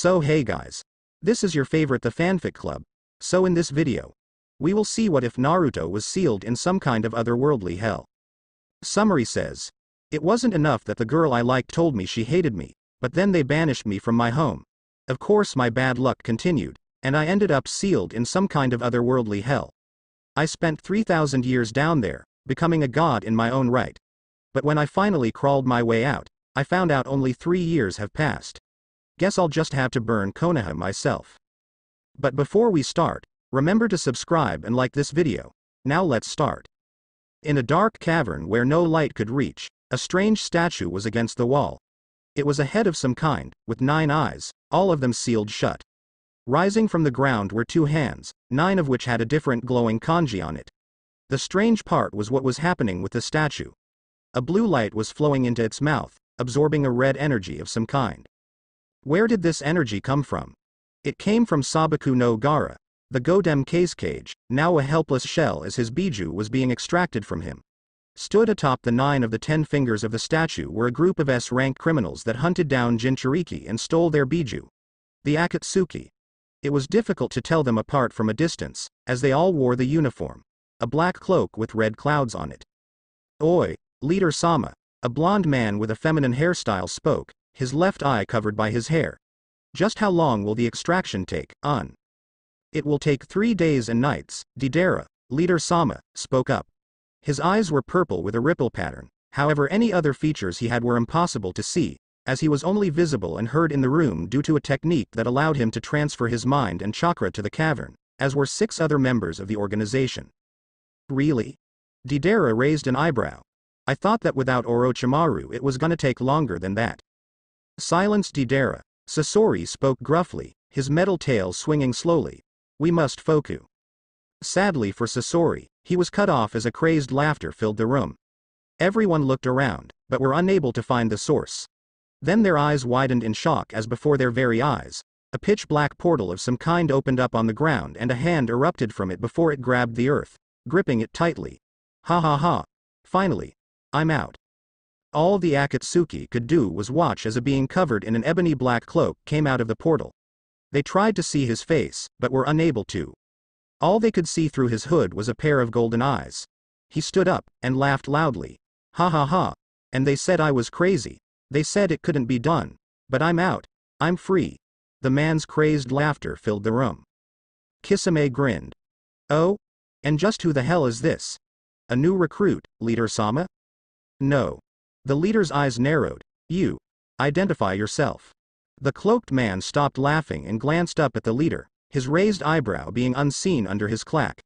So hey guys. This is your favorite the fanfic club. So in this video. We will see what if Naruto was sealed in some kind of otherworldly hell. Summary says. It wasn't enough that the girl I liked told me she hated me, but then they banished me from my home. Of course my bad luck continued, and I ended up sealed in some kind of otherworldly hell. I spent 3,000 years down there, becoming a god in my own right. But when I finally crawled my way out, I found out only three years have passed. Guess I'll just have to burn Konoha myself. But before we start, remember to subscribe and like this video. Now let's start. In a dark cavern where no light could reach, a strange statue was against the wall. It was a head of some kind, with nine eyes, all of them sealed shut. Rising from the ground were two hands, nine of which had a different glowing kanji on it. The strange part was what was happening with the statue. A blue light was flowing into its mouth, absorbing a red energy of some kind. Where did this energy come from? It came from Sabaku no Gaara, the Godaime Kazekage, now a helpless shell as his biju was being extracted from him. Stood atop the nine of the ten fingers of the statue were a group of S-rank criminals that hunted down Jinchuriki and stole their biju. The Akatsuki. It was difficult to tell them apart from a distance, as they all wore the uniform. A black cloak with red clouds on it. Oi, leader Sama, a blond man with a feminine hairstyle spoke, his left eye covered by his hair. Just how long will the extraction take, Un? It will take three days and nights, Deidara, leader Sama, spoke up. His eyes were purple with a ripple pattern, however any other features he had were impossible to see, as he was only visible and heard in the room due to a technique that allowed him to transfer his mind and chakra to the cavern, as were six other members of the organization. Really? Deidara raised an eyebrow. I thought that without Orochimaru it was gonna take longer than that. Silence Deidara. Sasori spoke gruffly, his metal tail swinging slowly. We must foku. Sadly for Sasori, he was cut off as a crazed laughter filled the room. Everyone looked around, but were unable to find the source. Then their eyes widened in shock as before their very eyes, a pitch black portal of some kind opened up on the ground and a hand erupted from it before it grabbed the earth, gripping it tightly. Ha ha ha. Finally. I'm out. All the Akatsuki could do was watch as a being covered in an ebony black cloak came out of the portal. They tried to see his face, but were unable to. All they could see through his hood was a pair of golden eyes. He stood up, and laughed loudly. Ha ha ha. And they said I was crazy. They said it couldn't be done. But I'm out. I'm free. The man's crazed laughter filled the room. Kisame grinned. Oh? And just who the hell is this? A new recruit, Leader Sama? No. The leader's eyes narrowed. You. Identify yourself. The cloaked man stopped laughing and glanced up at the leader, his raised eyebrow being unseen under his clack.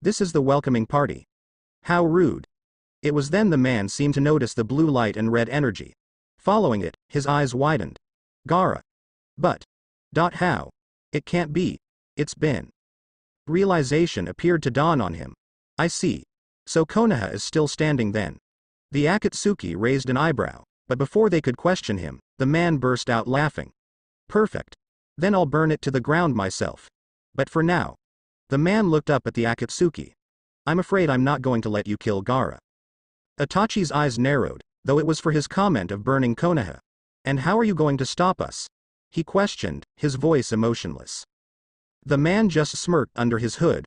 This is the welcoming party. How rude. It was then the man seemed to notice the blue light and red energy. Following it, his eyes widened. Gaara. But. Dot how? It can't be. It's been. Realization appeared to dawn on him. I see. So Konoha is still standing then. The Akatsuki raised an eyebrow, but before they could question him, the man burst out laughing. Perfect. Then I'll burn it to the ground myself. But for now. The man looked up at the Akatsuki. I'm afraid I'm not going to let you kill Gaara. Itachi's eyes narrowed, though it was for his comment of burning Konoha. And how are you going to stop us? He questioned, his voice emotionless. The man just smirked under his hood.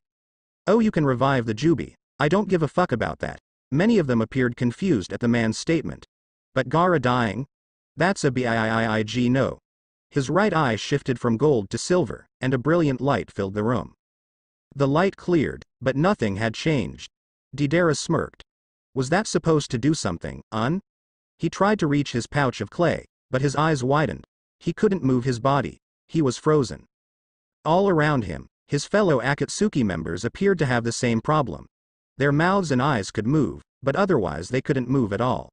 Oh you can revive the Jubi, I don't give a fuck about that. Many of them appeared confused at the man's statement. But Gaara dying? That's a BIIIIG no. His right eye shifted from gold to silver, and a brilliant light filled the room. The light cleared, but nothing had changed. Deidara smirked. Was that supposed to do something, un? He tried to reach his pouch of clay, but his eyes widened. He couldn't move his body. He was frozen. All around him, his fellow Akatsuki members appeared to have the same problem. Their mouths and eyes could move, but otherwise they couldn't move at all.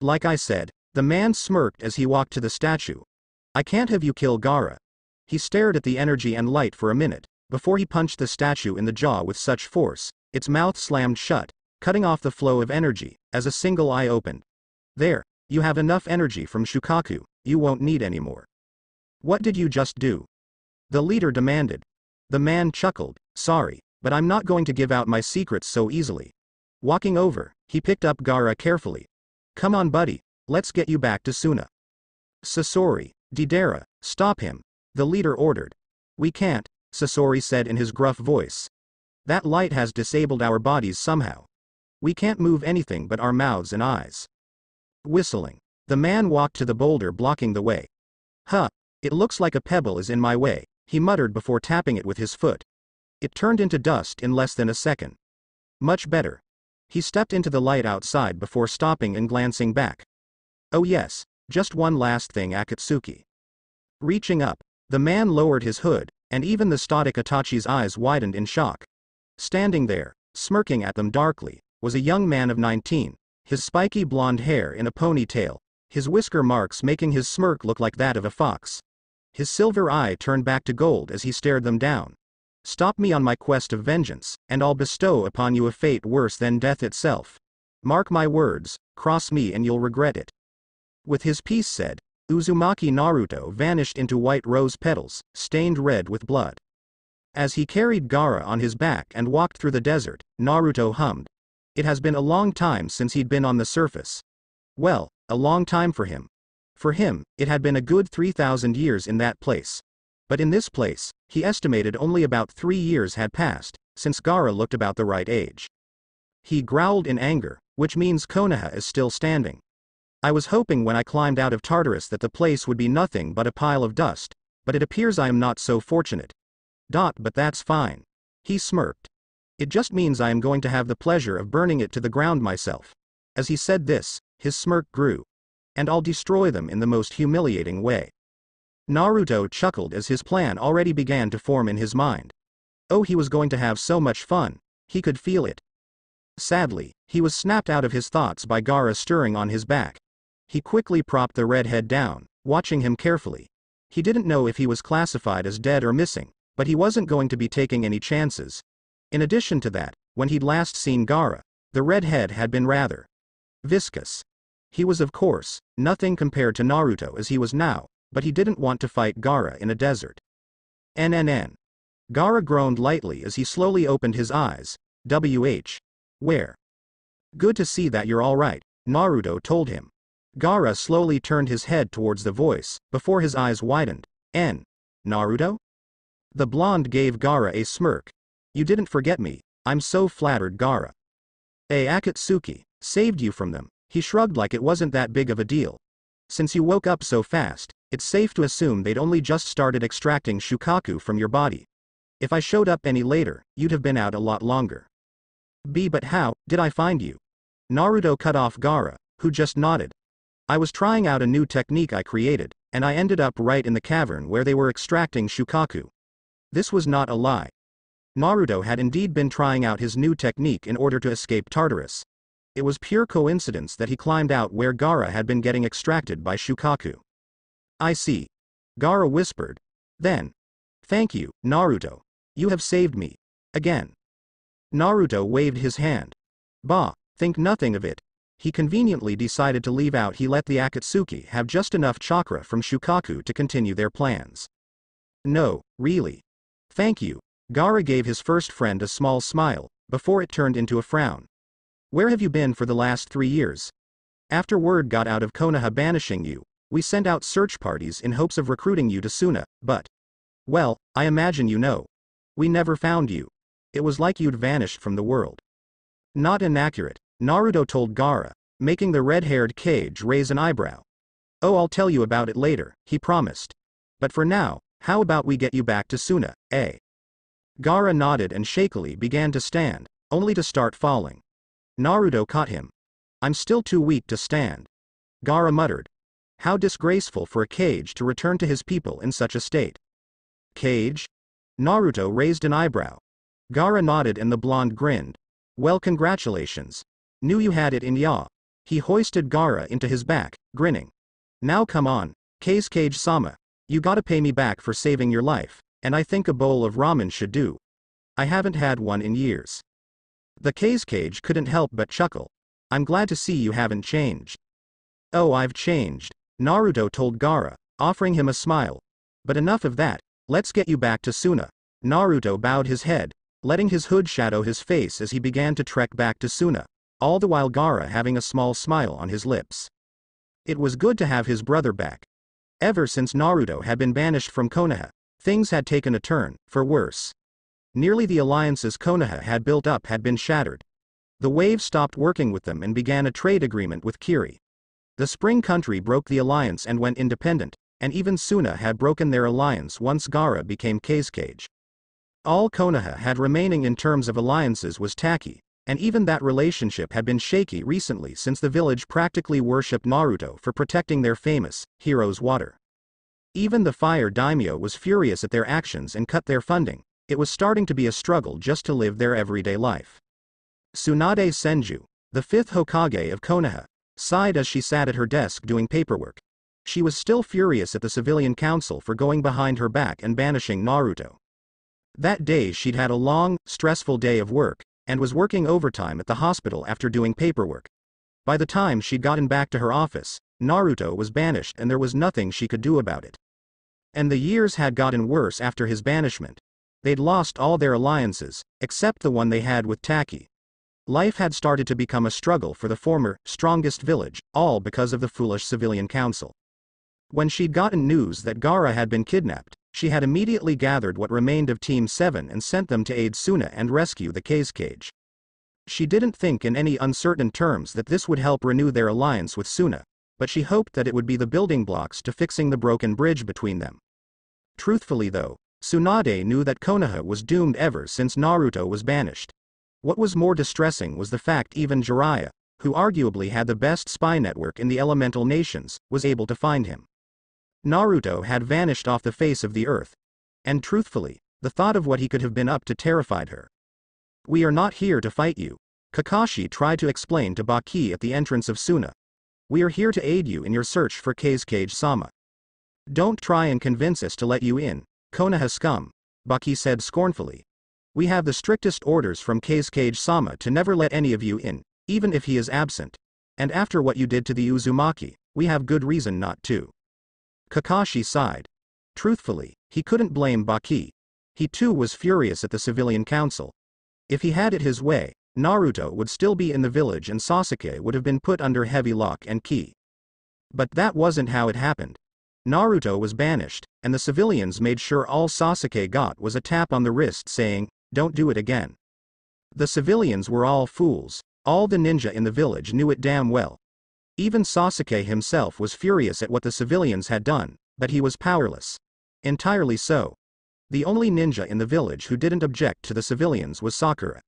Like I said, the man smirked as he walked to the statue. I can't have you kill Gaara. He stared at the energy and light for a minute, before he punched the statue in the jaw with such force, its mouth slammed shut, cutting off the flow of energy, as a single eye opened. There, you have enough energy from Shukaku, you won't need any more. What did you just do? The leader demanded. The man chuckled, sorry, but I'm not going to give out my secrets so easily. Walking over, he picked up Gaara carefully. Come on buddy, let's get you back to Suna. Sasori, Deidara, stop him. The leader ordered. We can't, Sasori said in his gruff voice. That light has disabled our bodies somehow. We can't move anything but our mouths and eyes. Whistling. The man walked to the boulder blocking the way. Huh, it looks like a pebble is in my way, he muttered before tapping it with his foot. It turned into dust in less than a second. Much better. He stepped into the light outside before stopping and glancing back. Oh yes, just one last thing Akatsuki. Reaching up, the man lowered his hood, and even the static Itachi's eyes widened in shock. Standing there, smirking at them darkly, was a young man of 19, his spiky blonde hair in a ponytail, his whisker marks making his smirk look like that of a fox. His silver eye turned back to gold as he stared them down. Stop me on my quest of vengeance, and I'll bestow upon you a fate worse than death itself. Mark my words, cross me and you'll regret it. With his piece said, Uzumaki Naruto vanished into white rose petals, stained red with blood. As he carried Gaara on his back and walked through the desert, Naruto hummed. It has been a long time since he'd been on the surface. Well, a long time for him. For him, it had been a good 3,000 years in that place. But in this place, he estimated only about three years had passed, since Gaara looked about the right age. He growled in anger, which means Konoha is still standing. I was hoping when I climbed out of Tartarus that the place would be nothing but a pile of dust, but it appears I am not so fortunate. Dot but that's fine. He smirked. It just means I am going to have the pleasure of burning it to the ground myself. As he said this, his smirk grew. And I'll destroy them in the most humiliating way. Naruto chuckled as his plan already began to form in his mind. Oh he was going to have so much fun, he could feel it. Sadly, he was snapped out of his thoughts by Gaara stirring on his back. He quickly propped the redhead down, watching him carefully. He didn't know if he was classified as dead or missing, but he wasn't going to be taking any chances. In addition to that, when he'd last seen Gaara, the redhead had been rather viscous. He was of course, nothing compared to Naruto as he was now, but he didn't want to fight Gaara in a desert. NNN. Gaara groaned lightly as he slowly opened his eyes, WH. Where? Good to see that you're alright, Naruto told him. Gaara slowly turned his head towards the voice, before his eyes widened. N. Naruto? The blonde gave Gaara a smirk. You didn't forget me, I'm so flattered Gaara. A Akatsuki, saved you from them, he shrugged like it wasn't that big of a deal. Since you woke up so fast, it's safe to assume they'd only just started extracting Shukaku from your body. If I showed up any later, you'd have been out a lot longer. B but how, did I find you? Naruto cut off Gaara, who just nodded, I was trying out a new technique I created, and I ended up right in the cavern where they were extracting Shukaku. This was not a lie. Naruto had indeed been trying out his new technique in order to escape Tartarus. It was pure coincidence that he climbed out where Gaara had been getting extracted by Shukaku. I see. Gaara whispered. Then. Thank you, Naruto. You have saved me. Again. Naruto waved his hand. Bah, think nothing of it, he conveniently decided to leave out he let the Akatsuki have just enough chakra from Shukaku to continue their plans. No, really. Thank you. Gaara gave his first friend a small smile, before it turned into a frown. Where have you been for the last three years? After word got out of Konoha banishing you, we sent out search parties in hopes of recruiting you to Suna, but. Well, I imagine you know. We never found you. It was like you'd vanished from the world. Not inaccurate. Naruto told Gaara, making the red-haired Kage raise an eyebrow. Oh I'll tell you about it later, he promised. But for now, how about we get you back to Suna, eh? Gaara nodded and shakily began to stand, only to start falling. Naruto caught him. I'm still too weak to stand. Gaara muttered. How disgraceful for a Kage to return to his people in such a state. Kage? Naruto raised an eyebrow. Gaara nodded and the blonde grinned. Well congratulations. Knew you had it in ya. He hoisted Gaara into his back, grinning. Now come on, Kazekage-sama. You gotta pay me back for saving your life, and I think a bowl of ramen should do. I haven't had one in years. The Kazekage couldn't help but chuckle. I'm glad to see you haven't changed. Oh I've changed, Naruto told Gaara, offering him a smile. But enough of that, let's get you back to Suna. Naruto bowed his head, letting his hood shadow his face as he began to trek back to Suna all the while Gaara having a small smile on his lips. It was good to have his brother back. Ever since Naruto had been banished from Konoha, Things had taken a turn, for worse. Nearly the alliances Konoha had built up had been shattered. The Wave stopped working with them and began a trade agreement with Kiri. The Spring Country broke the alliance and went independent, and even Suna had broken their alliance once Gaara became Kazekage. All Konoha had remaining in terms of alliances was Taki, and even that relationship had been shaky recently since the village practically worshipped Naruto for protecting their famous, hero's water. Even the fire daimyo was furious at their actions and cut their funding, it was starting to be a struggle just to live their everyday life. Tsunade Senju, the fifth Hokage of Konoha, sighed as she sat at her desk doing paperwork. She was still furious at the civilian council for going behind her back and banishing Naruto. That day she'd had a long, stressful day of work, and was working overtime at the hospital after doing paperwork. By the time she'd gotten back to her office, Naruto was banished and there was nothing she could do about it. And the years had gotten worse after his banishment. They'd lost all their alliances, except the one they had with Taki. Life had started to become a struggle for the former, strongest village, all because of the foolish civilian council. When she'd gotten news that Gaara had been kidnapped, she had immediately gathered what remained of Team 7 and sent them to aid Suna and rescue the Kazekage. She didn't think in any uncertain terms that this would help renew their alliance with Suna, but she hoped that it would be the building blocks to fixing the broken bridge between them. Truthfully though, Tsunade knew that Konoha was doomed ever since Naruto was banished. What was more distressing was the fact even Jiraiya, who arguably had the best spy network in the elemental nations, was able to find him. Naruto had vanished off the face of the earth. And truthfully, the thought of what he could have been up to terrified her. We are not here to fight you. Kakashi tried to explain to Baki at the entrance of Suna. We are here to aid you in your search for Kazekage Sama. Don't try and convince us to let you in, Konoha scum, Baki said scornfully. We have the strictest orders from Kazekage Sama to never let any of you in, even if he is absent. And after what you did to the Uzumaki, we have good reason not to. Kakashi sighed. Truthfully, he couldn't blame Baki. He too was furious at the civilian council. If he had it his way, Naruto would still be in the village and Sasuke would have been put under heavy lock and key. But that wasn't how it happened. Naruto was banished, and the civilians made sure all Sasuke got was a tap on the wrist saying, don't do it again. The civilians were all fools, all the ninja in the village knew it damn well, even Sasuke himself was furious at what the civilians had done, but he was powerless. Entirely so. The only ninja in the village who didn't object to the civilians was Sakura.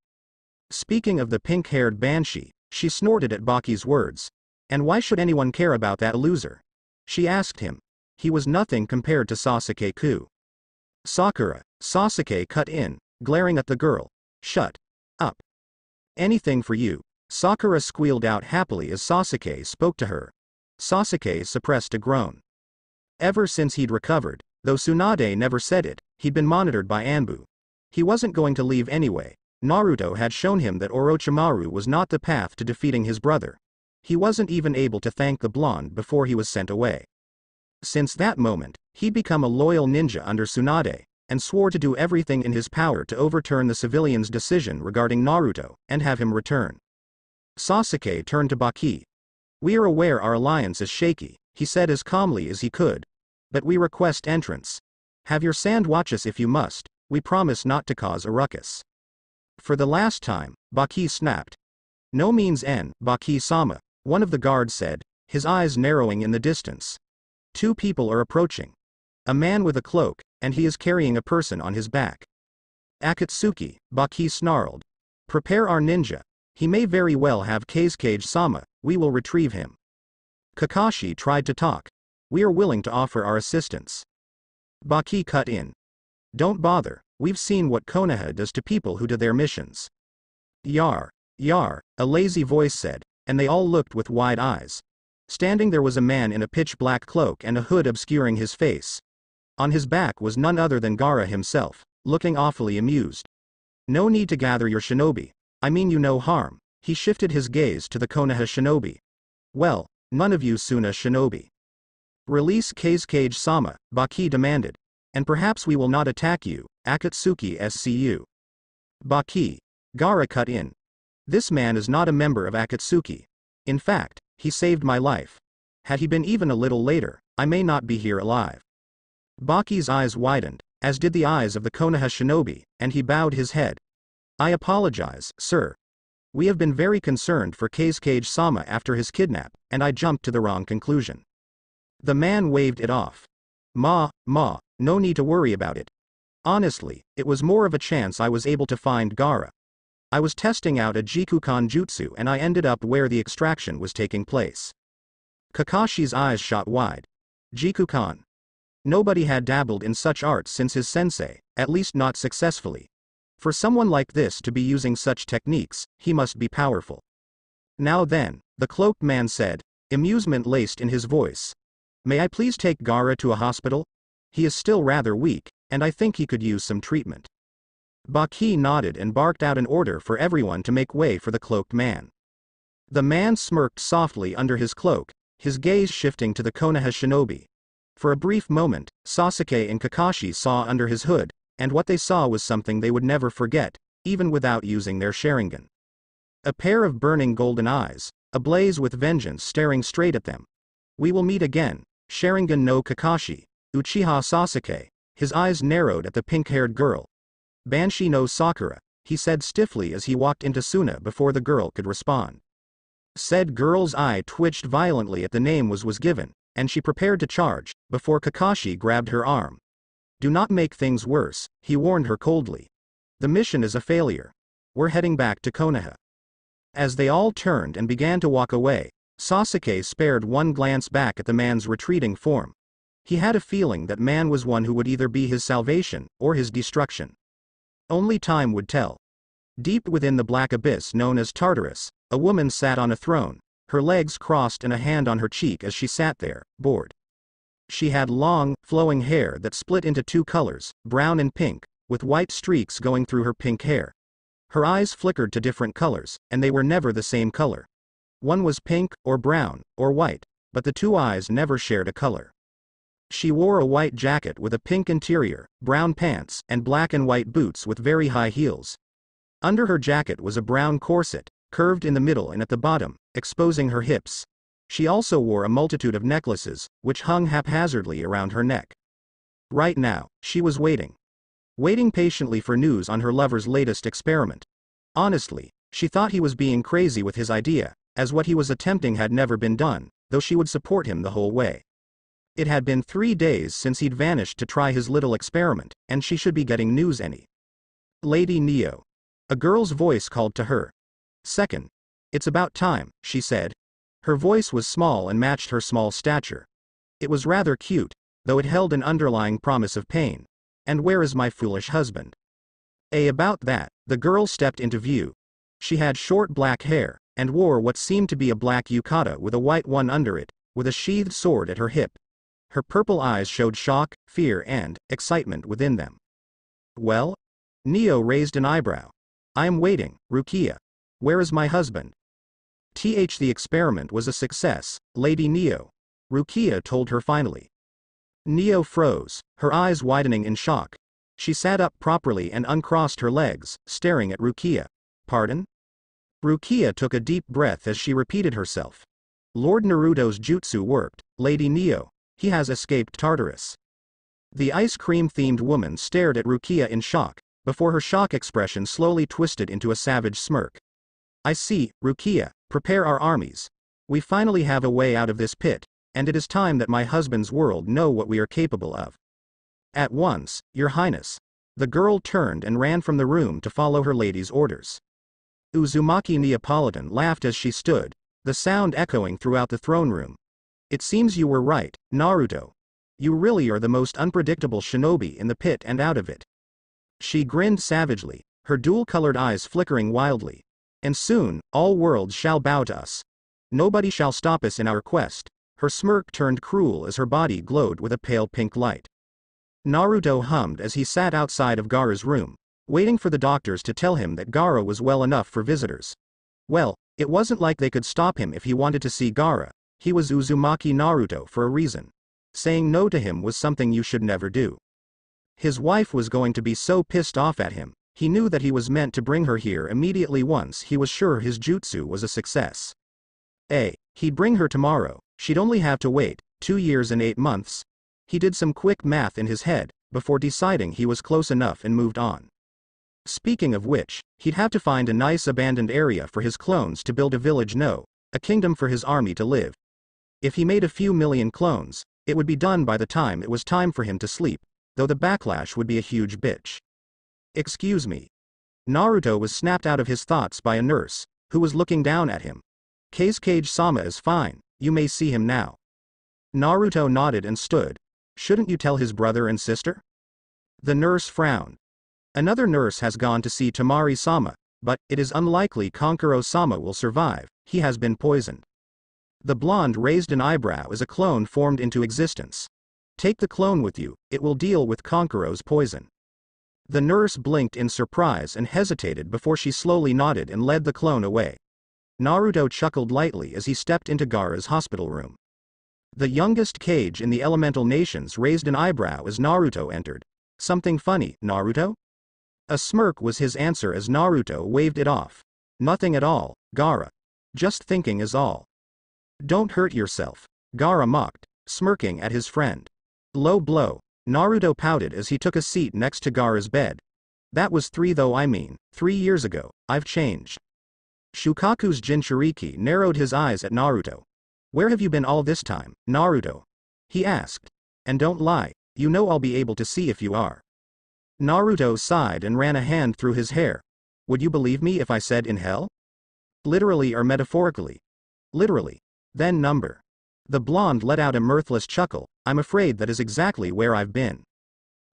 Speaking of the pink-haired banshee, she snorted at Baki's words. And why should anyone care about that loser? She asked him. He was nothing compared to Sasuke Ku. Sakura, Sasuke cut in, glaring at the girl. Shut up. Anything for you. Sakura squealed out happily as Sasuke spoke to her. Sasuke suppressed a groan. Ever since he'd recovered, though Tsunade never said it, he'd been monitored by Anbu. He wasn't going to leave anyway. Naruto had shown him that Orochimaru was not the path to defeating his brother. He wasn't even able to thank the blonde before he was sent away. Since that moment, he'd become a loyal ninja under Tsunade, and swore to do everything in his power to overturn the civilian's decision regarding Naruto, and have him return. Sasuke turned to Baki. We are aware our alliance is shaky, he said as calmly as he could. But we request entrance. Have your sand watch us if you must, we promise not to cause a ruckus. For the last time, Baki snapped. No means en, Baki-sama, one of the guards said, his eyes narrowing in the distance. Two people are approaching. A man with a cloak, and he is carrying a person on his back. Akatsuki, Baki snarled. Prepare our ninja, he may very well have Kazekage Sama, we will retrieve him. Kakashi tried to talk. We are willing to offer our assistance. Baki cut in. Don't bother, we've seen what Konoha does to people who do their missions. Yar, yar, a lazy voice said, and they all looked with wide eyes. Standing there was a man in a pitch black cloak and a hood obscuring his face. On his back was none other than Gaara himself, looking awfully amused. No need to gather your shinobi, I mean you no harm. He shifted his gaze to the Konoha shinobi. Well, none of you Suna shinobi. Release Kazekage Sama, Baki demanded. And perhaps we will not attack you, Akatsuki SCU. Baki. Gaara cut in. This man is not a member of Akatsuki. In fact, he saved my life. Had he been even a little later, I may not be here alive. Baki's eyes widened. as did the eyes of the Konoha shinobi, and he bowed his head. I apologize, sir. We have been very concerned for Kazekage Sama after his kidnap, and I jumped to the wrong conclusion. The man waved it off. Ma, ma, no need to worry about it. Honestly, it was more of a chance I was able to find Gaara. I was testing out a Jikukan jutsu and I ended up where the extraction was taking place. Kakashi's eyes shot wide. Jikukan. Nobody had dabbled in such arts since his sensei, at least not successfully. For someone like this to be using such techniques, he must be powerful. Now then, the cloaked man said, amusement laced in his voice. May I please take Gaara to a hospital? He is still rather weak, and I think he could use some treatment. Baki nodded and barked out an order for everyone to make way for the cloaked man. The man smirked softly under his cloak, his gaze shifting to the Konoha shinobi. For a brief moment, Sasuke and Kakashi saw under his hood, and what they saw was something they would never forget, even without using their Sharingan. A pair of burning golden eyes, ablaze with vengeance staring straight at them. We will meet again, Sharingan no Kakashi, Uchiha Sasuke, his eyes narrowed at the pink-haired girl. Banshee no Sakura, he said stiffly as he walked into Suna before the girl could respond. Said girl's eye twitched violently at the name was was given, and she prepared to charge, before Kakashi grabbed her arm. Do not make things worse, he warned her coldly. The mission is a failure. We're heading back to Konoha. As they all turned and began to walk away, Sasuke spared one glance back at the man's retreating form. He had a feeling that man was one who would either be his salvation or his destruction. Only time would tell. Deep within the black abyss known as Tartarus, a woman sat on a throne, her legs crossed and a hand on her cheek as she sat there, bored. She had long, flowing hair that split into two colors, brown and pink, with white streaks going through her pink hair. Her eyes flickered to different colors, and they were never the same color. One was pink, or brown, or white, but the two eyes never shared a color. She wore a white jacket with a pink interior, brown pants, and black and white boots with very high heels. Under her jacket was a brown corset, curved in the middle and at the bottom, exposing her hips. She also wore a multitude of necklaces, which hung haphazardly around her neck. Right now, she was waiting. Waiting patiently for news on her lover's latest experiment. Honestly, she thought he was being crazy with his idea, as what he was attempting had never been done, though she would support him the whole way. It had been three days since he'd vanished to try his little experiment, and she should be getting news any. Lady Neo. A girl's voice called to her, Second. It's about time, she said. Her voice was small and matched her small stature. It was rather cute, though it held an underlying promise of pain. And where is my foolish husband? A about that, the girl stepped into view. She had short black hair, and wore what seemed to be a black yukata with a white one under it, with a sheathed sword at her hip. Her purple eyes showed shock, fear and, excitement within them. Well? Neo raised an eyebrow. I am waiting, Rukia. Where is my husband? Th the experiment was a success, Lady Neo. Rukia told her finally. Neo froze, her eyes widening in shock. She sat up properly and uncrossed her legs, staring at Rukia. Pardon? Rukia took a deep breath as she repeated herself. Lord Naruto's jutsu worked, Lady Neo. He has escaped Tartarus. The ice cream themed woman stared at Rukia in shock, before her shock expression slowly twisted into a savage smirk. I see, Rukia, prepare our armies. We finally have a way out of this pit, and it is time that my husband's world know what we are capable of. At once, your highness. The girl turned and ran from the room to follow her lady's orders. Uzumaki Neapolitan laughed as she stood, the sound echoing throughout the throne room. It seems you were right, Naruto. You really are the most unpredictable shinobi in the pit and out of it. She grinned savagely, her dual-colored eyes flickering wildly, and soon, all worlds shall bow to us. Nobody shall stop us in our quest. Her smirk turned cruel as her body glowed with a pale pink light. Naruto hummed as he sat outside of Gaara's room, waiting for the doctors to tell him that Gaara was well enough for visitors. Well, it wasn't like they could stop him if he wanted to see Gaara, he was Uzumaki Naruto for a reason. Saying no to him was something you should never do. His wife was going to be so pissed off at him, he knew that he was meant to bring her here immediately once he was sure his jutsu was a success. A. He'd bring her tomorrow, she'd only have to wait, two years and eight months. He did some quick math in his head, before deciding he was close enough and moved on. Speaking of which, he'd have to find a nice abandoned area for his clones to build a village no, a kingdom for his army to live. If he made a few million clones, it would be done by the time it was time for him to sleep, though the backlash would be a huge bitch. Excuse me. Naruto was snapped out of his thoughts by a nurse, who was looking down at him. Kazekage Sama is fine, you may see him now. Naruto nodded and stood. Shouldn't you tell his brother and sister? The nurse frowned. Another nurse has gone to see Temari-sama, but it is unlikely Kankuro-sama will survive, he has been poisoned. The blonde raised an eyebrow as a clone formed into existence. Take the clone with you, it will deal with Kankuro's poison. The nurse blinked in surprise and hesitated before she slowly nodded and led the clone away. Naruto chuckled lightly as he stepped into Gaara's hospital room. The youngest Kage in the elemental nations raised an eyebrow as Naruto entered. Something funny, Naruto? A smirk was his answer as Naruto waved it off. Nothing at all, Gaara. Just thinking is all. Don't hurt yourself. Gaara mocked, smirking at his friend. Low blow. Naruto pouted as he took a seat next to Gaara's bed. That was three though I mean, three years ago, I've changed. Shukaku's Jinchuriki narrowed his eyes at Naruto. Where have you been all this time, Naruto? He asked. And don't lie, you know I'll be able to see if you are. Naruto sighed and ran a hand through his hair. Would you believe me if I said in hell? Literally or metaphorically? Literally. Then number. The blonde let out a mirthless chuckle, I'm afraid that is exactly where I've been.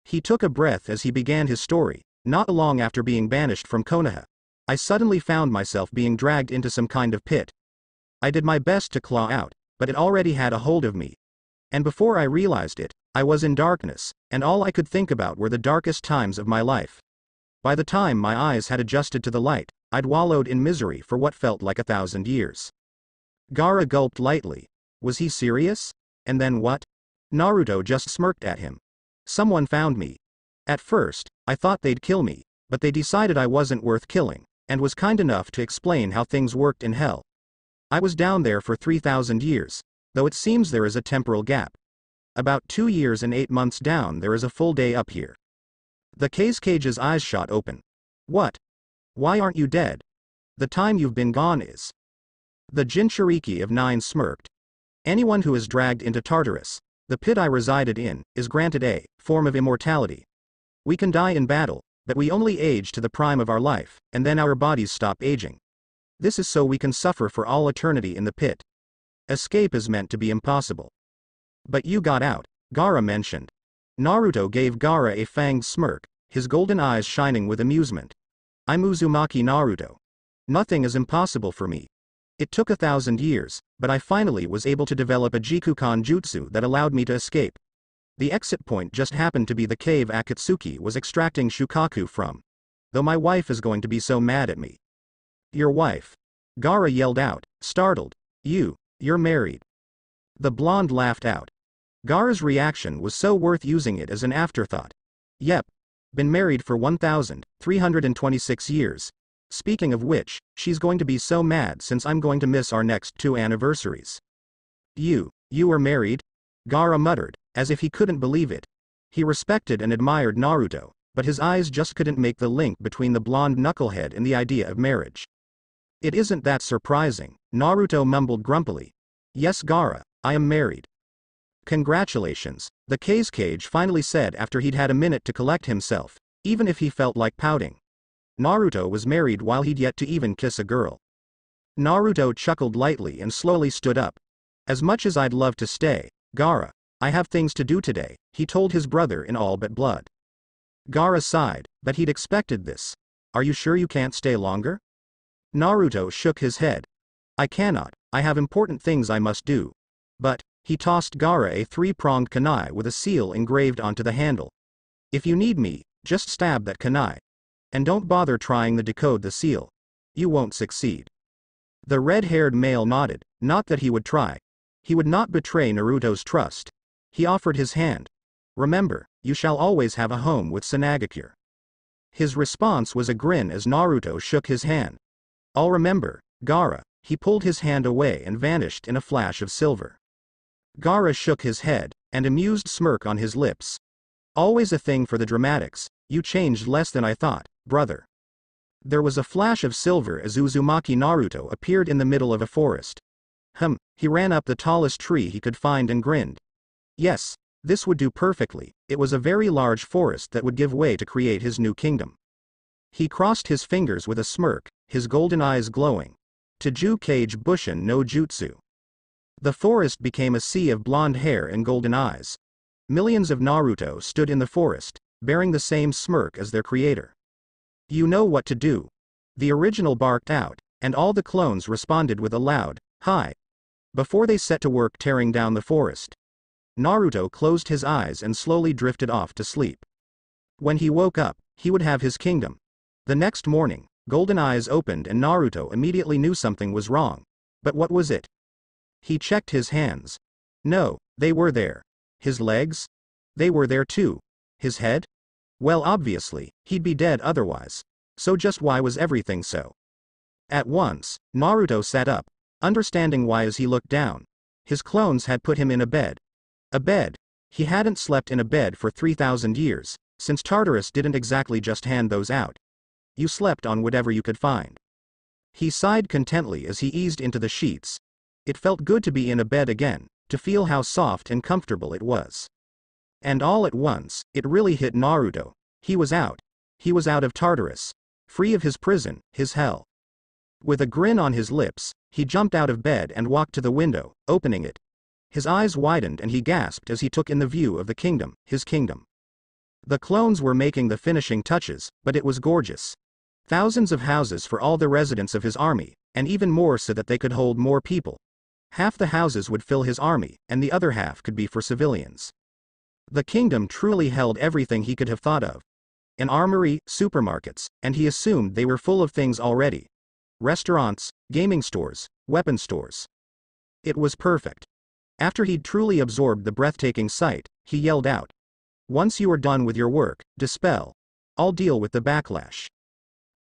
He took a breath as he began his story, not long after being banished from Konoha. I suddenly found myself being dragged into some kind of pit. I did my best to claw out, but it already had a hold of me. And before I realized it, I was in darkness, and all I could think about were the darkest times of my life. By the time my eyes had adjusted to the light, I'd wallowed in misery for what felt like a thousand years. Gaara gulped lightly. Was he serious? And then what? Naruto just smirked at him. Someone found me. At first, I thought they'd kill me, but they decided I wasn't worth killing, and was kind enough to explain how things worked in hell. I was down there for 3,000 years, though it seems there is a temporal gap. About two years and eight months down there is a full day up here. The Kazekage's eyes shot open. What? Why aren't you dead? The time you've been gone is. The Jinchuriki of Nine smirked. Anyone who is dragged into Tartarus, the pit I resided in, is granted a form of immortality. We can die in battle, but we only age to the prime of our life, and then our bodies stop aging. This is so we can suffer for all eternity in the pit. Escape is meant to be impossible. But you got out, Gaara mentioned. Naruto gave Gaara a fanged smirk, his golden eyes shining with amusement. I'm Uzumaki Naruto. Nothing is impossible for me. It took a thousand years, but I finally was able to develop a Jikukan jutsu that allowed me to escape. The exit point just happened to be the cave Akatsuki was extracting Shukaku from. Though my wife is going to be so mad at me. Your wife. Gaara yelled out, startled. You, you're married. The blonde laughed out. Gaara's reaction was so worth using it as an afterthought. Yep. Been married for 1,326 years, Speaking of which, she's going to be so mad since I'm going to miss our next two anniversaries. You, you are married? Gaara muttered, as if he couldn't believe it. He respected and admired Naruto, but his eyes just couldn't make the link between the blonde knucklehead and the idea of marriage. It isn't that surprising, Naruto mumbled grumpily. Yes Gaara, I am married. Congratulations, the Kazekage finally said after he'd had a minute to collect himself, even if he felt like pouting. Naruto was married while he'd yet to even kiss a girl. Naruto chuckled lightly and slowly stood up. As much as I'd love to stay, Gaara, I have things to do today, he told his brother in all but blood. Gaara sighed, but he'd expected this. Are you sure you can't stay longer? Naruto shook his head. I cannot, I have important things I must do. But, he tossed Gaara a three-pronged kunai with a seal engraved onto the handle. If you need me, just stab that kunai. And don't bother trying to decode the seal. You won't succeed. The red-haired male nodded, not that he would try. He would not betray Naruto's trust. He offered his hand. Remember, you shall always have a home with Sunagakure. His response was a grin as Naruto shook his hand. I'll remember, Gaara, he pulled his hand away and vanished in a flash of silver. Gaara shook his head, an amused smirk on his lips. Always a thing for the dramatics, you changed less than I thought, brother. There was a flash of silver as Uzumaki Naruto appeared in the middle of a forest. Hum, he ran up the tallest tree he could find and grinned. Yes, this would do perfectly, it was a very large forest that would give way to create his new kingdom. He crossed his fingers with a smirk, his golden eyes glowing. Taju Kage Bunshin no Jutsu. The forest became a sea of blonde hair and golden eyes. Millions of Naruto stood in the forest, bearing the same smirk as their creator. You know what to do. The original barked out, and all the clones responded with a loud, hi. Before they set to work tearing down the forest. Naruto closed his eyes and slowly drifted off to sleep. When he woke up, he would have his kingdom. The next morning, Golden Eyes opened and Naruto immediately knew something was wrong. But what was it? He checked his hands. No, they were there. His legs? They were there too. His head? Well obviously, he'd be dead otherwise. So just why was everything so? At once, Naruto sat up, understanding why as he looked down. His clones had put him in a bed. A bed. He hadn't slept in a bed for 3,000 years, since Tartarus didn't exactly just hand those out. You slept on whatever you could find. He sighed contently as he eased into the sheets. It felt good to be in a bed again, to feel how soft and comfortable it was. And all at once, it really hit Naruto. He was out. He was out of Tartarus. Free of his prison, his hell. With a grin on his lips, he jumped out of bed and walked to the window, opening it. His eyes widened and he gasped as he took in the view of the kingdom, his kingdom. The clones were making the finishing touches, but it was gorgeous. Thousands of houses for all the residents of his army, and even more so that they could hold more people. Half the houses would fill his army, and the other half could be for civilians. The kingdom truly held everything he could have thought of. An armory, supermarkets, and he assumed they were full of things already. Restaurants, gaming stores, weapon stores. It was perfect. After he'd truly absorbed the breathtaking sight, he yelled out. Once you are done with your work, dispel. I'll deal with the backlash.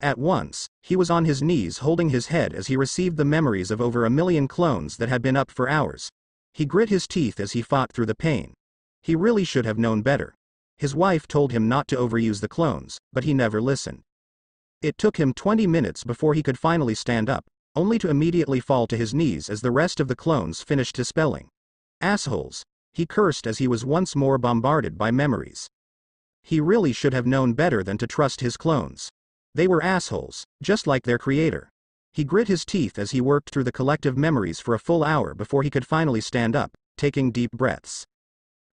At once, he was on his knees holding his head as he received the memories of over a million clones that had been up for hours. He grit his teeth as he fought through the pain. He really should have known better. His wife told him not to overuse the clones, but he never listened. It took him 20 minutes before he could finally stand up, only to immediately fall to his knees as the rest of the clones finished his spelling. Assholes. He cursed as he was once more bombarded by memories. He really should have known better than to trust his clones. They were assholes, just like their creator. He grit his teeth as he worked through the collective memories for a full hour before he could finally stand up, taking deep breaths.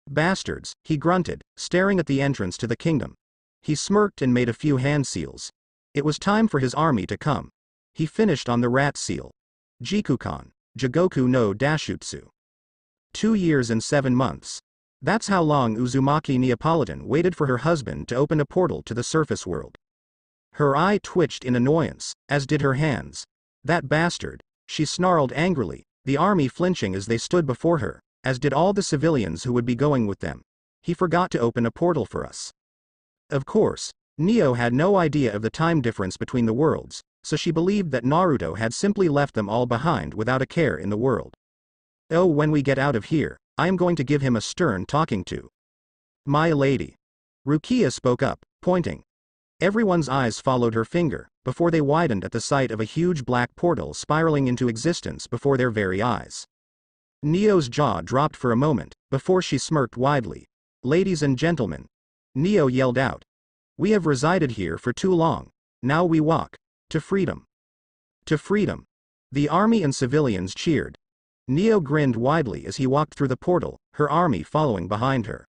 Bastards, he grunted, staring at the entrance to the kingdom. He smirked and made a few hand seals. It was time for his army to come. He finished on the rat seal. Jikukan, Jigoku no Dashutsu. Two years and seven months. That's how long Uzumaki Neapolitan waited for her husband to open a portal to the surface world. Her eye twitched in annoyance, as did her hands. That bastard, she snarled angrily, the army flinching as they stood before her, as did all the civilians who would be going with them. He forgot to open a portal for us. Of course, Neo had no idea of the time difference between the worlds, so she believed that Naruto had simply left them all behind without a care in the world. Oh, when we get out of here, I am going to give him a stern talking to. My lady. Rukia spoke up, pointing. Everyone's eyes followed her finger, before they widened at the sight of a huge black portal spiraling into existence before their very eyes. Neo's jaw dropped for a moment, before she smirked widely. Ladies and gentlemen. Neo yelled out. We have resided here for too long. Now we walk. To freedom. To freedom. The army and civilians cheered. Neo grinned widely as he walked through the portal, her army following behind her.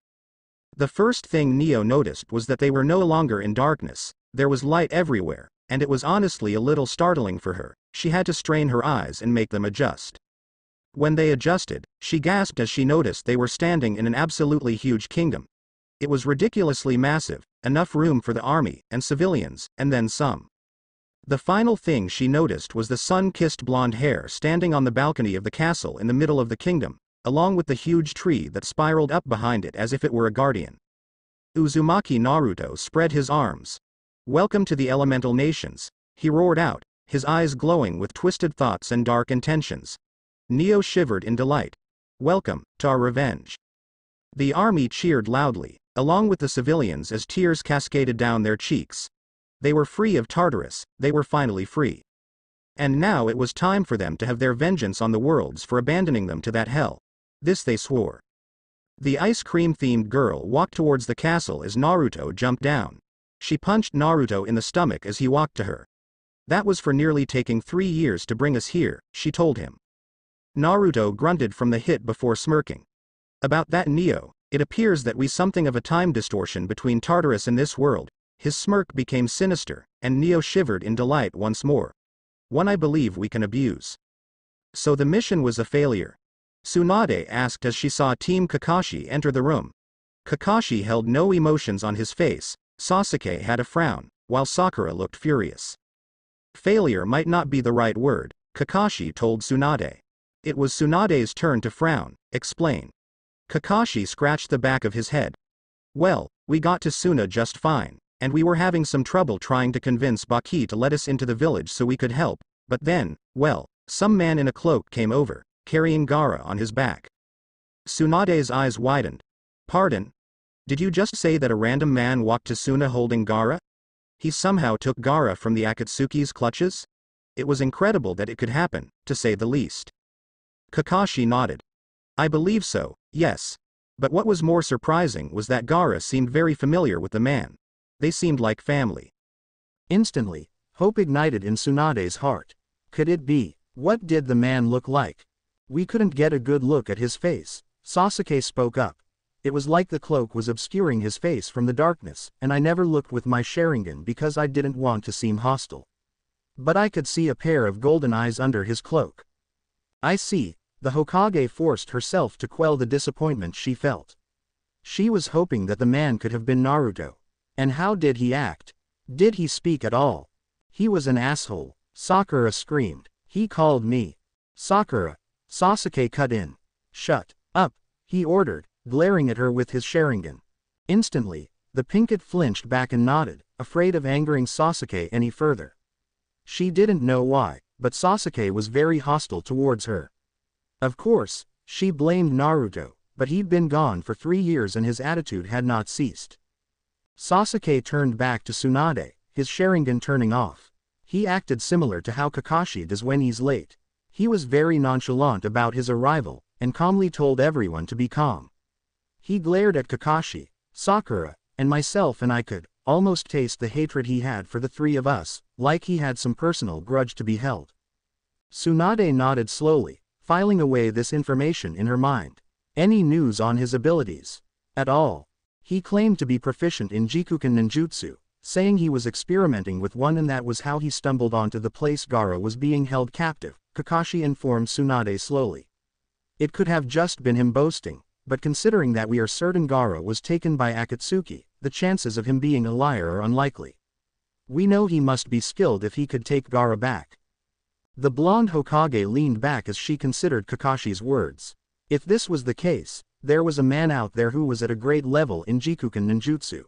The first thing Neo noticed was that they were no longer in darkness, there was light everywhere, and it was honestly a little startling for her, she had to strain her eyes and make them adjust. When they adjusted, she gasped as she noticed they were standing in an absolutely huge kingdom. It was ridiculously massive, enough room for the army, and civilians, and then some. The final thing she noticed was the sun-kissed blonde hair standing on the balcony of the castle in the middle of the kingdom, along with the huge tree that spiraled up behind it as if it were a guardian. Uzumaki Naruto spread his arms. Welcome to the elemental nations, he roared out, his eyes glowing with twisted thoughts and dark intentions. Neo shivered in delight. Welcome, to our revenge. The army cheered loudly, along with the civilians as tears cascaded down their cheeks. They were free of Tartarus, they were finally free. And now it was time for them to have their vengeance on the worlds for abandoning them to that hell. This they swore. The ice cream themed girl walked towards the castle as Naruto jumped down. She punched Naruto in the stomach as he walked to her. That was for nearly taking three years to bring us here, she told him. Naruto grunted from the hit before smirking. About that Neo, it appears that we something of a time distortion between Tartarus and this world, his smirk became sinister, and Neo shivered in delight once more. One I believe we can abuse. So the mission was a failure. Tsunade asked as she saw Team Kakashi enter the room. Kakashi held no emotions on his face, Sasuke had a frown, while Sakura looked furious. Failure might not be the right word, Kakashi told Tsunade. It was Tsunade's turn to frown, explain. Kakashi scratched the back of his head. Well, we got to Suna just fine, and we were having some trouble trying to convince Baki to let us into the village so we could help, but then, well, some man in a cloak came over, carrying Gaara on his back. Tsunade's eyes widened. Pardon? Did you just say that a random man walked to Suna holding Gaara? He somehow took Gaara from the Akatsuki's clutches? It was incredible that it could happen, to say the least. Kakashi nodded. I believe so, yes. But what was more surprising was that Gaara seemed very familiar with the man. They seemed like family. Instantly, hope ignited in Tsunade's heart. Could it be? What did the man look like? We couldn't get a good look at his face. Sasuke spoke up. It was like the cloak was obscuring his face from the darkness, and I never looked with my Sharingan because I didn't want to seem hostile. But I could see a pair of golden eyes under his cloak. I see, the Hokage forced herself to quell the disappointment she felt. She was hoping that the man could have been Naruto. And how did he act? Did he speak at all? He was an asshole, Sakura screamed. He called me. Sakura. Sasuke cut in. Shut up, he ordered, glaring at her with his Sharingan. Instantly, the Pinkett flinched back and nodded, afraid of angering Sasuke any further. She didn't know why, but Sasuke was very hostile towards her. Of course, she blamed Naruto, but he'd been gone for three years and his attitude had not ceased. Sasuke turned back to Tsunade, his Sharingan turning off. He acted similar to how Kakashi does when he's late. He was very nonchalant about his arrival, and calmly told everyone to be calm. He glared at Kakashi, Sakura, and myself and I could almost taste the hatred he had for the three of us, like he had some personal grudge to be held. Tsunade nodded slowly, filing away this information in her mind. Any news on his abilities? At all. He claimed to be proficient in Jikukan ninjutsu, saying he was experimenting with one and that was how he stumbled onto the place Gaara was being held captive, Kakashi informed Tsunade slowly. It could have just been him boasting, but considering that we are certain Gaara was taken by Akatsuki, the chances of him being a liar are unlikely. We know he must be skilled if he could take Gaara back. The blonde Hokage leaned back as she considered Kakashi's words. If this was the case, there was a man out there who was at a great level in Jikukan ninjutsu.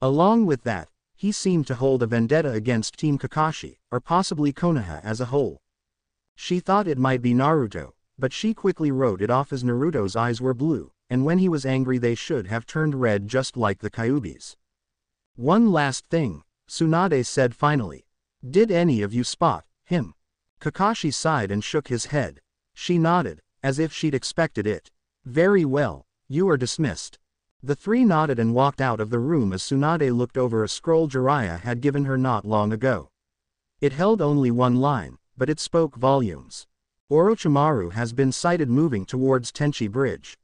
Along with that, he seemed to hold a vendetta against Team Kakashi, or possibly Konoha as a whole. She thought it might be Naruto, but she quickly wrote it off as Naruto's eyes were blue, and when he was angry they should have turned red just like the Kyubis. One last thing, Tsunade said finally. Did any of you spot him? Kakashi sighed and shook his head. She nodded, as if she'd expected it. Very well, you are dismissed. The three nodded and walked out of the room as Tsunade looked over a scroll Jiraiya had given her not long ago. It held only one line, but it spoke volumes. Orochimaru has been sighted moving towards Tenchi Bridge.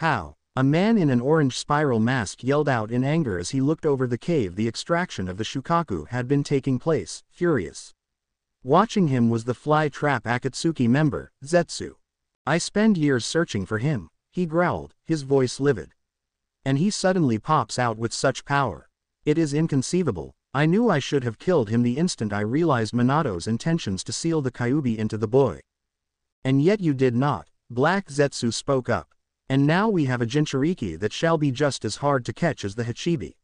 How? A man in an orange spiral mask yelled out in anger as he looked over the cave the extraction of the Shukaku had been taking place, furious. Watching him was the fly trap Akatsuki member, Zetsu. I spend years searching for him, he growled, his voice livid. And he suddenly pops out with such power. It is inconceivable, I knew I should have killed him the instant I realized Minato's intentions to seal the Kyubi into the boy. And yet you did not, Black Zetsu spoke up. And now we have a Jinchuriki that shall be just as hard to catch as the Hachibi.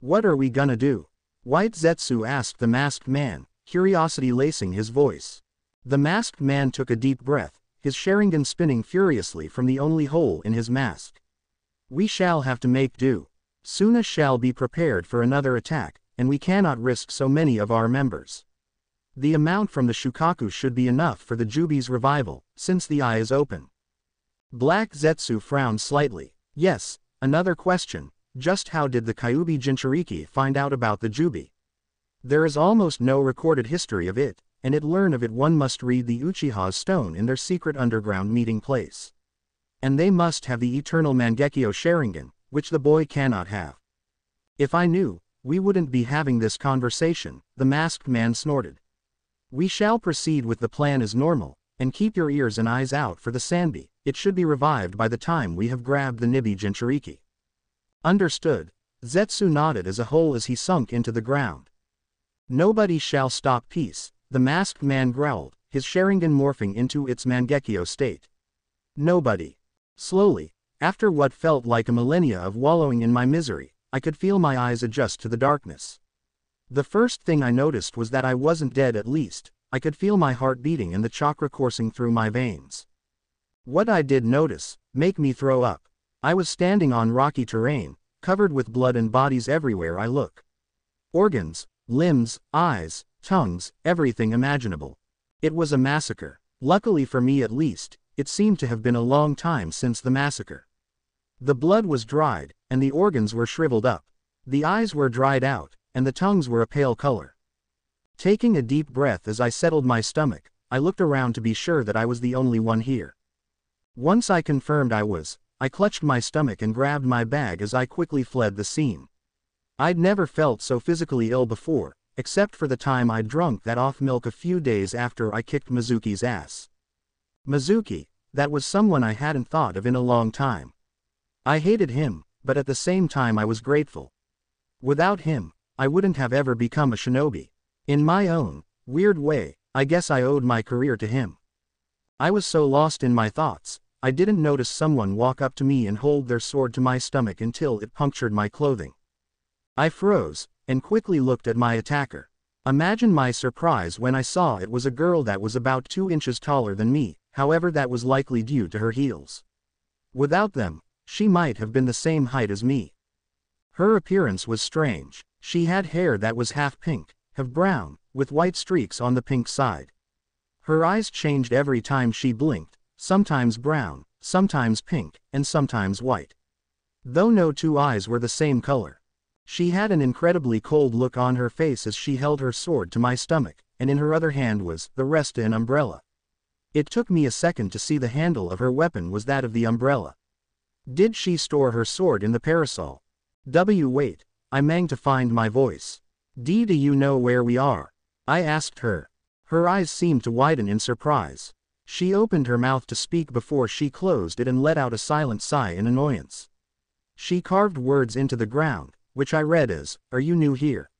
What are we gonna do? White Zetsu asked the masked man, curiosity lacing his voice. The masked man took a deep breath, his Sharingan spinning furiously from the only hole in his mask. We shall have to make do. Suna shall be prepared for another attack, and we cannot risk so many of our members. The amount from the Shukaku should be enough for the Jubi's revival, since the eye is open. Black Zetsu frowned slightly. Yes, another question, just how did the Kyubi Jinchuriki find out about the Jubi? There is almost no recorded history of it, and it learn of it one must read the Uchiha's stone in their secret underground meeting place. And they must have the eternal Mangekyo Sharingan, which the boy cannot have. If I knew, we wouldn't be having this conversation, the masked man snorted. We shall proceed with the plan as normal, and keep your ears and eyes out for the Sanbi, it should be revived by the time we have grabbed the Nibi Jinchuriki. Understood. Zetsu nodded as a whole as he sunk into the ground. Nobody shall stop peace, the masked man growled, his Sharingan morphing into its Mangekyo state. Nobody. Slowly, after what felt like a millennia of wallowing in my misery, I could feel my eyes adjust to the darkness. The first thing I noticed was that I wasn't dead at least, I could feel my heart beating and the chakra coursing through my veins. What I did notice, make me throw up. I was standing on rocky terrain, covered with blood and bodies everywhere I look. Organs, limbs, eyes, tongues, everything imaginable. It was a massacre. Luckily for me at least, it seemed to have been a long time since the massacre. The blood was dried, and the organs were shriveled up. The eyes were dried out, and the tongues were a pale color. Taking a deep breath as I settled my stomach, I looked around to be sure that I was the only one here. Once I confirmed I was, I clutched my stomach and grabbed my bag as I quickly fled the scene. I'd never felt so physically ill before, except for the time I'd drunk that off milk a few days after I kicked Mizuki's ass. Mizuki, that was someone I hadn't thought of in a long time. I hated him, but at the same time I was grateful. Without him, I wouldn't have ever become a shinobi. In my own, weird way, I guess I owed my career to him. I was so lost in my thoughts, I didn't notice someone walk up to me and hold their sword to my stomach until it punctured my clothing. I froze, and quickly looked at my attacker. Imagine my surprise when I saw it was a girl that was about two inches taller than me, however that was likely due to her heels. Without them, she might have been the same height as me. Her appearance was strange. She had hair that was half pink, half brown, with white streaks on the pink side. Her eyes changed every time she blinked, sometimes brown, sometimes pink, and sometimes white. Though no two eyes were the same color. She had an incredibly cold look on her face as she held her sword to my stomach, and in her other hand was, the rest an umbrella. It took me a second to see the handle of her weapon was that of the umbrella. Did she store her sword in the parasol? W wait, I mang to find my voice. D do you know where we are? I asked her. Her eyes seemed to widen in surprise. She opened her mouth to speak before she closed it and let out a silent sigh in annoyance. She carved words into the ground, which I read as, Are you new here?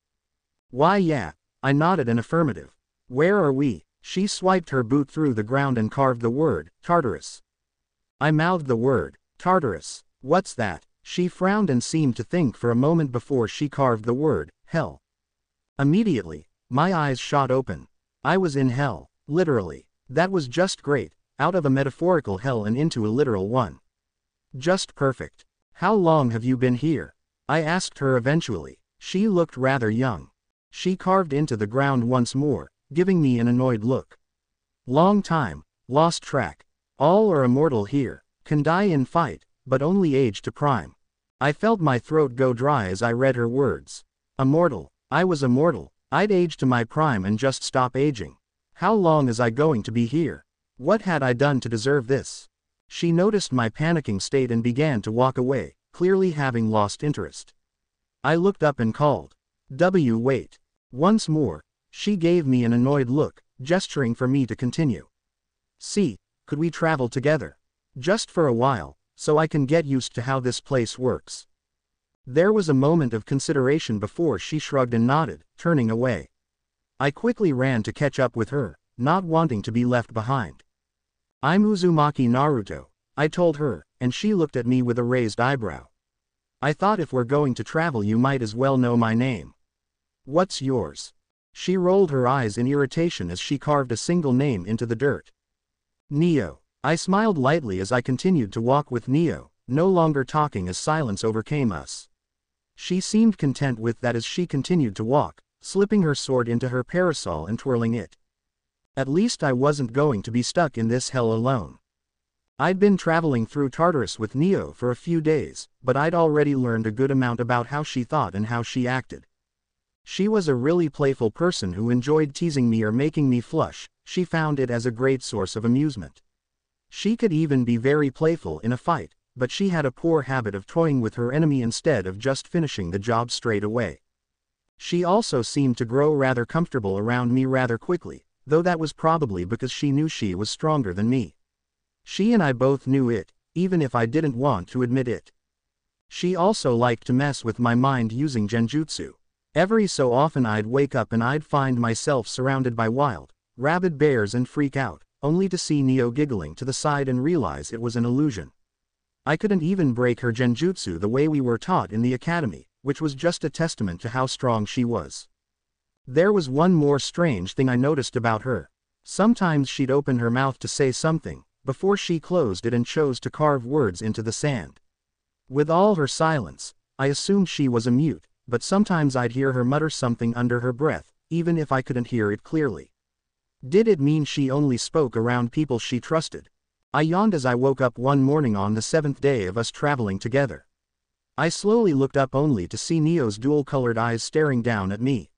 Why yeah, I nodded an affirmative. Where are we? She swiped her boot through the ground and carved the word, Tartarus. I mouthed the word, Tartarus. What's that? She frowned and seemed to think for a moment before she carved the word, hell. Immediately, my eyes shot open. I was in hell, literally. That was just great, out of a metaphorical hell and into a literal one. Just perfect. How long have you been here? I asked her eventually. She looked rather young. She carved into the ground once more, giving me an annoyed look. Long time, lost track. All are immortal here, can die in fight, but only age to prime. I felt my throat go dry as I read her words. Immortal, I was immortal, I'd age to my prime and just stop aging. How long is I going to be here? What had I done to deserve this? She noticed my panicking state and began to walk away, clearly having lost interest. I looked up and called. W wait. Once more, she gave me an annoyed look, gesturing for me to continue. See, could we travel together? Just for a while, so I can get used to how this place works. There was a moment of consideration before she shrugged and nodded, turning away. I quickly ran to catch up with her, not wanting to be left behind. I'm Uzumaki Naruto, I told her, and she looked at me with a raised eyebrow. I thought if we're going to travel you might as well know my name. What's yours? She rolled her eyes in irritation as she carved a single name into the dirt. Neo. I smiled lightly as I continued to walk with Neo, no longer talking as silence overcame us. She seemed content with that as she continued to walk, slipping her sword into her parasol and twirling it. At least I wasn't going to be stuck in this hell alone. I'd been traveling through Tartarus with Neo for a few days, but I'd already learned a good amount about how she thought and how she acted. She was a really playful person who enjoyed teasing me or making me flush, she found it as a great source of amusement. She could even be very playful in a fight, but she had a poor habit of toying with her enemy instead of just finishing the job straight away. She also seemed to grow rather comfortable around me rather quickly, though that was probably because she knew she was stronger than me. She and I both knew it, even if I didn't want to admit it. She also liked to mess with my mind using genjutsu. Every so often I'd wake up and I'd find myself surrounded by wild, rabid bears and freak out, only to see Neo giggling to the side and realize it was an illusion. I couldn't even break her genjutsu the way we were taught in the academy, which was just a testament to how strong she was. There was one more strange thing I noticed about her. Sometimes she'd open her mouth to say something, before she closed it and chose to carve words into the sand. With all her silence, I assumed she was a mute, but sometimes I'd hear her mutter something under her breath, even if I couldn't hear it clearly. Did it mean she only spoke around people she trusted? I yawned as I woke up one morning on the seventh day of us traveling together. I slowly looked up only to see Neo's dual-colored eyes staring down at me.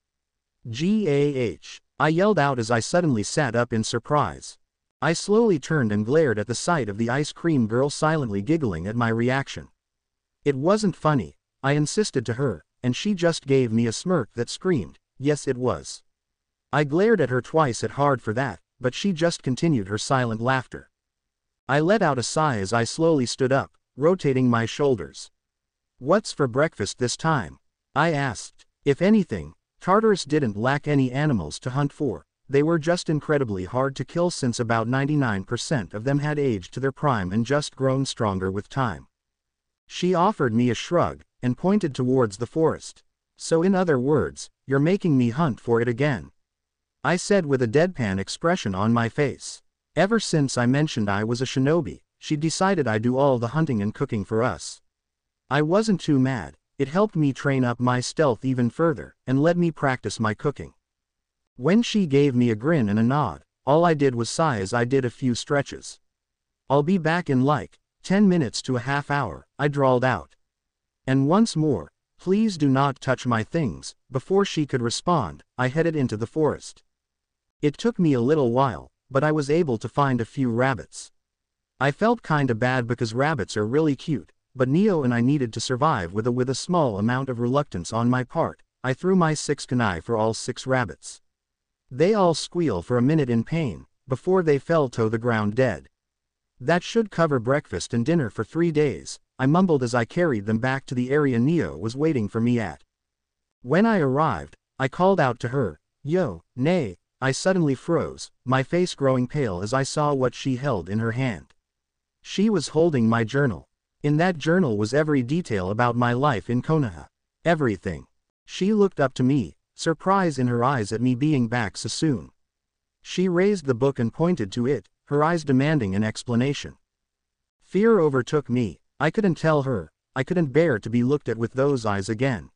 G-A-H. I yelled out as I suddenly sat up in surprise. I slowly turned and glared at the sight of the ice cream girl silently giggling at my reaction. It wasn't funny, I insisted to her, and she just gave me a smirk that screamed, yes it was. I glared at her twice at hard for that, but she just continued her silent laughter. I let out a sigh as I slowly stood up, rotating my shoulders. What's for breakfast this time? I asked. If anything, Tartarus didn't lack any animals to hunt for, they were just incredibly hard to kill since about 99% of them had aged to their prime and just grown stronger with time. She offered me a shrug, and pointed towards the forest. So in other words, you're making me hunt for it again. I said with a deadpan expression on my face. Ever since I mentioned I was a shinobi, she decided I'd do all the hunting and cooking for us. I wasn't too mad, it helped me train up my stealth even further, and let me practice my cooking. When she gave me a grin and a nod, all I did was sigh as I did a few stretches. I'll be back in like, 10 minutes to a half hour, I drawled out. And once more, please do not touch my things, before she could respond, I headed into the forest. It took me a little while, but I was able to find a few rabbits. I felt kinda bad because rabbits are really cute, but Neo and I needed to survive with a with a small amount of reluctance on my part, I threw my six kunai for all six rabbits. They all squeal for a minute in pain, before they fell to the ground dead. That should cover breakfast and dinner for three days, I mumbled as I carried them back to the area Neo was waiting for me at. When I arrived, I called out to her, Yo, nay, I suddenly froze, my face growing pale as I saw what she held in her hand. She was holding my journal. In that journal was every detail about my life in Konoha. Everything. She looked up to me, surprise in her eyes at me being back so soon. She raised the book and pointed to it, her eyes demanding an explanation. Fear overtook me, I couldn't tell her, I couldn't bear to be looked at with those eyes again.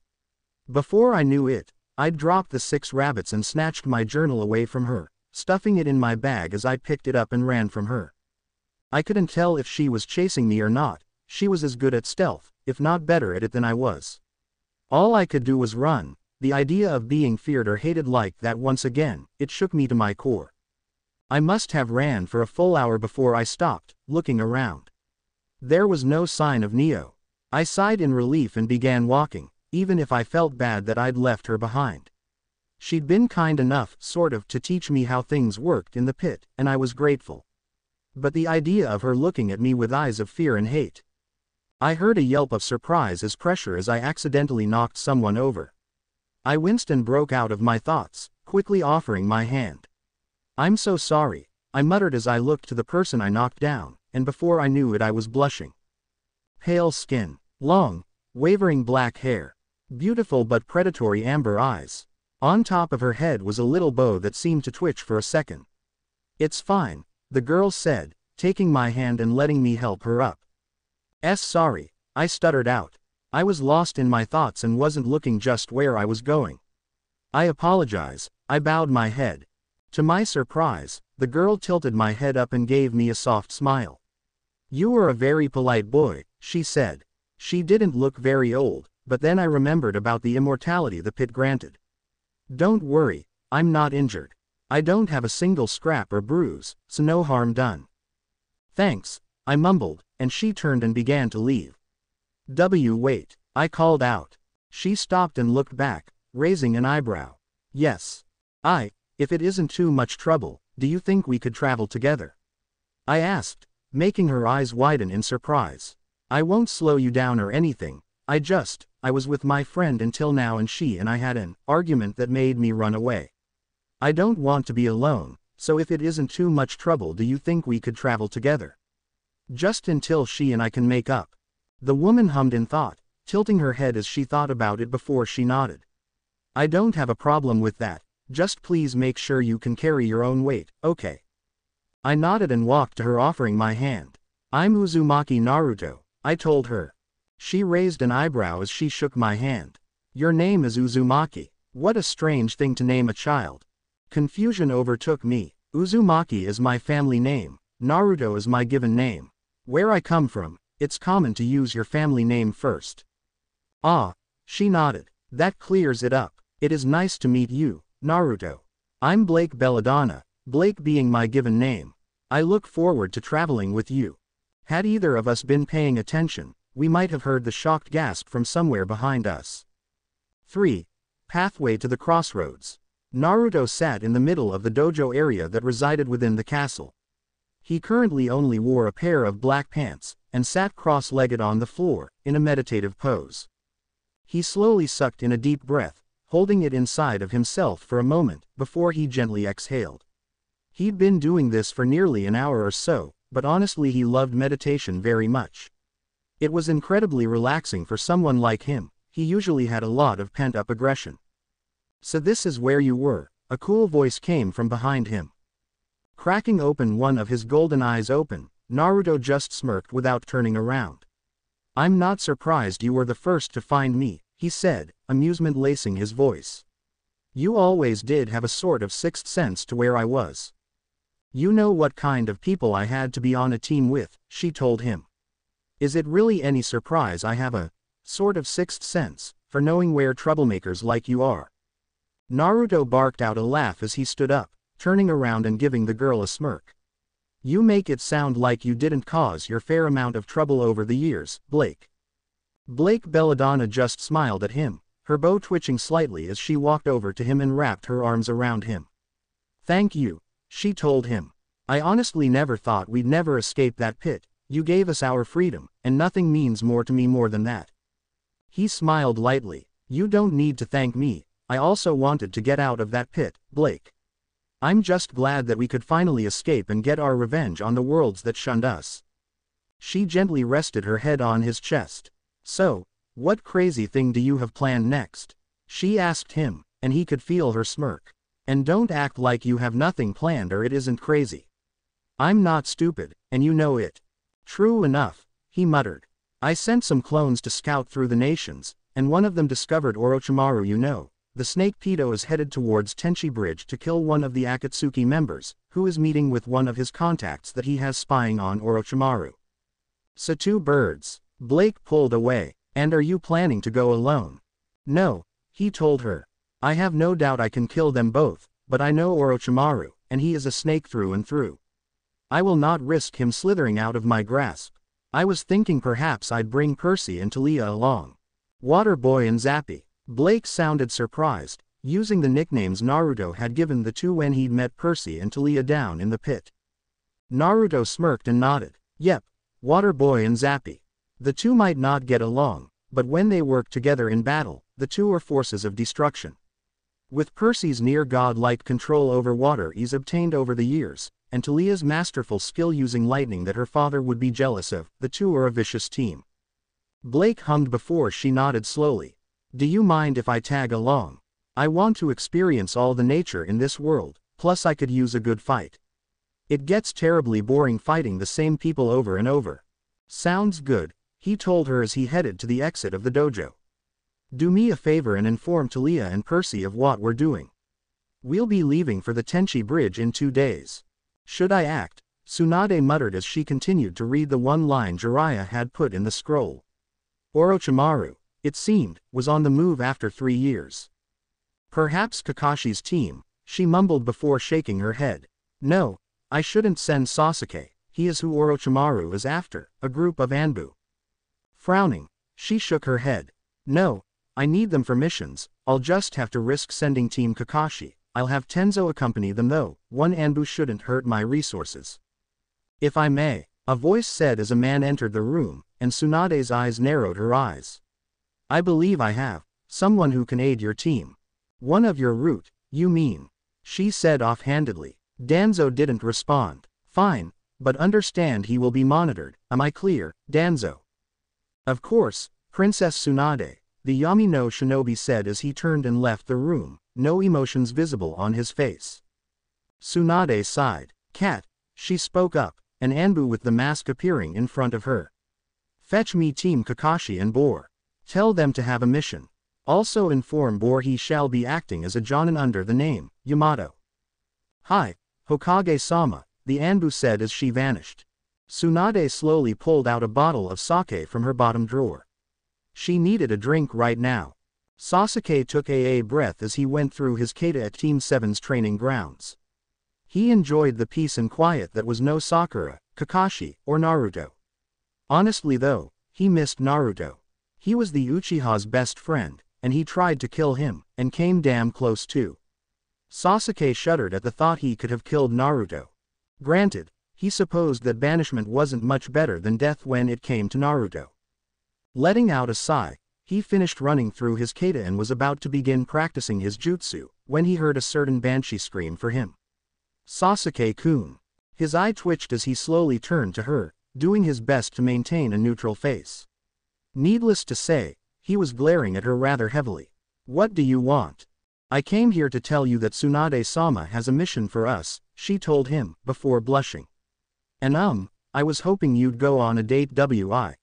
Before I knew it, I'd dropped the six rabbits and snatched my journal away from her, stuffing it in my bag as I picked it up and ran from her. I couldn't tell if she was chasing me or not, she was as good at stealth, if not better at it than I was. All I could do was run, the idea of being feared or hated like that once again, it shook me to my core. I must have ran for a full hour before I stopped, looking around. There was no sign of Neo. I sighed in relief and began walking, even if I felt bad that I'd left her behind. She'd been kind enough, sort of, to teach me how things worked in the pit, and I was grateful. But the idea of her looking at me with eyes of fear and hate. I heard a yelp of surprise as pressure as I accidentally knocked someone over. I winced and broke out of my thoughts, quickly offering my hand. I'm so sorry, I muttered as I looked to the person I knocked down, and before I knew it I was blushing. Pale skin, long, wavering black hair, Beautiful but predatory amber eyes. On top of her head was a little bow that seemed to twitch for a second. It's fine, the girl said, taking my hand and letting me help her up. S sorry, I stuttered out. I was lost in my thoughts and wasn't looking just where I was going. I apologize, I bowed my head. To my surprise, the girl tilted my head up and gave me a soft smile. You are a very polite boy, she said. She didn't look very old, but then I remembered about the immortality the pit granted. Don't worry, I'm not injured. I don't have a single scrap or bruise, so no harm done. Thanks, I mumbled, and she turned and began to leave. W wait, I called out. She stopped and looked back, raising an eyebrow. Yes. I, if it isn't too much trouble, do you think we could travel together? I asked, making her eyes widen in surprise. I won't slow you down or anything, I just, I was with my friend until now and she and I had an argument that made me run away. I don't want to be alone, so if it isn't too much trouble do you think we could travel together? Just until she and I can make up. The woman hummed in thought, tilting her head as she thought about it before she nodded. I don't have a problem with that, just please make sure you can carry your own weight, okay? I nodded and walked to her offering my hand. I'm Uzumaki Naruto, I told her. She raised an eyebrow as she shook my hand. Your name is Uzumaki. What a strange thing to name a child. Confusion overtook me. Uzumaki is my family name. Naruto is my given name. Where I come from, it's common to use your family name first. Ah, she nodded. That clears it up. It is nice to meet you, Naruto. I'm Blake Belladonna, Blake being my given name. I look forward to traveling with you. Had either of us been paying attention, we might have heard the shocked gasp from somewhere behind us. 3. Pathway to the Crossroads. Naruto sat in the middle of the dojo area that resided within the castle. He currently only wore a pair of black pants, and sat cross-legged on the floor, in a meditative pose. He slowly sucked in a deep breath, holding it inside of himself for a moment, before he gently exhaled. He'd been doing this for nearly an hour or so, but honestly he loved meditation very much. It was incredibly relaxing for someone like him, he usually had a lot of pent-up aggression. So this is where you were, a cool voice came from behind him. Cracking open one of his golden eyes open, Naruto just smirked without turning around. I'm not surprised you were the first to find me, he said, amusement lacing his voice. You always did have a sort of sixth sense to where I was. You know what kind of people I had to be on a team with, she told him. Is it really any surprise I have a sort of sixth sense for knowing where troublemakers like you are? Naruto barked out a laugh as he stood up turning around and giving the girl a smirk. You make it sound like you didn't cause your fair amount of trouble over the years, Blake. Blake Belladonna just smiled at him, her bow twitching slightly as she walked over to him and wrapped her arms around him. Thank you, she told him. I honestly never thought we'd never escape that pit, you gave us our freedom, and nothing means more to me more than that. He smiled lightly. You don't need to thank me, I also wanted to get out of that pit, Blake. I'm just glad that we could finally escape and get our revenge on the worlds that shunned us. She gently rested her head on his chest. So, what crazy thing do you have planned next? She asked him, and he could feel her smirk. And don't act like you have nothing planned or it isn't crazy. I'm not stupid, and you know it. True enough, he muttered. I sent some clones to scout through the nations, and one of them discovered Orochimaru you know. The Snake Pedo is headed towards Tenchi Bridge to kill one of the Akatsuki members, who is meeting with one of his contacts that he has spying on Orochimaru. So two birds. Blake pulled away. And are you planning to go alone? No, he told her. I have no doubt I can kill them both, but I know Orochimaru, and he is a snake through and through. I will not risk him slithering out of my grasp. I was thinking perhaps I'd bring Percy and Thalia along. Water Boy and Zappy. Blake sounded surprised, using the nicknames Naruto had given the two when he'd met Percy and Thalia down in the pit. Naruto smirked and nodded. Yep, Water Boy and Zappy. The two might not get along, but when they work together in battle, the two are forces of destruction. With Percy's near god-like control over water he's obtained over the years, and Thalia's masterful skill using lightning that her father would be jealous of, the two are a vicious team. Blake hummed before she nodded slowly, do you mind if I tag along? I want to experience all the nature in this world, plus I could use a good fight. It gets terribly boring fighting the same people over and over. Sounds good, he told her as he headed to the exit of the dojo. Do me a favor and inform Talia and Percy of what we're doing. We'll be leaving for the Tenchi Bridge in two days. Should I act? Tsunade muttered as she continued to read the one line Jiraiya had put in the scroll. Orochimaru, it seemed, was on the move after three years. Perhaps Kakashi's team, she mumbled before shaking her head. No, I shouldn't send Sasuke, he is who Orochimaru is after, a group of Anbu. Frowning, she shook her head. No, I need them for missions, I'll just have to risk sending Team Kakashi, I'll have Tenzo accompany them though, one Anbu shouldn't hurt my resources. If I may, a voice said as a man entered the room, and Tsunade's eyes narrowed her eyes. I believe I have, someone who can aid your team. One of your root, you mean. She said offhandedly. Danzo didn't respond. Fine, but understand he will be monitored, am I clear, Danzo? Of course, Princess Tsunade, the Yami no shinobi said as he turned and left the room, no emotions visible on his face. Tsunade sighed. Cat, she spoke up, an Anbu with the mask appearing in front of her. Fetch me Team Kakashi and Bor. Tell them to have a mission. Also inform Bor he shall be acting as a Jonin under the name, Yamato. Hi, Hokage-sama, the Anbu said as she vanished. Tsunade slowly pulled out a bottle of sake from her bottom drawer. She needed a drink right now. Sasuke took a, a breath as he went through his kata at Team 7's training grounds. He enjoyed the peace and quiet that was no Sakura, Kakashi, or Naruto. Honestly though, he missed Naruto. He was the Uchiha's best friend, and he tried to kill him, and came damn close too. Sasuke shuddered at the thought he could have killed Naruto. Granted, he supposed that banishment wasn't much better than death when it came to Naruto. Letting out a sigh, he finished running through his kata and was about to begin practicing his jutsu, when he heard a certain banshee scream for him. Sasuke-kun. His eye twitched as he slowly turned to her, doing his best to maintain a neutral face. Needless to say, he was glaring at her rather heavily. What do you want? I came here to tell you that Tsunade-sama has a mission for us, she told him, before blushing. And um, I was hoping you'd go on a date wi.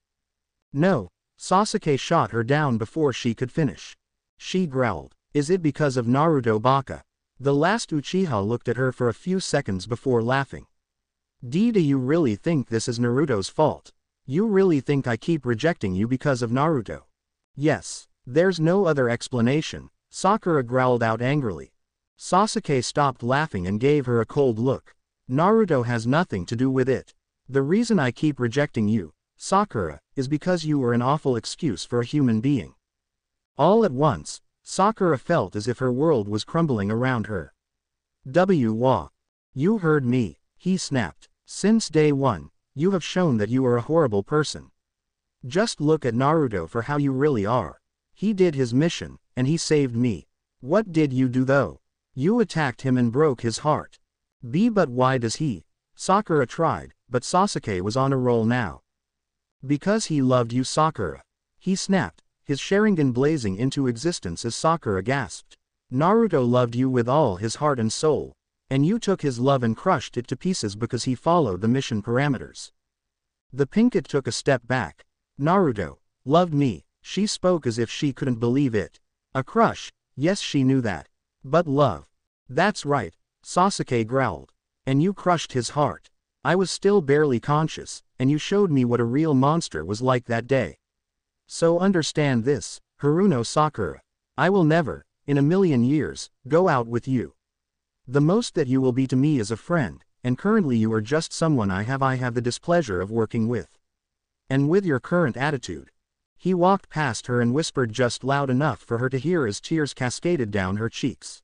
No, Sasuke shot her down before she could finish. She growled, is it because of Naruto Baka? The last Uchiha looked at her for a few seconds before laughing. D do you really think this is Naruto's fault? You really think I keep rejecting you because of Naruto? Yes, there's no other explanation, Sakura growled out angrily. Sasuke stopped laughing and gave her a cold look. Naruto has nothing to do with it. The reason I keep rejecting you, Sakura, is because you were an awful excuse for a human being. All at once, Sakura felt as if her world was crumbling around her. W. Wa. You heard me, he snapped. Since day one, you have shown that you are a horrible person. Just look at Naruto for how you really are. He did his mission, and he saved me. What did you do though? You attacked him and broke his heart. B but why does he? Sakura tried, but Sasuke was on a roll now. Because he loved you Sakura. He snapped, his Sharingan blazing into existence as Sakura gasped. Naruto loved you with all his heart and soul, and you took his love and crushed it to pieces because he followed the mission parameters. The Pinkett took a step back. Naruto, loved me, she spoke as if she couldn't believe it. A crush, yes she knew that. But love. That's right, Sasuke growled. And you crushed his heart. I was still barely conscious, and you showed me what a real monster was like that day. So understand this, Haruno Sakura. I will never, in a million years, go out with you. The most that you will be to me is a friend, and currently you are just someone I have I have the displeasure of working with. And with your current attitude. He walked past her and whispered just loud enough for her to hear as tears cascaded down her cheeks.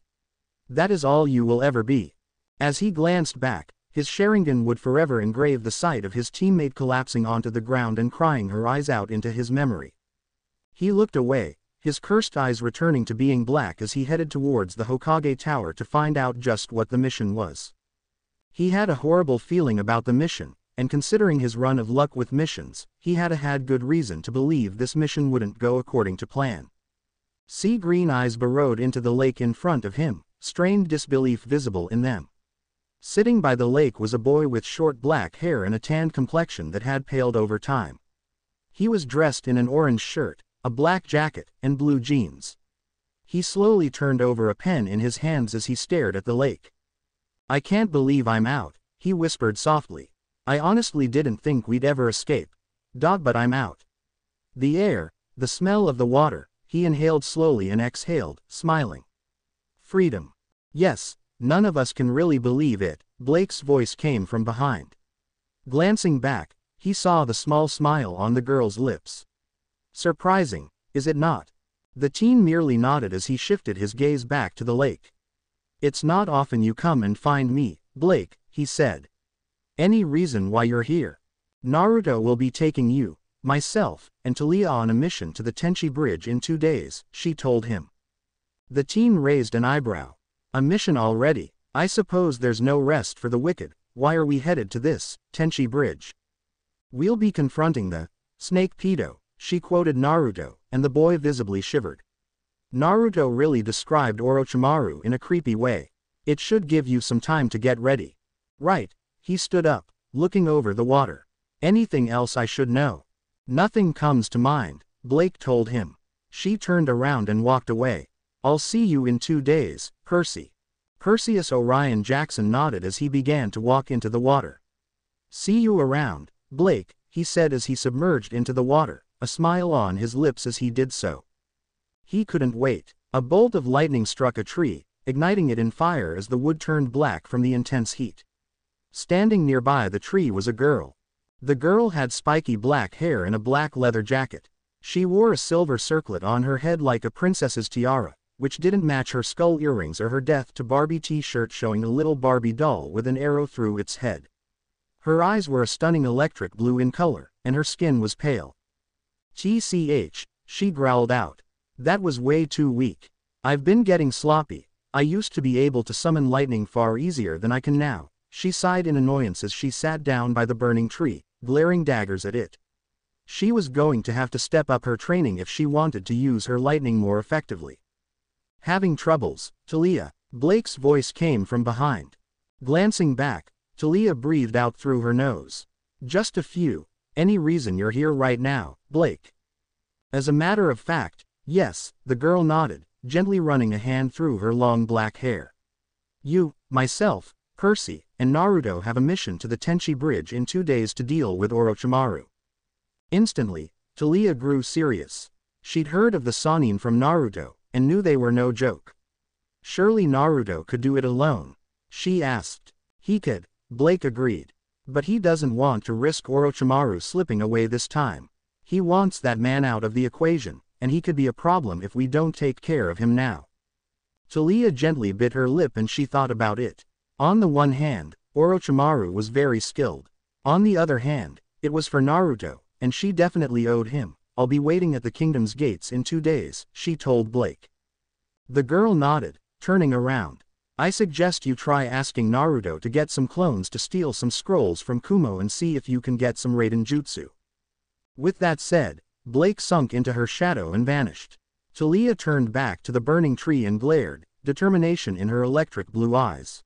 That is all you will ever be. As he glanced back, his Sharingan would forever engrave the sight of his teammate collapsing onto the ground and crying her eyes out into his memory. He looked away, his cursed eyes returning to being black as he headed towards the Hokage Tower to find out just what the mission was. He had a horrible feeling about the mission, and considering his run of luck with missions, he had a had good reason to believe this mission wouldn't go according to plan. Sea green eyes burrowed into the lake in front of him, strained disbelief visible in them. Sitting by the lake was a boy with short black hair and a tanned complexion that had paled over time. He was dressed in an orange shirt, a black jacket, and blue jeans. He slowly turned over a pen in his hands as he stared at the lake. I can't believe I'm out, he whispered softly. I honestly didn't think we'd ever escape. Dog but I'm out. The air, the smell of the water, he inhaled slowly and exhaled, smiling. Freedom. Yes, none of us can really believe it, Blake's voice came from behind. Glancing back, he saw the small smile on the girl's lips. Surprising, is it not? The teen merely nodded as he shifted his gaze back to the lake. It's not often you come and find me, Blake, he said. Any reason why you're here? Naruto will be taking you, myself, and Thalia on a mission to the Tenchi Bridge in two days, she told him. The teen raised an eyebrow. A mission already, I suppose there's no rest for the wicked, why are we headed to this, Tenchi Bridge? We'll be confronting the Snake Pedo, she quoted Naruto, and the boy visibly shivered. Naruto really described Orochimaru in a creepy way. It should give you some time to get ready. Right, he stood up, looking over the water. Anything else I should know? Nothing comes to mind, Blake told him. She turned around and walked away. I'll see you in two days, Percy. Perseus Orion Jackson nodded as he began to walk into the water. See you around, Blake, he said as he submerged into the water, a smile on his lips as he did so. He couldn't wait. A bolt of lightning struck a tree, igniting it in fire as the wood turned black from the intense heat. Standing nearby the tree was a girl. The girl had spiky black hair and a black leather jacket. She wore a silver circlet on her head like a princess's tiara, which didn't match her skull earrings or her death to Barbie t-shirt showing a little Barbie doll with an arrow through its head. Her eyes were a stunning electric blue in color, and her skin was pale. TCH, she growled out. That was way too weak. I've been getting sloppy. I used to be able to summon lightning far easier than I can now. She sighed in annoyance as she sat down by the burning tree, glaring daggers at it. She was going to have to step up her training if she wanted to use her lightning more effectively. Having troubles, Thalia, Blake's voice came from behind. Glancing back, Thalia breathed out through her nose. Just a few. Any reason you're here right now, Blake? As a matter of fact, yes, the girl nodded, gently running a hand through her long black hair. You, myself, Percy, and Naruto have a mission to the Tenchi Bridge in two days to deal with Orochimaru. Instantly, Thalia grew serious. She'd heard of the Sannin from Naruto, and knew they were no joke. Surely Naruto could do it alone. She asked. He could, Blake agreed. But he doesn't want to risk Orochimaru slipping away this time. He wants that man out of the equation, and he could be a problem if we don't take care of him now. Thalia gently bit her lip and she thought about it. On the one hand, Orochimaru was very skilled. On the other hand, it was for Naruto, and she definitely owed him. I'll be waiting at the kingdom's gates in two days, she told Blake. The girl nodded, turning around. I suggest you try asking Naruto to get some clones to steal some scrolls from Kumo and see if you can get some Raiton Jutsu. With that said, Blake sunk into her shadow and vanished. Thalia turned back to the burning tree and glared, determination in her electric blue eyes.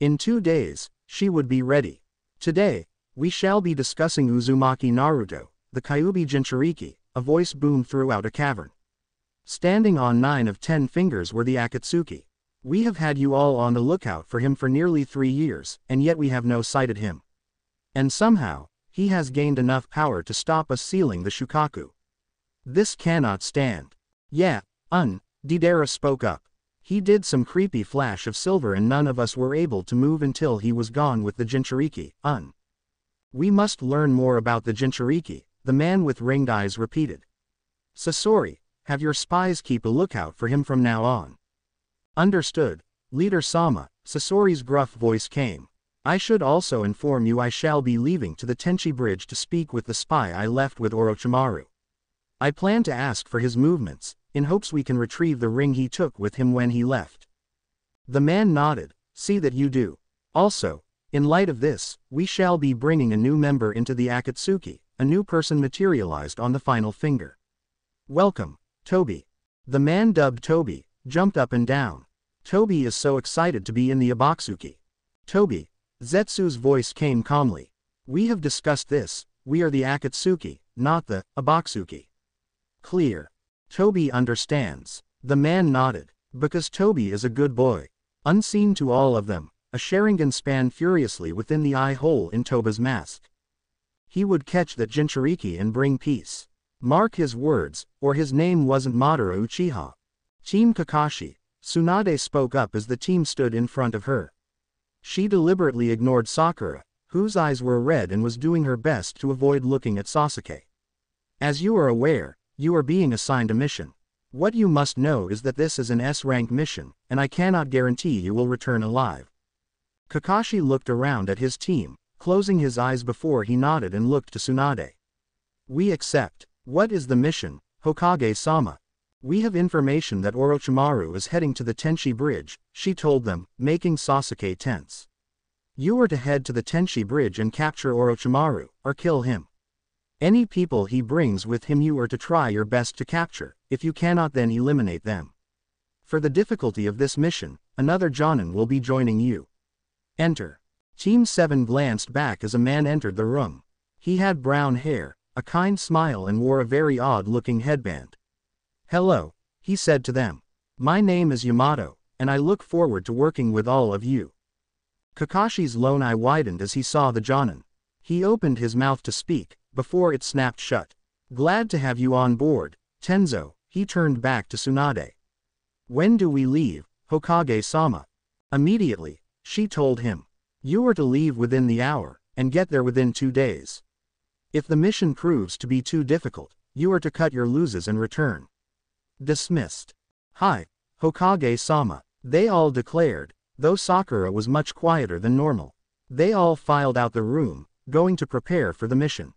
In two days, she would be ready. Today, we shall be discussing Uzumaki Naruto, the Kyuubi Jinchuriki, a voice boomed throughout a cavern. Standing on nine of ten fingers were the Akatsuki. We have had you all on the lookout for him for nearly three years, and yet we have no sighted him. And somehow, he has gained enough power to stop us sealing the Shukaku. This cannot stand. Yeah, un, Deidara spoke up. He did some creepy flash of silver and none of us were able to move until he was gone with the Jinchuriki, un. We must learn more about the Jinchuriki, the man with ringed eyes repeated. Sasori, have your spies keep a lookout for him from now on. Understood, Leader Sama, Sasori's gruff voice came. I should also inform you I shall be leaving to the Tenchi Bridge to speak with the spy I left with Orochimaru. I plan to ask for his movements, in hopes we can retrieve the ring he took with him when he left. The man nodded, see that you do. Also, in light of this, we shall be bringing a new member into the Akatsuki, a new person materialized on the final finger. Welcome, Tobi. The man dubbed Tobi, jumped up and down. Tobi is so excited to be in the Abaksuki. Tobi, Zetsu's voice came calmly. We have discussed this, We are the Akatsuki, not the Abaksuki. Clear. Tobi understands. The man nodded. Because Tobi is a good boy. Unseen to all of them, a Sharingan span furiously within the eye hole in Tobi's mask. He would catch the Jinchuriki and bring peace. Mark his words, or his name wasn't Madara Uchiha. Team Kakashi. Tsunade spoke up as the team stood in front of her. She deliberately ignored Sakura, whose eyes were red and was doing her best to avoid looking at Sasuke. As you are aware, you are being assigned a mission. What you must know is that this is an S-rank mission, and I cannot guarantee you will return alive. Kakashi looked around at his team, closing his eyes before he nodded and looked to Tsunade. We accept. What is the mission, Hokage-sama? We have information that Orochimaru is heading to the Tenchi Bridge, she told them, making Sasuke tense. You are to head to the Tenchi Bridge and capture Orochimaru, or kill him. Any people he brings with him you are to try your best to capture, if you cannot then eliminate them. For the difficulty of this mission, another Jonin will be joining you. Enter. Team 7 glanced back as a man entered the room. He had brown hair, a kind smile and wore a very odd-looking headband. Hello, he said to them. My name is Yamato, and I look forward to working with all of you. Kakashi's lone eye widened as he saw the Jonin. He opened his mouth to speak, before it snapped shut. Glad to have you on board, Tenzo, he turned back to Tsunade. When do we leave, Hokage-sama? Immediately, she told him. You are to leave within the hour, and get there within two days. If the mission proves to be too difficult, you are to cut your loses and return. Dismissed. Hi, Hokage-sama, they all declared, though Sakura was much quieter than normal. They all filed out the room, going to prepare for the mission.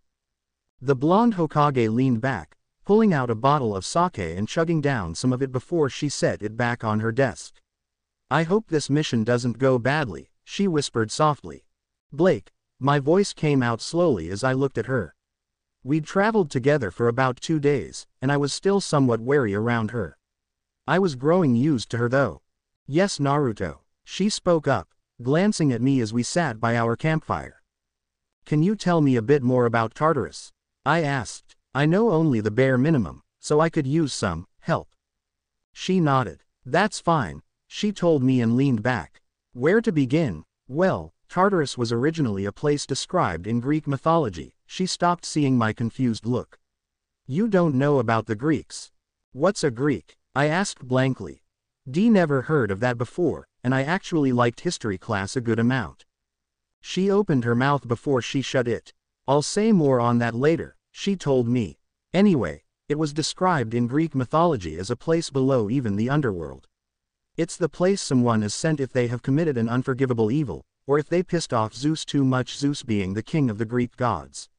The blonde Hokage leaned back, pulling out a bottle of sake and chugging down some of it before she set it back on her desk. I hope this mission doesn't go badly, she whispered softly. Blake, my voice came out slowly as I looked at her. We'd traveled together for about two days, and I was still somewhat wary around her. I was growing used to her though. Yes Naruto. She spoke up, glancing at me as we sat by our campfire. Can you tell me a bit more about Tartarus? I asked. I know only the bare minimum, so I could use some help. She nodded. That's fine, she told me and leaned back. Where to begin? Well, Tartarus was originally a place described in Greek mythology, she stopped seeing my confused look. You don't know about the Greeks. What's a Greek? I asked blankly. Dee never heard of that before, and I actually liked history class a good amount. She opened her mouth before she shut it. I'll say more on that later, she told me. Anyway, it was described in Greek mythology as a place below even the underworld. It's the place someone is sent if they have committed an unforgivable evil, or if they pissed off Zeus too much Zeus being the king of the Greek gods.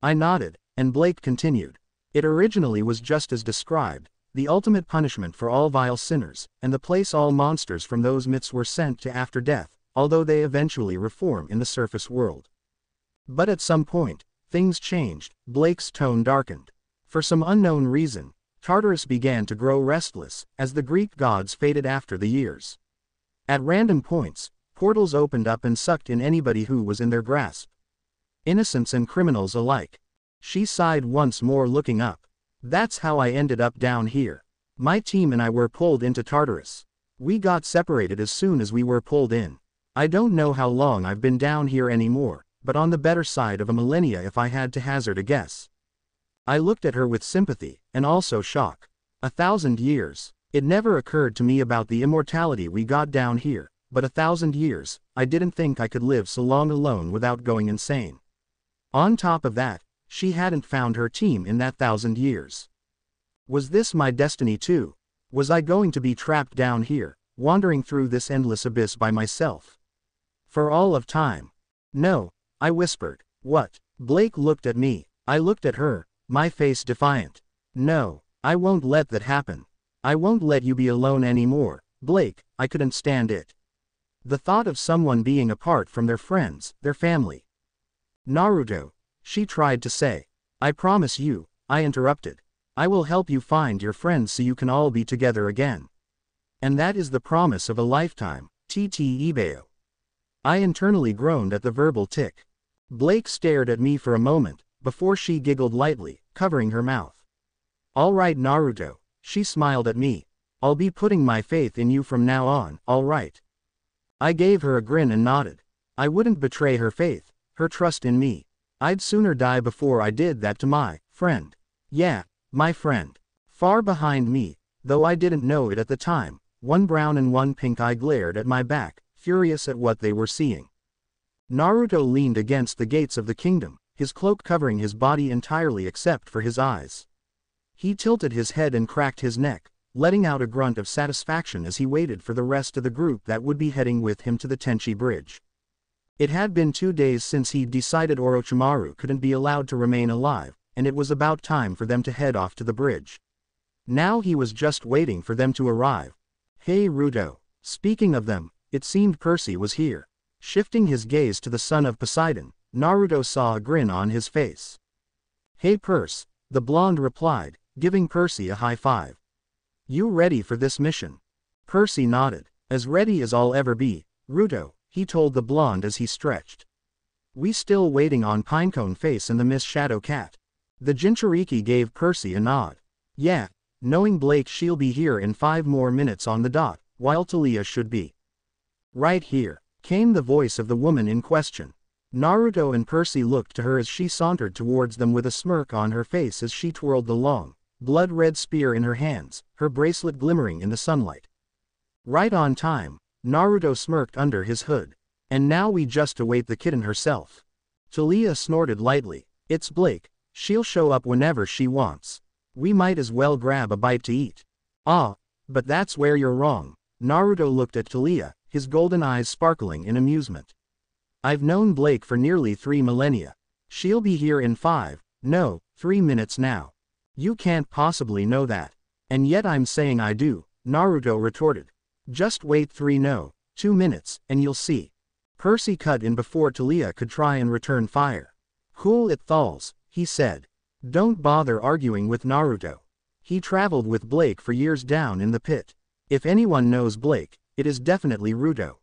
I nodded, and Blake continued. It originally was just as described, the ultimate punishment for all vile sinners, and the place all monsters from those myths were sent to after death, although they eventually reform in the surface world. But at some point, things changed, Blake's tone darkened. For some unknown reason, Tartarus began to grow restless, as the Greek gods faded after the years. At random points, portals opened up and sucked in anybody who was in their grasp. Innocents and criminals alike. She sighed once more looking up. That's how I ended up down here. My team and I were pulled into Tartarus. We got separated as soon as we were pulled in. I don't know how long I've been down here anymore, but on the better side of a millennia if I had to hazard a guess. I looked at her with sympathy, and also shock. A thousand years. It never occurred to me about the immortality we got down here, but a thousand years, I didn't think I could live so long alone without going insane. On top of that, she hadn't found her team in that thousand years. Was this my destiny too? Was I going to be trapped down here, wandering through this endless abyss by myself? For all of time? No, I whispered. What? Blake looked at me. I looked at her, my face defiant. No, I won't let that happen. I won't let you be alone anymore, Blake, I couldn't stand it. The thought of someone being apart from their friends, their family. Naruto, she tried to say. I promise you, I interrupted. I will help you find your friends so you can all be together again. And that is the promise of a lifetime, TT Ibeo. I internally groaned at the verbal tick. Blake stared at me for a moment, before she giggled lightly, covering her mouth. Alright Naruto, she smiled at me. I'll be putting my faith in you from now on, alright. I gave her a grin and nodded. I wouldn't betray her faith, her trust in me. I'd sooner die before I did that to my friend. Yeah, my friend. Far behind me, though I didn't know it at the time, one brown and one pink eye glared at my back, furious at what they were seeing. Naruto leaned against the gates of the kingdom, his cloak covering his body entirely except for his eyes. He tilted his head and cracked his neck, letting out a grunt of satisfaction as he waited for the rest of the group that would be heading with him to the Tenchi Bridge. It had been two days since he'd decided Orochimaru couldn't be allowed to remain alive, and it was about time for them to head off to the bridge. Now he was just waiting for them to arrive. Hey Ruto. Speaking of them, it seemed Percy was here. Shifting his gaze to the son of Poseidon, Naruto saw a grin on his face. Hey Percy, the blonde replied, giving Percy a high five. You ready for this mission? Percy nodded. As ready as I'll ever be, Ruto, he told the blonde as he stretched. We still waiting on Pinecone Face and the Miss Shadow Cat. The Jinchuriki gave Percy a nod. Yeah, knowing Blake she'll be here in five more minutes on the dot, while Thalia should be. Right here, came the voice of the woman in question. Naruto and Percy looked to her as she sauntered towards them with a smirk on her face as she twirled the long, blood-red spear in her hands, her bracelet glimmering in the sunlight. Right on time, Naruto smirked under his hood. And now we just await the kitten herself. Thalia snorted lightly. It's Blake, she'll show up whenever she wants. We might as well grab a bite to eat. Ah, but that's where you're wrong. Naruto looked at Thalia, his golden eyes sparkling in amusement. I've known Blake for nearly three millennia. She'll be here in five, no, three minutes now. You can't possibly know that. And yet I'm saying I do, Naruto retorted. Just wait three no, two minutes, and you'll see. Percy cut in before Thalia could try and return fire. Cool it thalls, he said. Don't bother arguing with Naruto. He traveled with Blake for years down in the pit. If anyone knows Blake, it is definitely Ruto.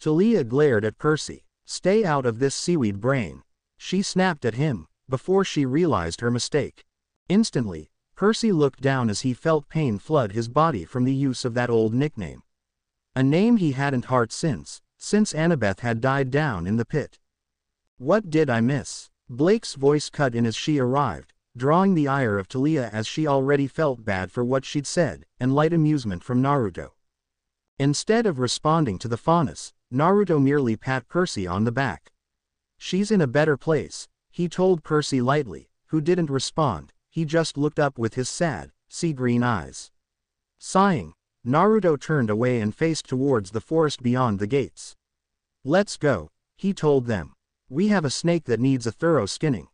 Thalia glared at Percy. Stay out of this seaweed brain. She snapped at him, before she realized her mistake. Instantly, Percy looked down as he felt pain flood his body from the use of that old nickname. A name he hadn't heard since, since Annabeth had died down in the pit. What did I miss? Blake's voice cut in as she arrived, drawing the ire of Thalia as she already felt bad for what she'd said, and light amusement from Naruto. Instead of responding to the faunus, Naruto merely pat Percy on the back. She's in a better place, he told Percy lightly, who didn't respond, he just looked up with his sad, sea green eyes. Sighing, Naruto turned away and faced towards the forest beyond the gates. Let's go, he told them. We have a snake that needs a thorough skinning.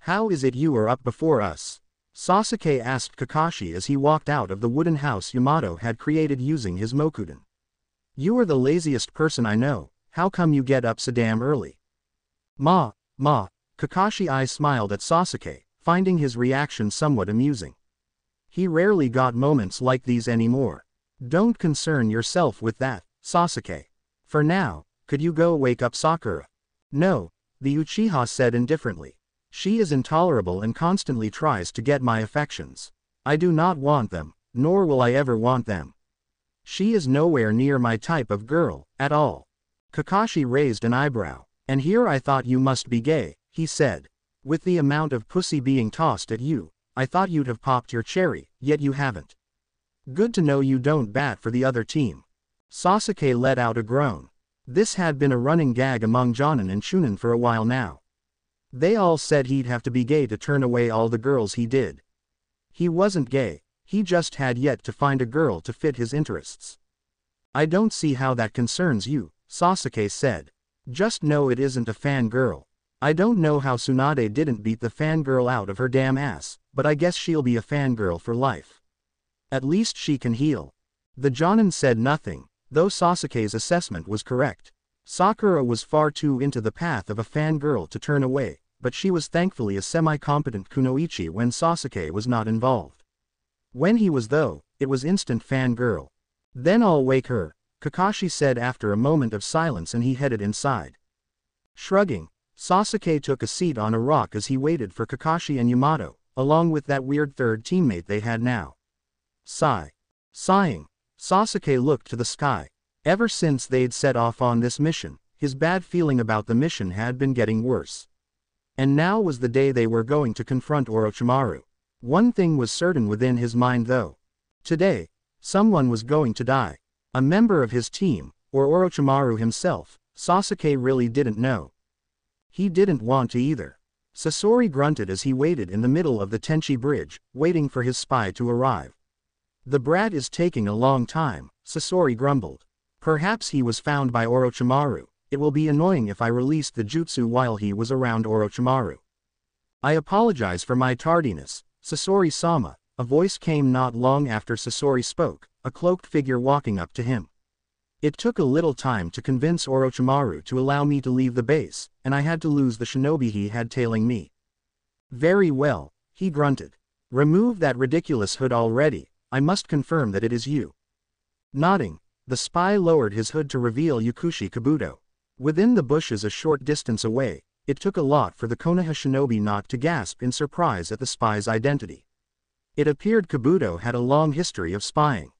How is it you are up before us? Sasuke asked Kakashi as he walked out of the wooden house Yamato had created using his Mokuton. You are the laziest person I know, how come you get up so damn early? Ma, ma, Kakashi I smiled at Sasuke, finding his reaction somewhat amusing. He rarely got moments like these anymore. Don't concern yourself with that, Sasuke. For now, could you go wake up Sakura? No, the Uchiha said indifferently. She is intolerable and constantly tries to get my affections. I do not want them, nor will I ever want them. She is nowhere near my type of girl, at all. Kakashi raised an eyebrow. And here I thought you must be gay, he said. With the amount of pussy being tossed at you, I thought you'd have popped your cherry, yet you haven't. Good to know you don't bat for the other team. Sasuke let out a groan. This had been a running gag among Jonin and Chunin for a while now. They all said he'd have to be gay to turn away all the girls he did. He wasn't gay, he just had yet to find a girl to fit his interests. I don't see how that concerns you, Sasuke said. Just know it isn't a fangirl. I don't know how Tsunade didn't beat the fangirl out of her damn ass, but I guess she'll be a fangirl for life. At least she can heal. The Jonin said nothing, though Sasuke's assessment was correct. Sakura was far too into the path of a fangirl to turn away, but she was thankfully a semi-competent kunoichi when Sasuke was not involved. When he was though, it was instant fangirl. Then I'll wake her, Kakashi said after a moment of silence and he headed inside. Shrugging, Sasuke took a seat on a rock as he waited for Kakashi and Yamato, along with that weird third teammate they had now. Sigh. Sighing, Sasuke looked to the sky. Ever since they'd set off on this mission, his bad feeling about the mission had been getting worse. And now was the day they were going to confront Orochimaru. One thing was certain within his mind though. Today, someone was going to die. A member of his team, or Orochimaru himself, Sasuke really didn't know. He didn't want to either. Sasori grunted as he waited in the middle of the Tenchi bridge, waiting for his spy to arrive. The brat is taking a long time, Sasori grumbled. Perhaps he was found by Orochimaru, it will be annoying if I released the jutsu while he was around Orochimaru. I apologize for my tardiness, Sasori-sama, a voice came not long after Sasori spoke, a cloaked figure walking up to him. It took a little time to convince Orochimaru to allow me to leave the base, and I had to lose the shinobi he had tailing me. Very well, he grunted. Remove that ridiculous hood already, I must confirm that it is you. Nodding, the spy lowered his hood to reveal Yakushi Kabuto. Within the bushes a short distance away, it took a lot for the Konoha shinobi not to gasp in surprise at the spy's identity. It appeared Kabuto had a long history of spying.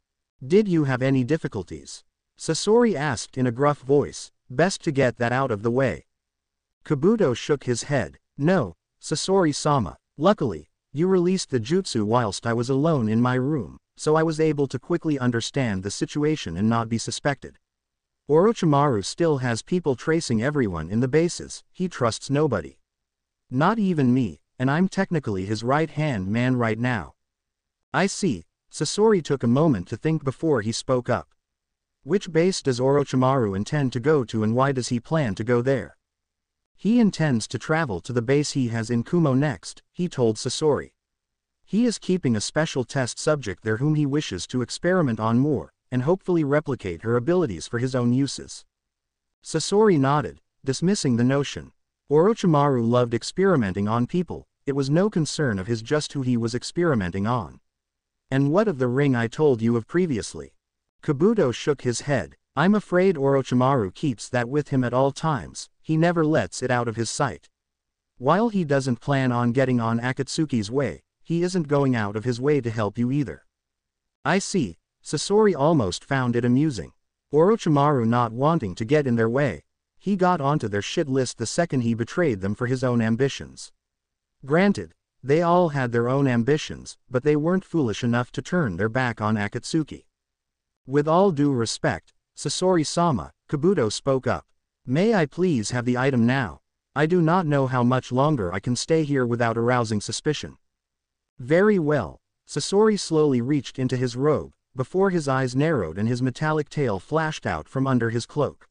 Did you have any difficulties? Sasori asked in a gruff voice, best to get that out of the way. Kabuto shook his head, no, Sasori-sama, luckily, you released the jutsu whilst I was alone in my room, so I was able to quickly understand the situation and not be suspected. Orochimaru still has people tracing everyone in the bases, he trusts nobody. Not even me, and I'm technically his right-hand man right now. I see, Sasori took a moment to think before he spoke up. Which base does Orochimaru intend to go to and why does he plan to go there? He intends to travel to the base he has in Kumo next, he told Sasori. He is keeping a special test subject there whom he wishes to experiment on more, and hopefully replicate her abilities for his own uses. Sasori nodded, dismissing the notion. Orochimaru loved experimenting on people, it was no concern of his just who he was experimenting on. And what of the ring I told you of previously? Kabuto shook his head, I'm afraid Orochimaru keeps that with him at all times, he never lets it out of his sight. While he doesn't plan on getting on Akatsuki's way, he isn't going out of his way to help you either. I see, Sasori almost found it amusing. Orochimaru not wanting to get in their way. He got onto their shit list the second he betrayed them for his own ambitions. Granted, they all had their own ambitions, but they weren't foolish enough to turn their back on Akatsuki. With all due respect, Sasori-sama, Kabuto spoke up. May I please have the item now? I do not know how much longer I can stay here without arousing suspicion. Very well, Sasori slowly reached into his robe, before his eyes narrowed and his metallic tail flashed out from under his cloak.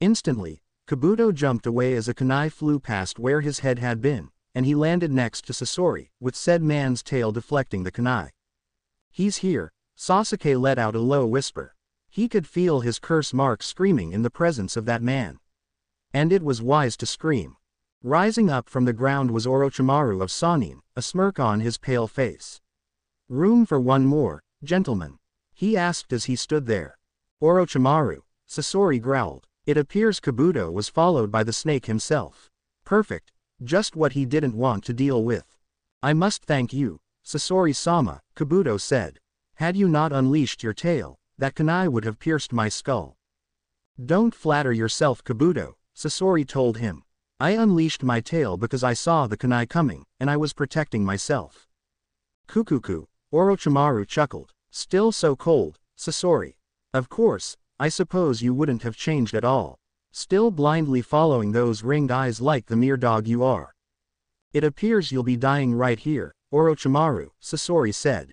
Instantly, Kabuto jumped away as a kunai flew past where his head had been, and he landed next to Sasori, with said man's tail deflecting the kunai. He's here, Sasuke let out a low whisper. He could feel his curse mark screaming in the presence of that man. And it was wise to scream. Rising up from the ground was Orochimaru of Sannin, a smirk on his pale face. Room for one more, gentlemen. He asked as he stood there. Orochimaru, Sasori growled. It appears Kabuto was followed by the snake himself. Perfect, just what he didn't want to deal with. I must thank you, Sasori-sama, Kabuto said. Had you not unleashed your tail, that kunai would have pierced my skull. Don't flatter yourself Kabuto, Sasori told him. I unleashed my tail because I saw the kunai coming, and I was protecting myself. Kukuku, Orochimaru chuckled. Still so cold, Sasori. Of course, I suppose you wouldn't have changed at all. Still blindly following those ringed eyes like the mere dog you are. It appears you'll be dying right here, Orochimaru, Sasori said.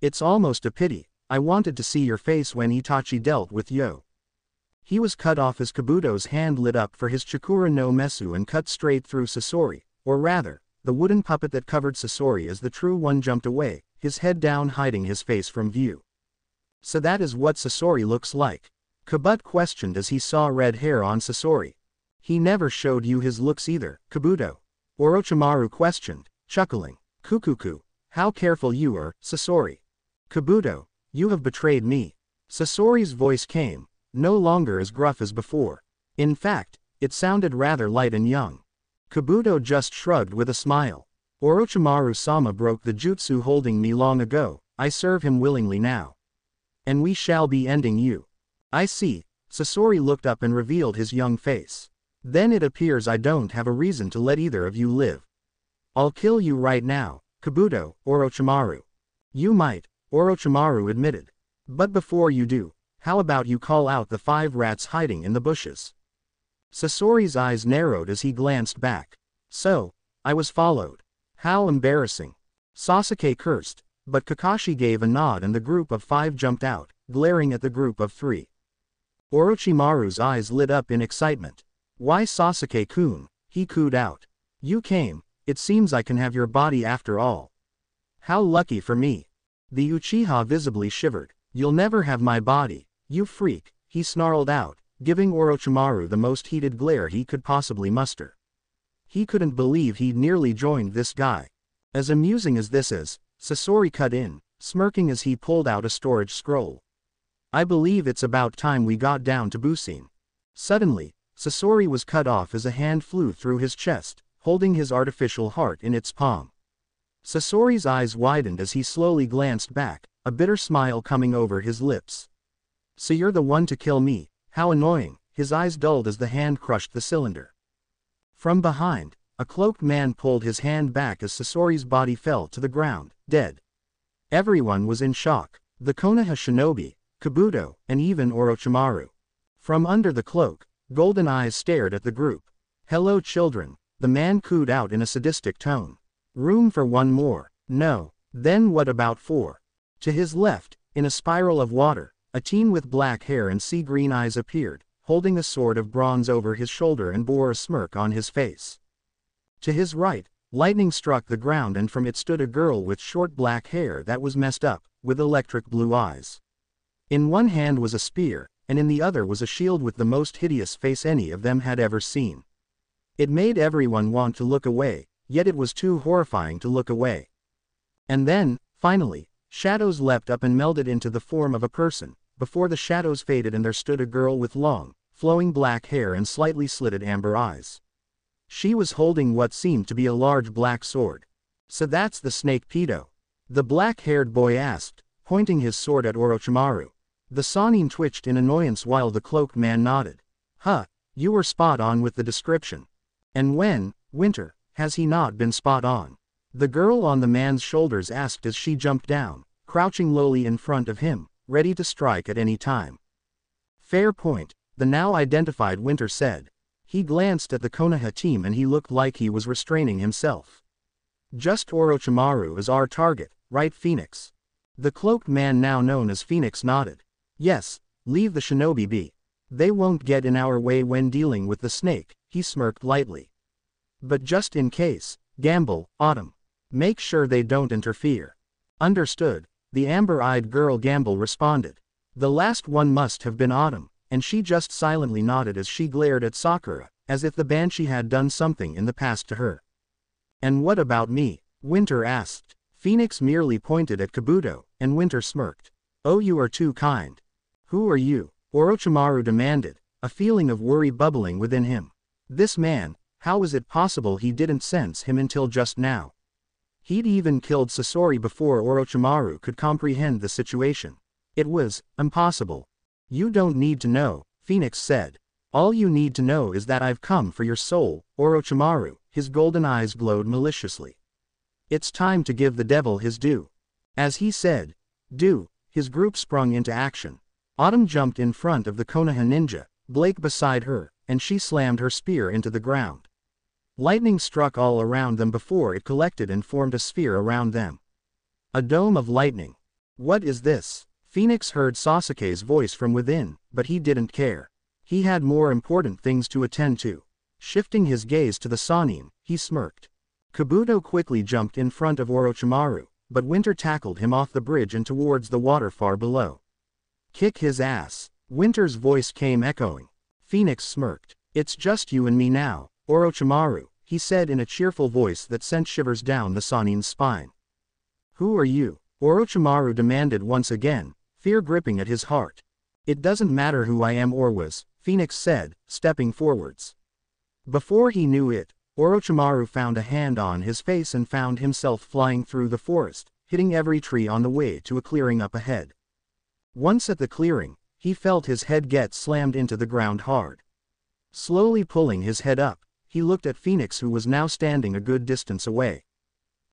It's almost a pity, I wanted to see your face when Itachi dealt with Yo. He was cut off as Kabuto's hand lit up for his Chakra no Mesu and cut straight through Sasori, or rather, the wooden puppet that covered Sasori as the true one jumped away, his head down hiding his face from view. So that is what Sasori looks like. Kabuto questioned as he saw red hair on Sasori. He never showed you his looks either, Kabuto. Orochimaru questioned, chuckling. Kukuku, how careful you are, Sasori. Kabuto, you have betrayed me. Sasori's voice came, no longer as gruff as before. In fact, it sounded rather light and young. Kabuto just shrugged with a smile. Orochimaru Sama broke the jutsu holding me long ago, I serve him willingly now. And we shall be ending you. I see, Sasori looked up and revealed his young face. Then it appears I don't have a reason to let either of you live. I'll kill you right now, Kabuto, Orochimaru. You might, Orochimaru admitted. But before you do, how about you call out the five rats hiding in the bushes? Sasori's eyes narrowed as he glanced back. So, I was followed. How embarrassing. Sasuke cursed, but Kakashi gave a nod and the group of five jumped out, glaring at the group of three. Orochimaru's eyes lit up in excitement. Why Sasuke-kun, he cooed out. You came, it seems I can have your body after all. How lucky for me. The Uchiha visibly shivered. You'll never have my body, you freak, he snarled out, giving Orochimaru the most heated glare he could possibly muster. He couldn't believe he'd nearly joined this guy. As amusing as this is, Sasori cut in, smirking as he pulled out a storage scroll. I believe it's about time we got down to Busine. Suddenly, Sasori was cut off as a hand flew through his chest, holding his artificial heart in its palm. Sasori's eyes widened as he slowly glanced back, a bitter smile coming over his lips. So you're the one to kill me, how annoying, his eyes dulled as the hand crushed the cylinder. From behind, a cloaked man pulled his hand back as Sasori's body fell to the ground, dead. Everyone was in shock, the Konoha shinobi, Kabuto, and even Orochimaru. From under the cloak, golden eyes stared at the group. Hello children, the man cooed out in a sadistic tone. Room for one more. No. Then what about four? To his left, in a spiral of water, a teen with black hair and sea green eyes appeared, holding a sword of bronze over his shoulder and bore a smirk on his face. To his right, lightning struck the ground and from it stood a girl with short black hair that was messed up, with electric blue eyes. In one hand was a spear, and in the other was a shield with the most hideous face any of them had ever seen. It made everyone want to look away, yet it was too horrifying to look away. And then, finally, shadows leapt up and melded into the form of a person, before the shadows faded and there stood a girl with long, flowing black hair and slightly slitted amber eyes. She was holding what seemed to be a large black sword. So that's the snake pedo. The black-haired boy asked, pointing his sword at Orochimaru. The Sannin twitched in annoyance while the cloaked man nodded. Huh, you were spot on with the description. And when, Winter, has he not been spot on? The girl on the man's shoulders asked as she jumped down, crouching lowly in front of him, ready to strike at any time. Fair point, the now identified Winter said. He glanced at the Konoha team and he looked like he was restraining himself. Just Orochimaru is our target, right Phoenix? The cloaked man now known as Phoenix nodded. Yes, leave the shinobi be. They won't get in our way when dealing with the snake, he smirked lightly. But just in case, gamble, Autumn. Make sure they don't interfere. Understood, the amber-eyed girl Gamble responded. The last one must have been Autumn and she just silently nodded as she glared at Sakura, as if the banshee had done something in the past to her. And what about me? Winter asked. Phoenix merely pointed at Kabuto, and Winter smirked. Oh you are too kind. Who are you? Orochimaru demanded, a feeling of worry bubbling within him. This man, how is it possible he didn't sense him until just now? He'd even killed Sasori before Orochimaru could comprehend the situation. It was impossible. You don't need to know, Phoenix said. All you need to know is that I've come for your soul, Orochimaru, his golden eyes glowed maliciously. It's time to give the devil his due. As he said, do, his group sprung into action. Autumn jumped in front of the Konoha ninja, Blake beside her, and she slammed her spear into the ground. Lightning struck all around them before it collected and formed a sphere around them. A dome of lightning. What is this? Phoenix heard Sasuke's voice from within, but he didn't care. He had more important things to attend to. Shifting his gaze to the Sannin, he smirked. Kabuto quickly jumped in front of Orochimaru, but Winter tackled him off the bridge and towards the water far below. Kick his ass. Winter's voice came echoing. Phoenix smirked. It's just you and me now, Orochimaru, he said in a cheerful voice that sent shivers down the Sannin's spine. Who are you? Orochimaru demanded once again, fear gripping at his heart. It doesn't matter who I am or was, Phoenix said, stepping forwards. Before he knew it, Orochimaru found a hand on his face and found himself flying through the forest, hitting every tree on the way to a clearing up ahead. Once at the clearing, he felt his head get slammed into the ground hard. Slowly pulling his head up, he looked at Phoenix who was now standing a good distance away.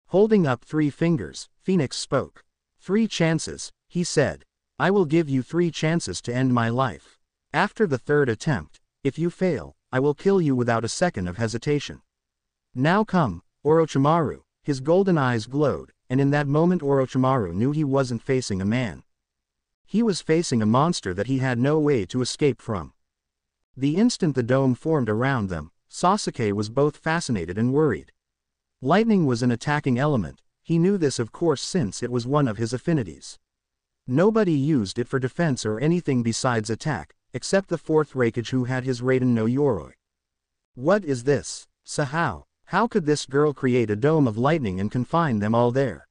Holding up three fingers, Phoenix spoke. Three chances, he said. I will give you three chances to end my life. After the third attempt, if you fail, I will kill you without a second of hesitation. Now come, Orochimaru, his golden eyes glowed, and in that moment Orochimaru knew he wasn't facing a man. He was facing a monster that he had no way to escape from. The instant the dome formed around them, Sasuke was both fascinated and worried. Lightning was an attacking element, he knew this of course since it was one of his affinities. Nobody used it for defense or anything besides attack, except the fourth Raikage who had his Raiton no Yoroi. What is this? How? How could this girl create a dome of lightning and confine them all there?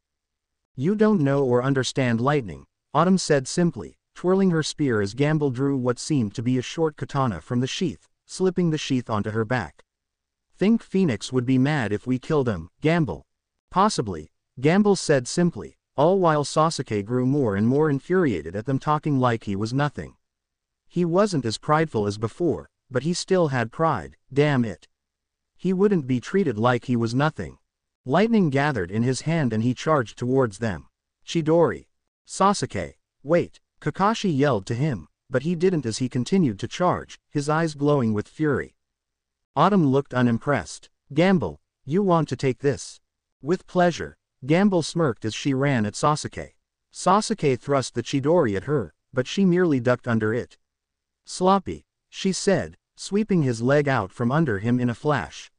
You don't know or understand lightning, Autumn said simply, twirling her spear as Gamble drew what seemed to be a short katana from the sheath, slipping the sheath onto her back. Think Phoenix would be mad if we killed him, Gamble. Possibly, Gamble said simply, all while Sasuke grew more and more infuriated at them talking like he was nothing. He wasn't as prideful as before, but he still had pride, damn it. He wouldn't be treated like he was nothing. Lightning gathered in his hand and he charged towards them. Chidori, Sasuke, wait, Kakashi yelled to him, but he didn't as he continued to charge, his eyes glowing with fury. Autumn looked unimpressed. Gamble, you want to take this? With pleasure. Gamble smirked as she ran at Sasuke. Sasuke thrust the Chidori at her, but she merely ducked under it. Sloppy, she said, sweeping his leg out from under him in a flash.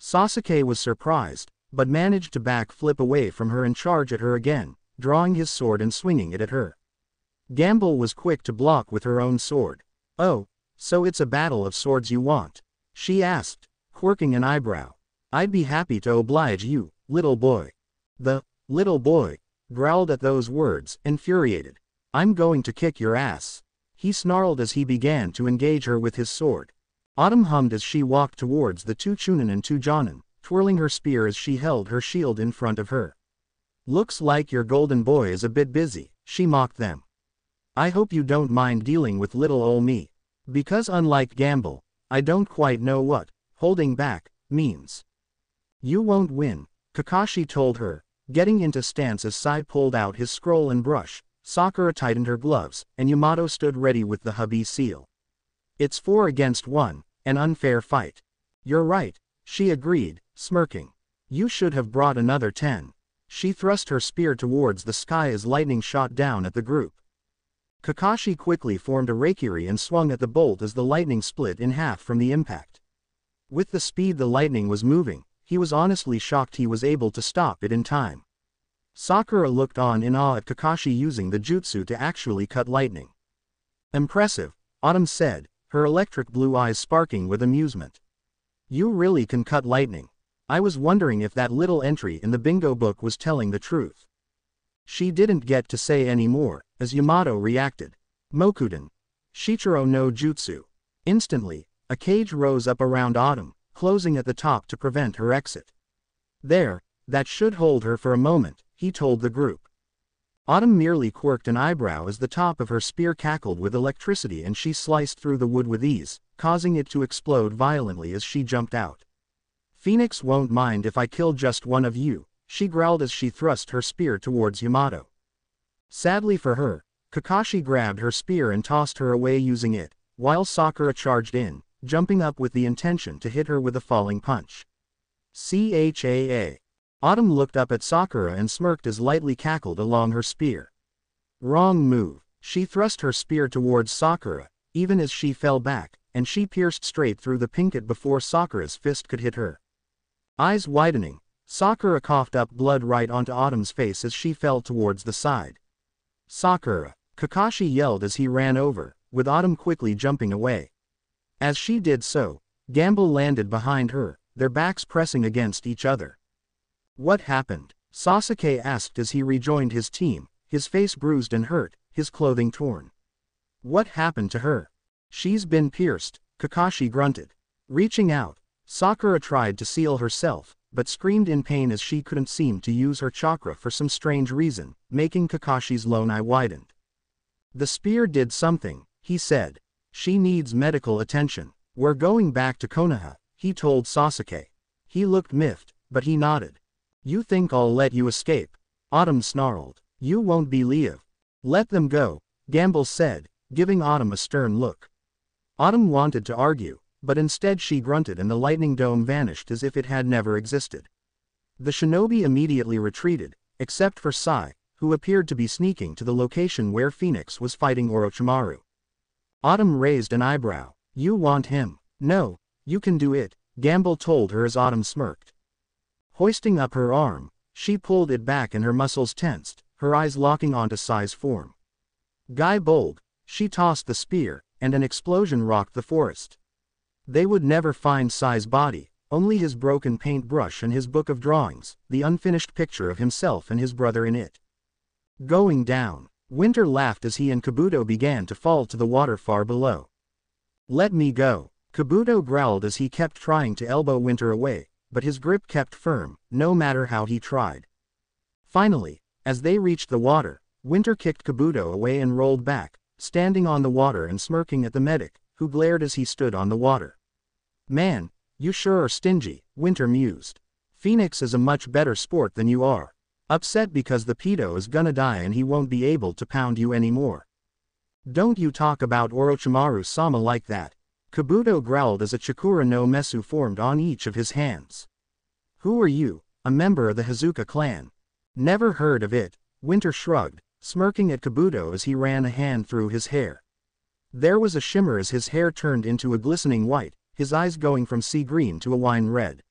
Sasuke was surprised, but managed to back flip away from her and charge at her again, drawing his sword and swinging it at her. Gamble was quick to block with her own sword. Oh, so it's a battle of swords you want? She asked, quirking an eyebrow. I'd be happy to oblige you, little boy. The little boy growled at those words, infuriated. I'm going to kick your ass. He snarled as he began to engage her with his sword. Autumn hummed as she walked towards the two Chunin and two Jonin, twirling her spear as she held her shield in front of her. Looks like your golden boy is a bit busy, she mocked them. I hope you don't mind dealing with little ol' me. Because unlike Gamble, I don't quite know what, holding back, means. You won't win, Kakashi told her, getting into stance as Sai pulled out his scroll and brush, Sakura tightened her gloves, and Yamato stood ready with the hubby seal. It's four against one, an unfair fight. You're right, she agreed, smirking. You should have brought another ten. She thrust her spear towards the sky as lightning shot down at the group. Kakashi quickly formed a Raikiri and swung at the bolt as the lightning split in half from the impact. With the speed the lightning was moving, he was honestly shocked he was able to stop it in time. Sakura looked on in awe at Kakashi using the jutsu to actually cut lightning. Impressive, Autumn said, her electric blue eyes sparking with amusement. You really can cut lightning. I was wondering if that little entry in the bingo book was telling the truth. She didn't get to say any more, as Yamato reacted. Mokuton. Shichuro no Jutsu. Instantly, a cage rose up around Autumn, closing at the top to prevent her exit. There, that should hold her for a moment, he told the group. Autumn merely quirked an eyebrow as the top of her spear cackled with electricity and she sliced through the wood with ease, causing it to explode violently as she jumped out. Phoenix won't mind if I kill just one of you, she growled as she thrust her spear towards Yamato. Sadly for her, Kakashi grabbed her spear and tossed her away using it, while Sakura charged in, jumping up with the intention to hit her with a falling punch. CHAA. Autumn looked up at Sakura and smirked as lightly cackled along her spear. Wrong move. She thrust her spear towards Sakura, even as she fell back, and she pierced straight through the pinkett before Sakura's fist could hit her. Eyes widening, Sakura coughed up blood right onto Autumn's face as she fell towards the side. Sakura, Kakashi yelled as he ran over, with Autumn quickly jumping away. As she did so, Gamble landed behind her, their backs pressing against each other. What happened? Sasuke asked as he rejoined his team, his face bruised and hurt, his clothing torn. What happened to her? She's been pierced, Kakashi grunted. Reaching out, Sakura tried to seal herself, but screamed in pain as she couldn't seem to use her chakra for some strange reason, making Kakashi's lone eye widened. The spear did something, he said. She needs medical attention. We're going back to Konoha, he told Sasuke. He looked miffed, but he nodded. You think I'll let you escape? Autumn snarled. You won't believe. Let them go, Gamble said, giving Autumn a stern look. Autumn wanted to argue, but instead she grunted and the lightning dome vanished as if it had never existed. The shinobi immediately retreated, except for Sai, who appeared to be sneaking to the location where Phoenix was fighting Orochimaru. Autumn raised an eyebrow. You want him? No, you can do it, Gamble told her as Autumn smirked. Hoisting up her arm, she pulled it back and her muscles tensed, her eyes locking onto Sai's form. Gae Bolg, she tossed the spear, and an explosion rocked the forest. They would never find Sai's body, only his broken paintbrush and his book of drawings, the unfinished picture of himself and his brother in it. Going down, Winter laughed as he and Kabuto began to fall to the water far below. Let me go, Kabuto growled as he kept trying to elbow Winter away, but his grip kept firm, no matter how he tried. Finally, as they reached the water, Winter kicked Kabuto away and rolled back, standing on the water and smirking at the medic, who glared as he stood on the water. Man, you sure are stingy, Winter mused. Phoenix is a much better sport than you are. Upset because the pedo is gonna die and he won't be able to pound you anymore. Don't you talk about Orochimaru-sama like that. Kabuto growled as a Chakra no Mesu formed on each of his hands. Who are you, a member of the Hazuka clan? Never heard of it, Winter shrugged, smirking at Kabuto as he ran a hand through his hair. There was a shimmer as his hair turned into a glistening white, his eyes going from sea green to a wine red.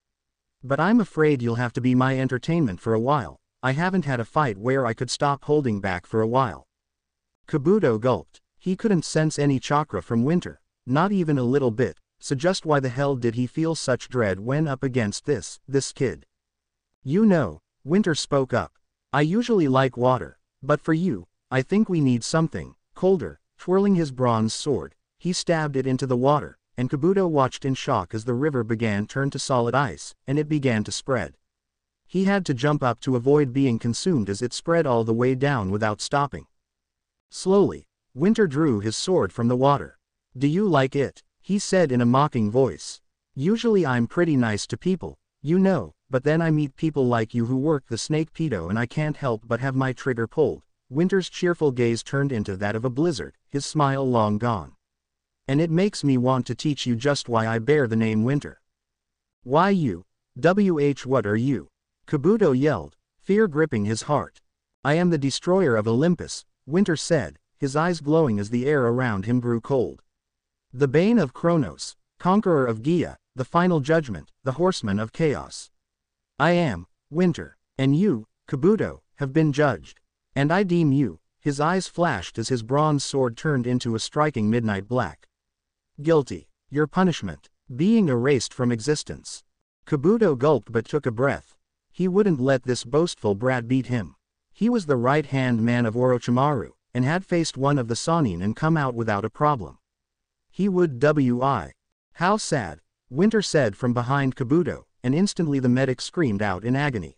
But I'm afraid you'll have to be my entertainment for a while, I haven't had a fight where I could stop holding back for a while. Kabuto gulped. He couldn't sense any chakra from Winter, not even a little bit, so just why the hell did he feel such dread when up against this, this kid? You know, Winter spoke up. I usually like water, but for you, I think we need something, colder, Twirling his bronze sword, he stabbed it into the water, and Kabuto watched in shock as the river began to turn to solid ice, and it began to spread. He had to jump up to avoid being consumed as it spread all the way down without stopping. Slowly, Winter drew his sword from the water. Do you like it? He said in a mocking voice. Usually I'm pretty nice to people, you know, but then I meet people like you who work the snake pedo and I can't help but have my trigger pulled. Winter's cheerful gaze turned into that of a blizzard, his smile long gone. And it makes me want to teach you just why I bear the name Winter. Why you? WH what are you? Kabuto yelled, fear gripping his heart. I am the destroyer of Olympus, Winter said, his eyes glowing as the air around him grew cold. The bane of Kronos, conqueror of Gaia, the final judgment, the horseman of chaos. I am, Winter, and you, Kabuto, have been judged. And I deem you, his eyes flashed as his bronze sword turned into a striking midnight black. Guilty. Your punishment. Being erased from existence. Kabuto gulped but took a breath. He wouldn't let this boastful brat beat him. He was the right-hand man of Orochimaru, and had faced one of the Sannin and come out without a problem. He would wi. How sad, Winter said from behind Kabuto, and instantly the medic screamed out in agony.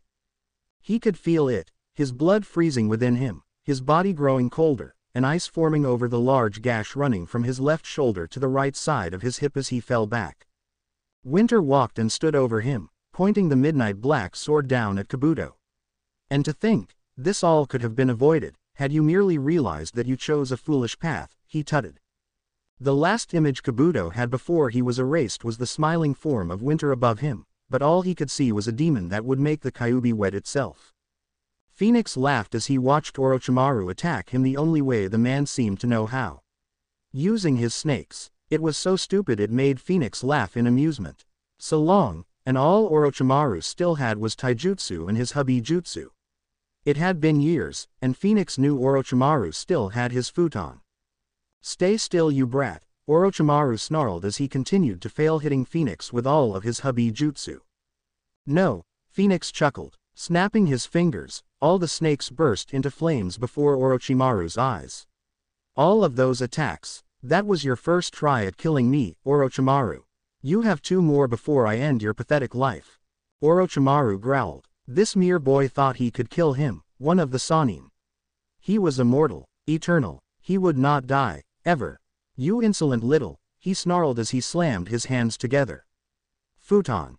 He could feel it, his blood freezing within him, his body growing colder, and ice forming over the large gash running from his left shoulder to the right side of his hip as he fell back. Winter walked and stood over him, pointing the midnight black sword down at Kabuto. And to think, this all could have been avoided, had you merely realized that you chose a foolish path, he tutted. The last image Kabuto had before he was erased was the smiling form of Winter above him, but all he could see was a demon that would make the Kyuubi wet itself. Phoenix laughed as he watched Orochimaru attack him the only way the man seemed to know how. Using his snakes. It was so stupid it made Phoenix laugh in amusement. So long, and all Orochimaru still had was taijutsu and his hebi jutsu. It had been years, and Phoenix knew Orochimaru still had his futon. Stay still you brat, Orochimaru snarled as he continued to fail hitting Phoenix with all of his hebi jutsu. No, Phoenix chuckled, snapping his fingers, all the snakes burst into flames before Orochimaru's eyes. All of those attacks, that was your first try at killing me, Orochimaru. You have two more before I end your pathetic life. Orochimaru growled. This mere boy thought he could kill him, one of the Sannin. He was immortal, eternal, he would not die, ever. You insolent little, he snarled as he slammed his hands together. Futon.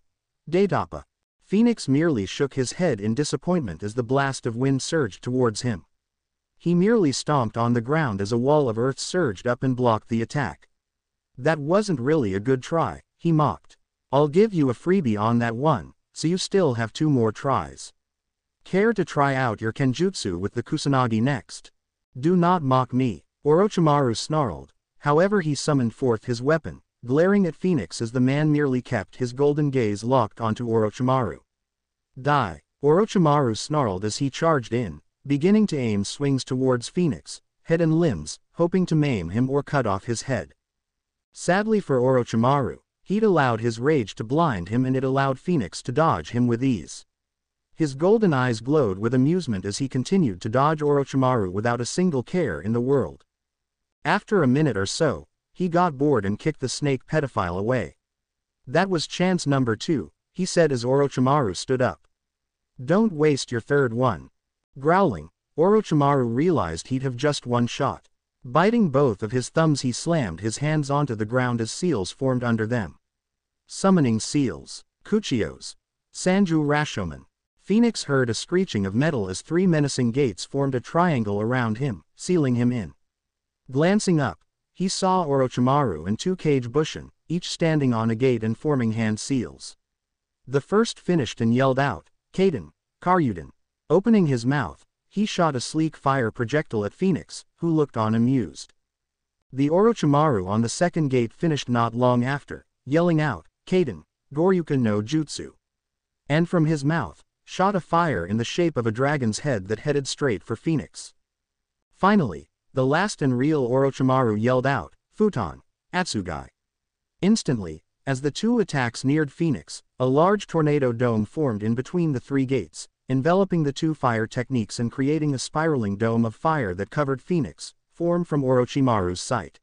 Daitoppa. Phoenix merely shook his head in disappointment as the blast of wind surged towards him. He merely stomped on the ground as a wall of earth surged up and blocked the attack. That wasn't really a good try, he mocked. I'll give you a freebie on that one, so you still have two more tries. Care to try out your kenjutsu with the kusanagi next? Do not mock me, Orochimaru snarled, however he summoned forth his weapon, glaring at Phoenix as the man merely kept his golden gaze locked onto Orochimaru. Die, Orochimaru snarled as he charged in, beginning to aim swings towards Phoenix, head and limbs, hoping to maim him or cut off his head. Sadly for Orochimaru, he'd allowed his rage to blind him and it allowed Phoenix to dodge him with ease. His golden eyes glowed with amusement as he continued to dodge Orochimaru without a single care in the world. After a minute or so, he got bored and kicked the snake pedophile away. That was chance number two, he said as Orochimaru stood up. Don't waste your third one. Growling, Orochimaru realized he'd have just one shot. Biting both of his thumbs he slammed his hands onto the ground as seals formed under them. Summoning seals, Kuchiyose, Sanju Rashomon. Phoenix heard a screeching of metal as three menacing gates formed a triangle around him, sealing him in. Glancing up, he saw Orochimaru and two Kage Bunshin, each standing on a gate and forming hand seals. The first finished and yelled out, Katon, Karyudan. Opening his mouth, he shot a sleek fire projectile at Phoenix, who looked on amused. The Orochimaru on the second gate finished not long after, yelling out, Katon, Goryuken no Jutsu. And from his mouth, shot a fire in the shape of a dragon's head that headed straight for Phoenix. Finally, the last and real Orochimaru yelled out, Futon, Atsugai. Instantly, as the two attacks neared Phoenix, a large tornado dome formed in between the three gates, enveloping the two fire techniques and creating a spiraling dome of fire that covered Phoenix, formed from Orochimaru's sight.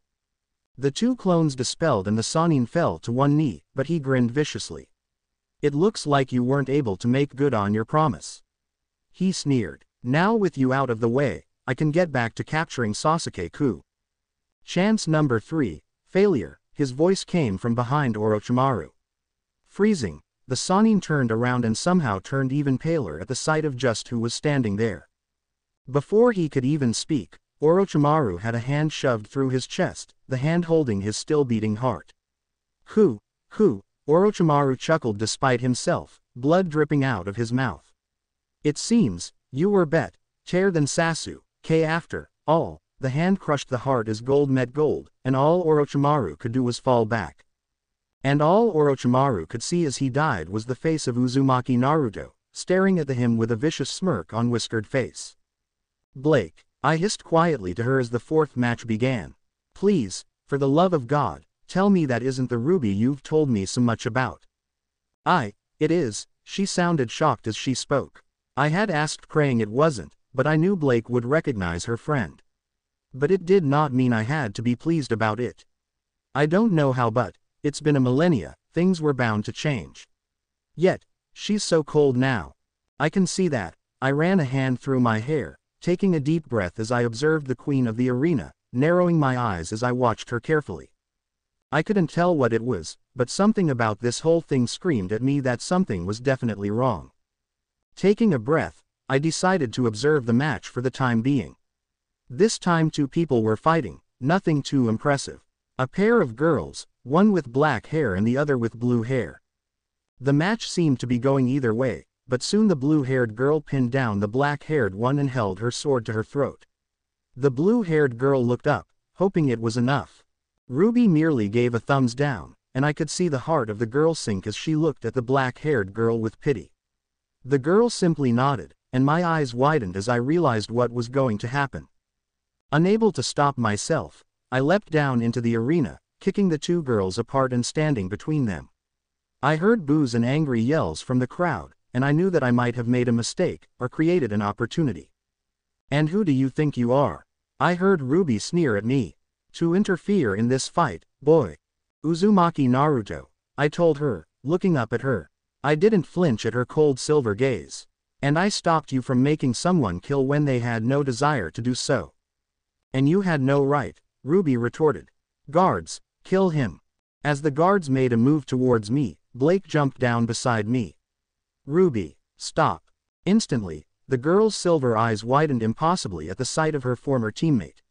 The two clones dispelled and the Sannin fell to one knee, but he grinned viciously. It looks like you weren't able to make good on your promise. He sneered. Now with you out of the way, I can get back to capturing Sasuke-ku. Chance number 3, failure, his voice came from behind Orochimaru. Freezing, the Sannin turned around and somehow turned even paler at the sight of just who was standing there. Before he could even speak, Orochimaru had a hand shoved through his chest, the hand holding his still beating heart. Who, who, Orochimaru chuckled despite himself, blood dripping out of his mouth. It seems, you were bet, tear than Sasu, K after, all, the hand crushed the heart as gold met gold, and all Orochimaru could do was fall back. And all Orochimaru could see as he died was the face of Uzumaki Naruto, staring at him with a vicious smirk on whiskered face. Blake, I hissed quietly to her as the fourth match began. Please, for the love of God, tell me that isn't the ruby you've told me so much about. I, it is, she sounded shocked as she spoke. I had asked praying it wasn't, but I knew Blake would recognize her friend. But it did not mean I had to be pleased about it. I don't know how but, it's been a millennia, things were bound to change. Yet, she's so cold now. I can see that, I ran a hand through my hair, taking a deep breath as I observed the queen of the arena, narrowing my eyes as I watched her carefully. I couldn't tell what it was, but something about this whole thing screamed at me that something was definitely wrong. Taking a breath, I decided to observe the match for the time being. This time two people were fighting, nothing too impressive. A pair of girls, one with black hair and the other with blue hair. The match seemed to be going either way, but soon the blue-haired girl pinned down the black-haired one and held her sword to her throat. The blue-haired girl looked up, hoping it was enough. Ruby merely gave a thumbs down, and I could see the heart of the girl sink as she looked at the black-haired girl with pity. The girl simply nodded, and my eyes widened as I realized what was going to happen. Unable to stop myself, I leapt down into the arena, kicking the two girls apart and standing between them. I heard boos and angry yells from the crowd, and I knew that I might have made a mistake, or created an opportunity. And who do you think you are? I heard Ruby sneer at me. To interfere in this fight, boy. Uzumaki Naruto. I told her, looking up at her. I didn't flinch at her cold silver gaze. And I stopped you from making someone kill when they had no desire to do so. And you had no right, Ruby retorted. Guards, kill him. As the guards made a move towards me, Blake jumped down beside me. Ruby, stop. Instantly, the girl's silver eyes widened impossibly at the sight of her former teammate.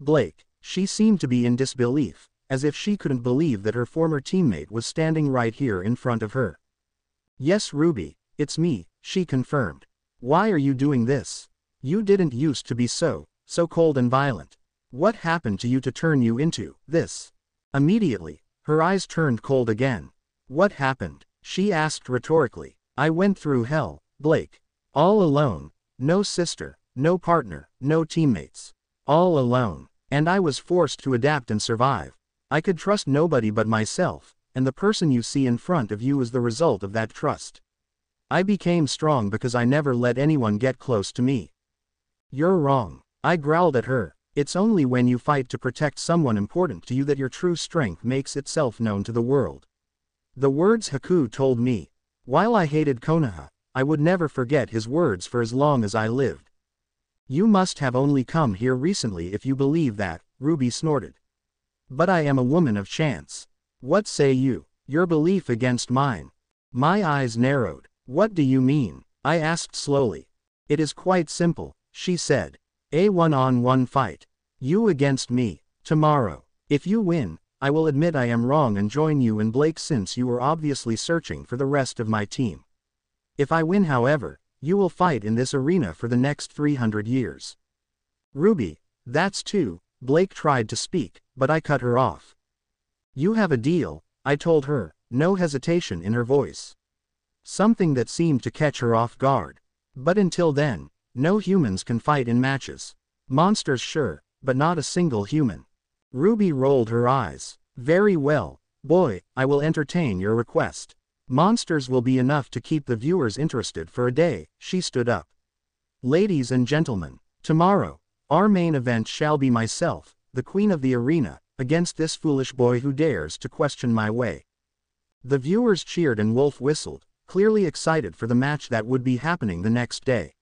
Blake, she seemed to be in disbelief, as if she couldn't believe that her former teammate was standing right here in front of her. Yes Ruby, it's me, she confirmed. Why are you doing this? You didn't used to be so, so cold and violent. What happened to you to turn you into this? Immediately, her eyes turned cold again. What happened? She asked rhetorically. I went through hell, Blake. All alone. No sister, no partner, no teammates. All alone. And I was forced to adapt and survive. I could trust nobody but myself, and the person you see in front of you is the result of that trust. I became strong because I never let anyone get close to me. You're wrong. I growled at her. It's only when you fight to protect someone important to you that your true strength makes itself known to the world. The words Haku told me. While I hated Konoha, I would never forget his words for as long as I lived. You must have only come here recently if you believe that, Ruby snorted. But I am a woman of chance. What say you? Your belief against mine. My eyes narrowed. What do you mean? I asked slowly. It is quite simple, she said. A one-on-one fight. You against me, tomorrow. If you win, I will admit I am wrong and join you and Blake since you are obviously searching for the rest of my team. If I win however, you will fight in this arena for the next 300 years. Ruby, that's two, Blake tried to speak, but I cut her off. You have a deal, I told her, no hesitation in her voice. Something that seemed to catch her off guard. But until then, no humans can fight in matches. Monsters sure, but not a single human. Ruby rolled her eyes. Very well, boy, I will entertain your request. Monsters will be enough to keep the viewers interested for a day, she stood up. Ladies and gentlemen, tomorrow, our main event shall be myself, the queen of the arena, against this foolish boy who dares to question my way. The viewers cheered and Wolf whistled, clearly excited for the match that would be happening the next day.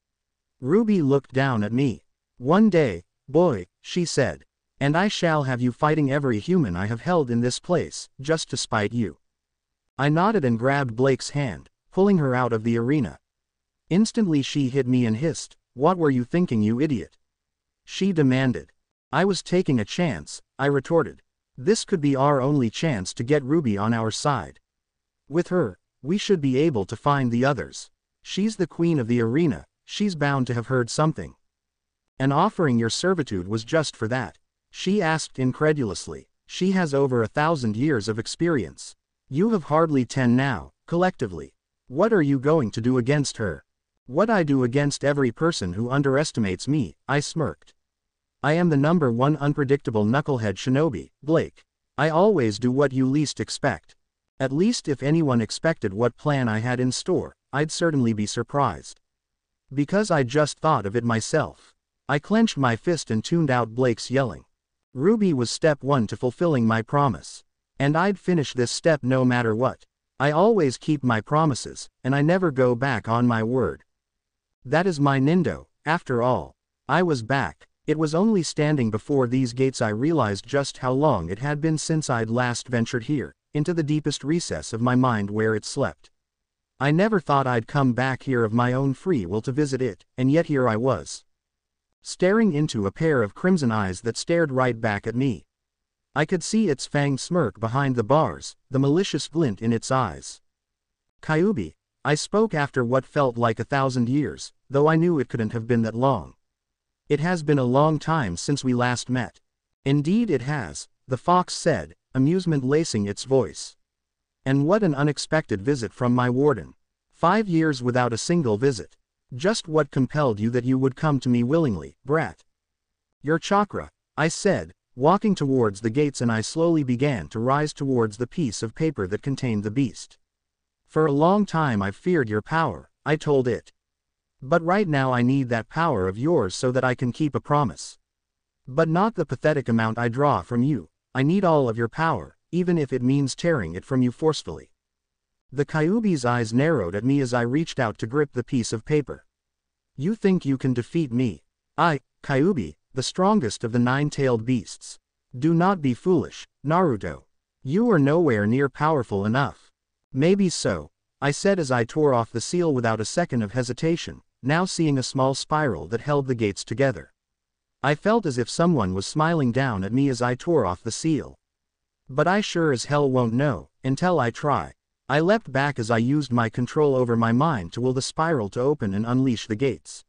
Ruby looked down at me. One day, boy, she said. And I shall have you fighting every human I have held in this place, just to spite you. I nodded and grabbed Blake's hand, pulling her out of the arena. Instantly she hit me and hissed, What were you thinking you idiot? She demanded. I was taking a chance, I retorted. This could be our only chance to get Ruby on our side. With her, we should be able to find the others. She's the queen of the arena, she's bound to have heard something. And offering your servitude was just for that. She asked incredulously. She has over a thousand years of experience. You have hardly ten now, collectively. What are you going to do against her? What I do against every person who underestimates me, I smirked. I am the number one unpredictable knucklehead shinobi, Blake. I always do what you least expect. At least if anyone expected what plan I had in store, I'd certainly be surprised. Because I just thought of it myself. I clenched my fist and tuned out Blake's yelling. Ruby was step one to fulfilling my promise. And I'd finish this step no matter what. I always keep my promises, and I never go back on my word. That is my Nindo, after all. I was back. It was only standing before these gates I realized just how long it had been since I'd last ventured here, into the deepest recess of my mind where it slept. I never thought I'd come back here of my own free will to visit it, and yet here I was. Staring into a pair of crimson eyes that stared right back at me. I could see its fanged smirk behind the bars, the malicious glint in its eyes. Kyubi, I spoke after what felt like a thousand years, though I knew it couldn't have been that long. It has been a long time since we last met. Indeed it has, the fox said, amusement lacing its voice. And what an unexpected visit from my warden. Five years without a single visit. Just what compelled you that you would come to me willingly, brat? Your chakra, I said, walking towards the gates and I slowly began to rise towards the piece of paper that contained the beast. For a long time I've feared your power, I told it. But right now I need that power of yours so that I can keep a promise. But not the pathetic amount I draw from you, I need all of your power, even if it means tearing it from you forcefully. The Kyuubi's eyes narrowed at me as I reached out to grip the piece of paper. You think you can defeat me? I, Kyuubi, the strongest of the nine-tailed beasts. Do not be foolish, Naruto. You are nowhere near powerful enough. Maybe so, I said as I tore off the seal without a second of hesitation, now seeing a small spiral that held the gates together. I felt as if someone was smiling down at me as I tore off the seal. But I sure as hell won't know, until I try. I leapt back as I used my control over my mind to will the spiral to open and unleash the gates.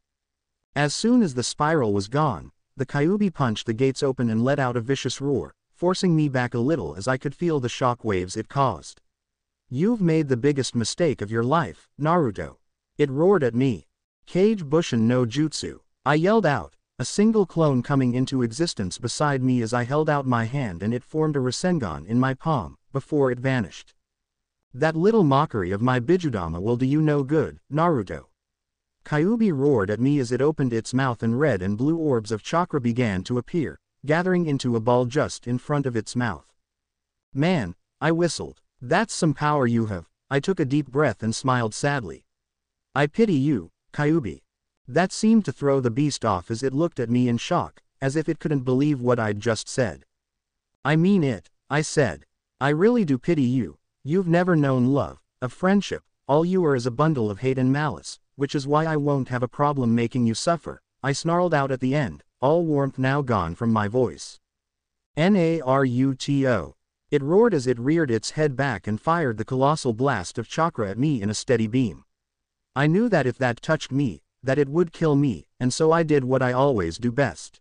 As soon as the spiral was gone, the Kyuubi punched the gates open and let out a vicious roar, forcing me back a little as I could feel the shock waves it caused. You've made the biggest mistake of your life, Naruto. It roared at me. Kage Bunshin no Jutsu. I yelled out, a single clone coming into existence beside me as I held out my hand and it formed a Rasengan in my palm, before it vanished. That little mockery of my Bijudama will do you no good, Naruto. Kyuubi roared at me as it opened its mouth and red and blue orbs of chakra began to appear, gathering into a ball just in front of its mouth. Man, I whistled. That's some power you have. I took a deep breath and smiled sadly. I pity you, Kyuubi. That seemed to throw the beast off as it looked at me in shock, as if it couldn't believe what I'd just said. I mean it, I said. I really do pity you. You've never known love, a friendship, all you are is a bundle of hate and malice, which is why I won't have a problem making you suffer, I snarled out at the end, all warmth now gone from my voice. Naruto. It roared as it reared its head back and fired the colossal blast of chakra at me in a steady beam. I knew that if that touched me, that it would kill me, and so I did what I always do best.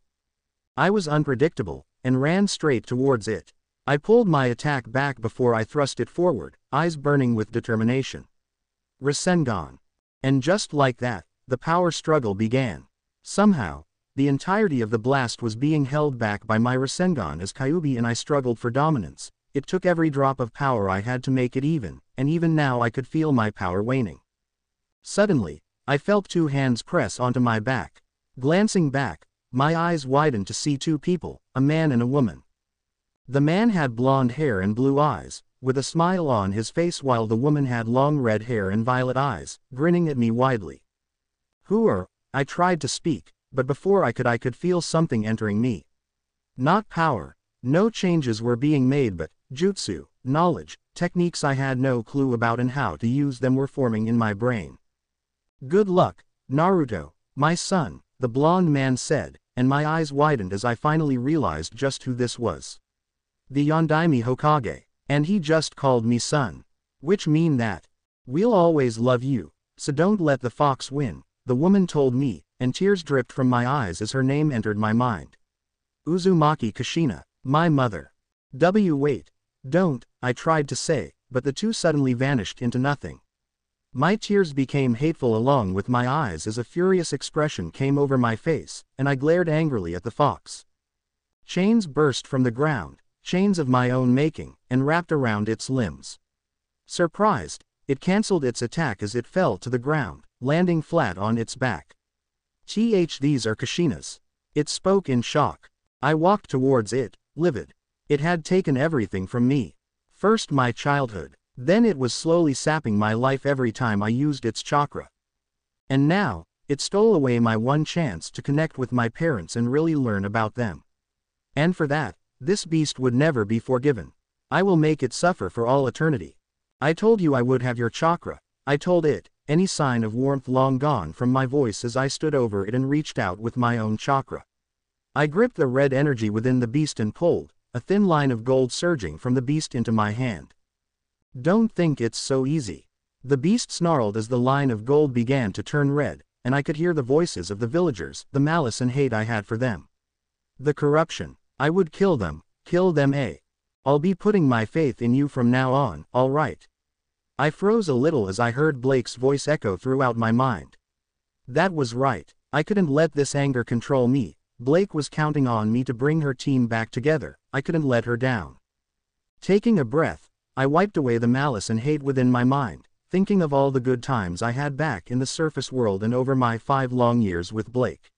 I was unpredictable, and ran straight towards it. I pulled my attack back before I thrust it forward, eyes burning with determination. Rasengan. And just like that, the power struggle began. Somehow, the entirety of the blast was being held back by my Rasengan as Kyuubi and I struggled for dominance. It took every drop of power I had to make it even, and even now I could feel my power waning. Suddenly, I felt two hands press onto my back. Glancing back, my eyes widened to see two people, a man and a woman. The man had blonde hair and blue eyes, with a smile on his face while the woman had long red hair and violet eyes, grinning at me widely. Who are, I tried to speak, but before I could I could feel something entering me. Not power, no changes were being made but, jutsu, knowledge, techniques I had no clue about and how to use them were forming in my brain. Good luck, Naruto, my son, the blond man said, and my eyes widened as I finally realized just who this was. The Yondaime Hokage. And he just called me son. Which mean that. We'll always love you, so don't let the fox win, the woman told me, and tears dripped from my eyes as her name entered my mind. Uzumaki Kushina, my mother. W wait. Don't, I tried to say, but the two suddenly vanished into nothing. My tears became hateful along with my eyes as a furious expression came over my face, and I glared angrily at the fox. Chains burst from the ground, chains of my own making, and wrapped around its limbs. Surprised, it cancelled its attack as it fell to the ground, landing flat on its back. Th these are Kushina's. It spoke in shock. I walked towards it, livid. It had taken everything from me. First my childhood, then it was slowly sapping my life every time I used its chakra. And now, it stole away my one chance to connect with my parents and really learn about them. And for that, this beast would never be forgiven. I will make it suffer for all eternity. I told you I would have your chakra. I told it, any sign of warmth long gone from my voice as I stood over it and reached out with my own chakra. I gripped the red energy within the beast and pulled, a thin line of gold surging from the beast into my hand. Don't think it's so easy. The beast snarled as the line of gold began to turn red, and I could hear the voices of the villagers, the malice and hate I had for them. The corruption, I would kill them, kill them eh? I'll be putting my faith in you from now on, alright. I froze a little as I heard Blake's voice echo throughout my mind. That was right, I couldn't let this anger control me, Blake was counting on me to bring her team back together, I couldn't let her down. Taking a breath, I wiped away the malice and hate within my mind, thinking of all the good times I had back in the surface world and over my five long years with Blake.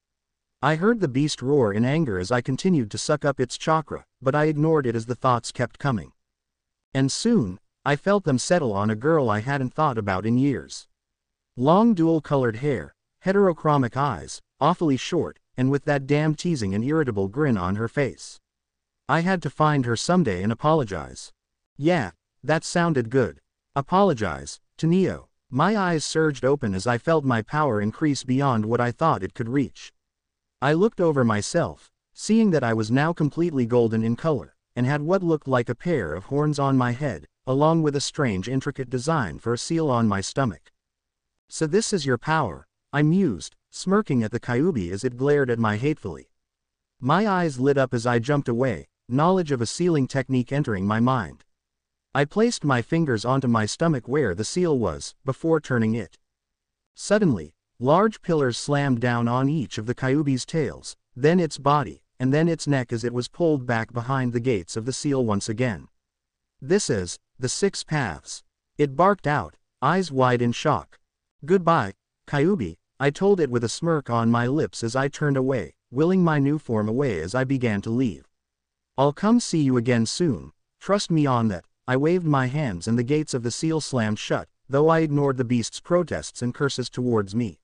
I heard the beast roar in anger as I continued to suck up its chakra, but I ignored it as the thoughts kept coming. And soon, I felt them settle on a girl I hadn't thought about in years. Long dual-colored hair, heterochromic eyes, awfully short, and with that damn teasing and irritable grin on her face. I had to find her someday and apologize. Yeah, that sounded good. Apologize, to Neo. My eyes surged open as I felt my power increase beyond what I thought it could reach. I looked over myself, seeing that I was now completely golden in color, and had what looked like a pair of horns on my head, along with a strange intricate design for a seal on my stomach. So this is your power, I mused, smirking at the Kyuubi as it glared at my hatefully. My eyes lit up as I jumped away, knowledge of a sealing technique entering my mind. I placed my fingers onto my stomach where the seal was, before turning it. Suddenly, large pillars slammed down on each of the Kyuubi's tails, then its body, and then its neck as it was pulled back behind the gates of the seal once again. This is, the Six Paths. It barked out, eyes wide in shock. Goodbye, Kyuubi, I told it with a smirk on my lips as I turned away, willing my new form away as I began to leave. I'll come see you again soon, trust me on that, I waved my hands and the gates of the seal slammed shut, though I ignored the beast's protests and curses towards me.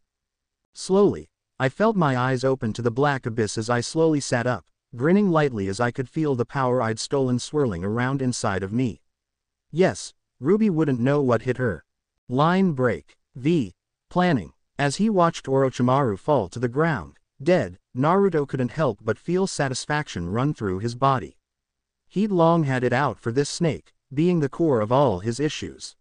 Slowly, I felt my eyes open to the black abyss as I slowly sat up, grinning lightly as I could feel the power I'd stolen swirling around inside of me. Yes, Ruby wouldn't know what hit her. Line break. V. Planning. As he watched Orochimaru fall to the ground, dead, Naruto couldn't help but feel satisfaction run through his body. He'd long had it out for this snake, being the core of all his issues.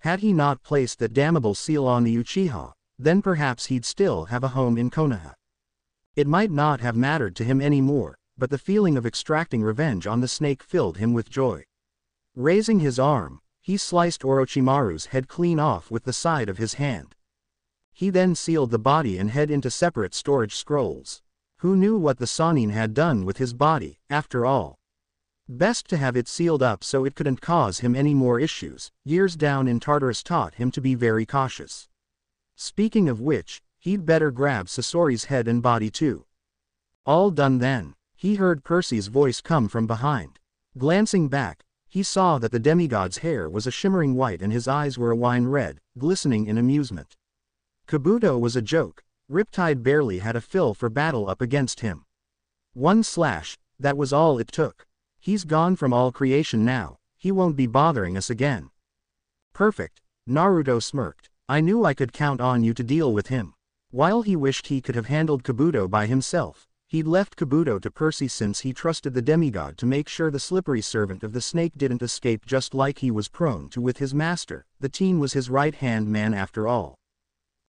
Had he not placed that damnable seal on the Uchiha, then perhaps he'd still have a home in Konoha. It might not have mattered to him anymore, but the feeling of extracting revenge on the snake filled him with joy. Raising his arm, he sliced Orochimaru's head clean off with the side of his hand. He then sealed the body and head into separate storage scrolls. Who knew what the Sannin had done with his body, after all? Best to have it sealed up so it couldn't cause him any more issues, years down in Tartarus taught him to be very cautious. Speaking of which, he'd better grab Sasori's head and body too. All done then, he heard Percy's voice come from behind. Glancing back, he saw that the demigod's hair was a shimmering white and his eyes were a wine red, glistening in amusement. Kabuto was a joke, Riptide barely had a fill for battle up against him. One slash, that was all it took. He's gone from all creation now, he won't be bothering us again. Perfect, Naruto smirked. I knew I could count on you to deal with him. While he wished he could have handled Kabuto by himself, he'd left Kabuto to Percy since he trusted the demigod to make sure the slippery servant of the snake didn't escape just like he was prone to with his master, the teen was his right-hand man after all.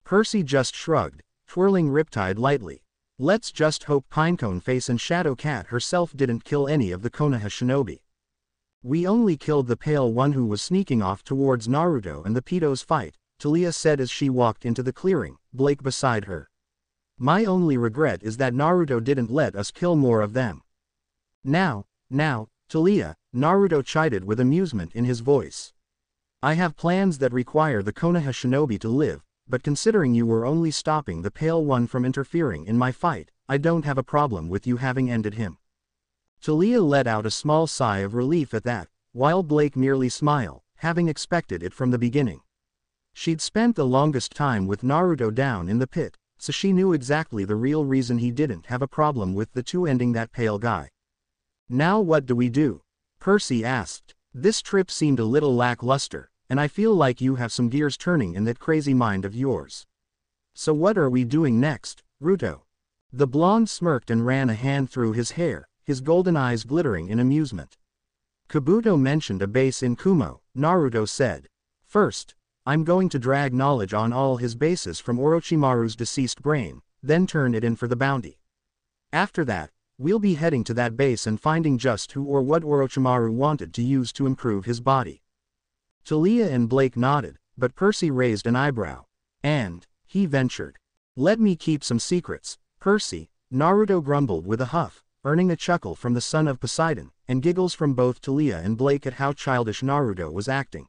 Percy just shrugged, twirling Riptide lightly. Let's just hope Pinecone Face and Shadow Cat herself didn't kill any of the Konoha shinobi. We only killed the pale one who was sneaking off towards Naruto and the pedos fight, Thalia said as she walked into the clearing, Blake beside her. My only regret is that Naruto didn't let us kill more of them. Now, now, Thalia, Naruto chided with amusement in his voice. I have plans that require the Konoha shinobi to live, but considering you were only stopping the Pale One from interfering in my fight, I don't have a problem with you having ended him. Thalia let out a small sigh of relief at that, while Blake merely smiled, having expected it from the beginning. She'd spent the longest time with Naruto down in the pit, so she knew exactly the real reason he didn't have a problem with the two ending that pale guy. Now what do we do? Percy asked. This trip seemed a little lackluster, and I feel like you have some gears turning in that crazy mind of yours. So what are we doing next, Ruto? The blonde smirked and ran a hand through his hair, his golden eyes glittering in amusement. Kabuto mentioned a base in Kumo, Naruto said. First, I'm going to drag knowledge on all his bases from Orochimaru's deceased brain, then turn it in for the bounty. After that, we'll be heading to that base and finding just who or what Orochimaru wanted to use to improve his body. Thalia and Blake nodded, but Percy raised an eyebrow. And, he ventured. Let me keep some secrets, Percy, Naruto grumbled with a huff, earning a chuckle from the son of Poseidon, and giggles from both Thalia and Blake at how childish Naruto was acting.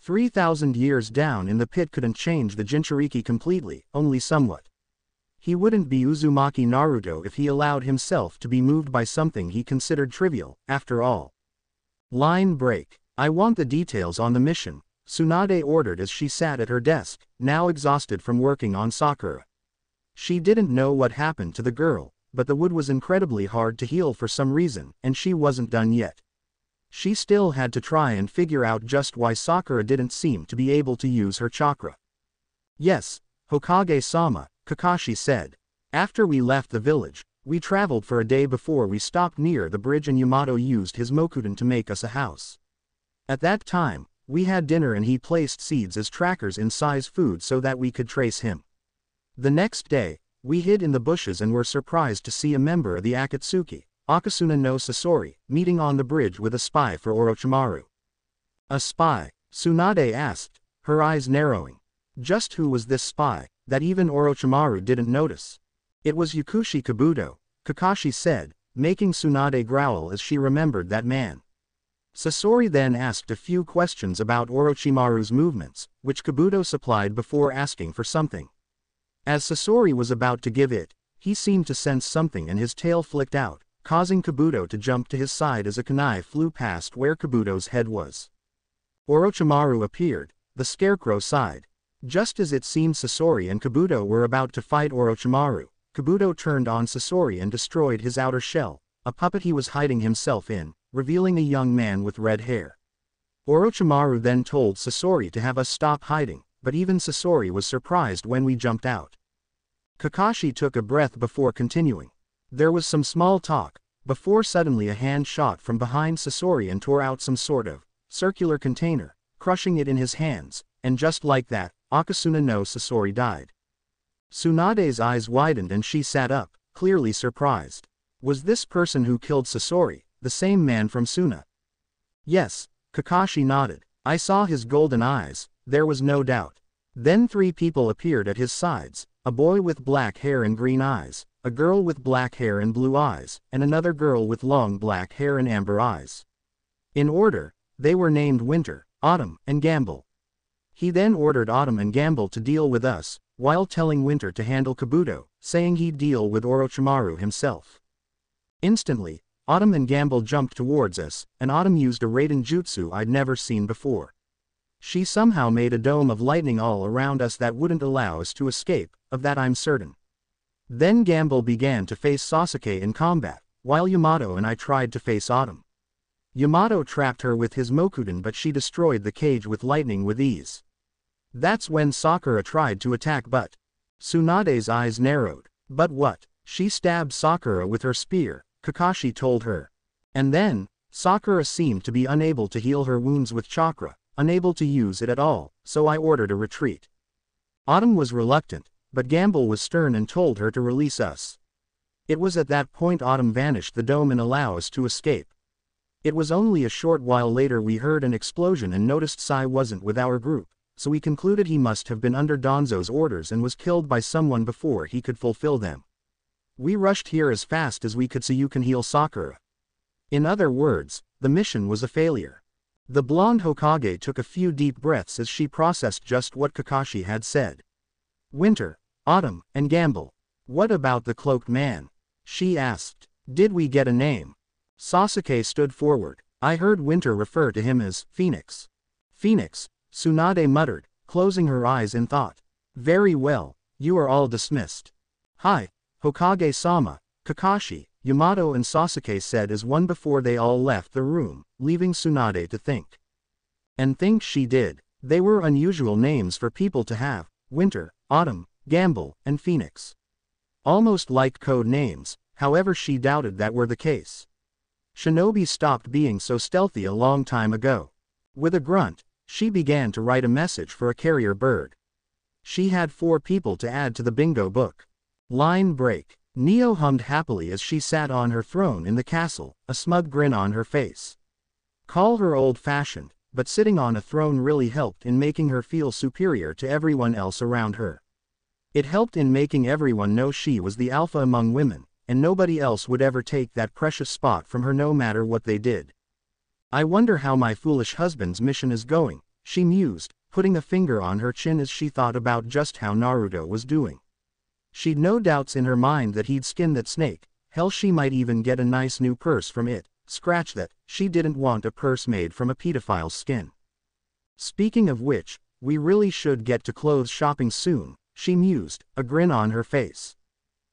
3,000 years down in the pit couldn't change the Jinchuriki completely, only somewhat. He wouldn't be Uzumaki Naruto if he allowed himself to be moved by something he considered trivial, after all. Line break. I want the details on the mission, Tsunade ordered as she sat at her desk, now exhausted from working on Sakura. She didn't know what happened to the girl, but the wood was incredibly hard to heal for some reason, and she wasn't done yet. She still had to try and figure out just why Sakura didn't seem to be able to use her chakra. Yes, Hokage-sama, Kakashi said. After we left the village, we traveled for a day before we stopped near the bridge and Yamato used his Mokuton to make us a house. At that time, we had dinner and he placed seeds as trackers in Sai's food so that we could trace him. The next day, we hid in the bushes and were surprised to see a member of the Akatsuki, Akasuna no Sasori, meeting on the bridge with a spy for Orochimaru. A spy, Tsunade asked, her eyes narrowing. Just who was this spy, that even Orochimaru didn't notice? It was Yakushi Kabuto, Kakashi said, making Tsunade growl as she remembered that man. Sasori then asked a few questions about Orochimaru's movements, which Kabuto supplied before asking for something. As Sasori was about to give it, he seemed to sense something and his tail flicked out, causing Kabuto to jump to his side as a kunai flew past where Kabuto's head was. Orochimaru appeared, the scarecrow sighed. Just as it seemed Sasori and Kabuto were about to fight Orochimaru, Kabuto turned on Sasori and destroyed his outer shell, a puppet he was hiding himself in, revealing a young man with red hair. Orochimaru then told Sasori to have us stop hiding, but even Sasori was surprised when we jumped out. Kakashi took a breath before continuing. There was some small talk, before suddenly a hand shot from behind Sasori and tore out some sort of circular container, crushing it in his hands, and just like that, Akasuna no Sasori died. Tsunade's eyes widened and she sat up, clearly surprised. Was this person who killed Sasori, the same man from Suna? Yes, Kakashi nodded. I saw his golden eyes, there was no doubt. Then three people appeared at his sides, a boy with black hair and green eyes, a girl with black hair and blue eyes, and another girl with long black hair and amber eyes. In order, they were named Winter, Autumn, and Gamble. He then ordered Autumn and Gamble to deal with us, while telling Winter to handle Kabuto, saying he'd deal with Orochimaru himself. Instantly, Autumn and Gamble jumped towards us, and Autumn used a Raiton jutsu I'd never seen before. She somehow made a dome of lightning all around us that wouldn't allow us to escape, of that I'm certain. Then Gamble began to face Sasuke in combat, while Yamato and I tried to face Autumn. Yamato trapped her with his Mokuton but she destroyed the cage with lightning with ease. That's when Sakura tried to attack but. Tsunade's eyes narrowed. But what? She stabbed Sakura with her spear, Kakashi told her. And then, Sakura seemed to be unable to heal her wounds with chakra, unable to use it at all, so I ordered a retreat. Autumn was reluctant, but Gamble was stern and told her to release us. It was at that point Autumn vanished the dome and allow us to escape. It was only a short while later we heard an explosion and noticed Sai wasn't with our group, so we concluded he must have been under Danzo's orders and was killed by someone before he could fulfill them. We rushed here as fast as we could so you can heal Sakura. In other words, the mission was a failure. The blonde Hokage took a few deep breaths as she processed just what Kakashi had said. Winter, Autumn, and Gamble. What about the cloaked man? She asked. Did we get a name? Sasuke stood forward. I heard Winter refer to him as Phoenix. Phoenix, Tsunade muttered, closing her eyes in thought. Very well, you are all dismissed. Hi, Hokage-sama, Kakashi, Yamato and Sasuke said as one before they all left the room, leaving Tsunade to think. And think she did. They were unusual names for people to have, Winter, Autumn, Gamble, and Phoenix. Almost like code names, however she doubted that were the case. Shinobi stopped being so stealthy a long time ago. With a grunt, she began to write a message for a carrier bird. She had four people to add to the bingo book. Line break. Neo hummed happily as she sat on her throne in the castle, a smug grin on her face. Call her old-fashioned, but sitting on a throne really helped in making her feel superior to everyone else around her. It helped in making everyone know she was the alpha among women, and nobody else would ever take that precious spot from her no matter what they did. I wonder how my foolish husband's mission is going, she mused, putting a finger on her chin as she thought about just how Naruto was doing. She'd no doubts in her mind that he'd skin that snake, hell she might even get a nice new purse from it, scratch that, she didn't want a purse made from a pedophile's skin. Speaking of which, we really should get to clothes shopping soon, she mused, a grin on her face.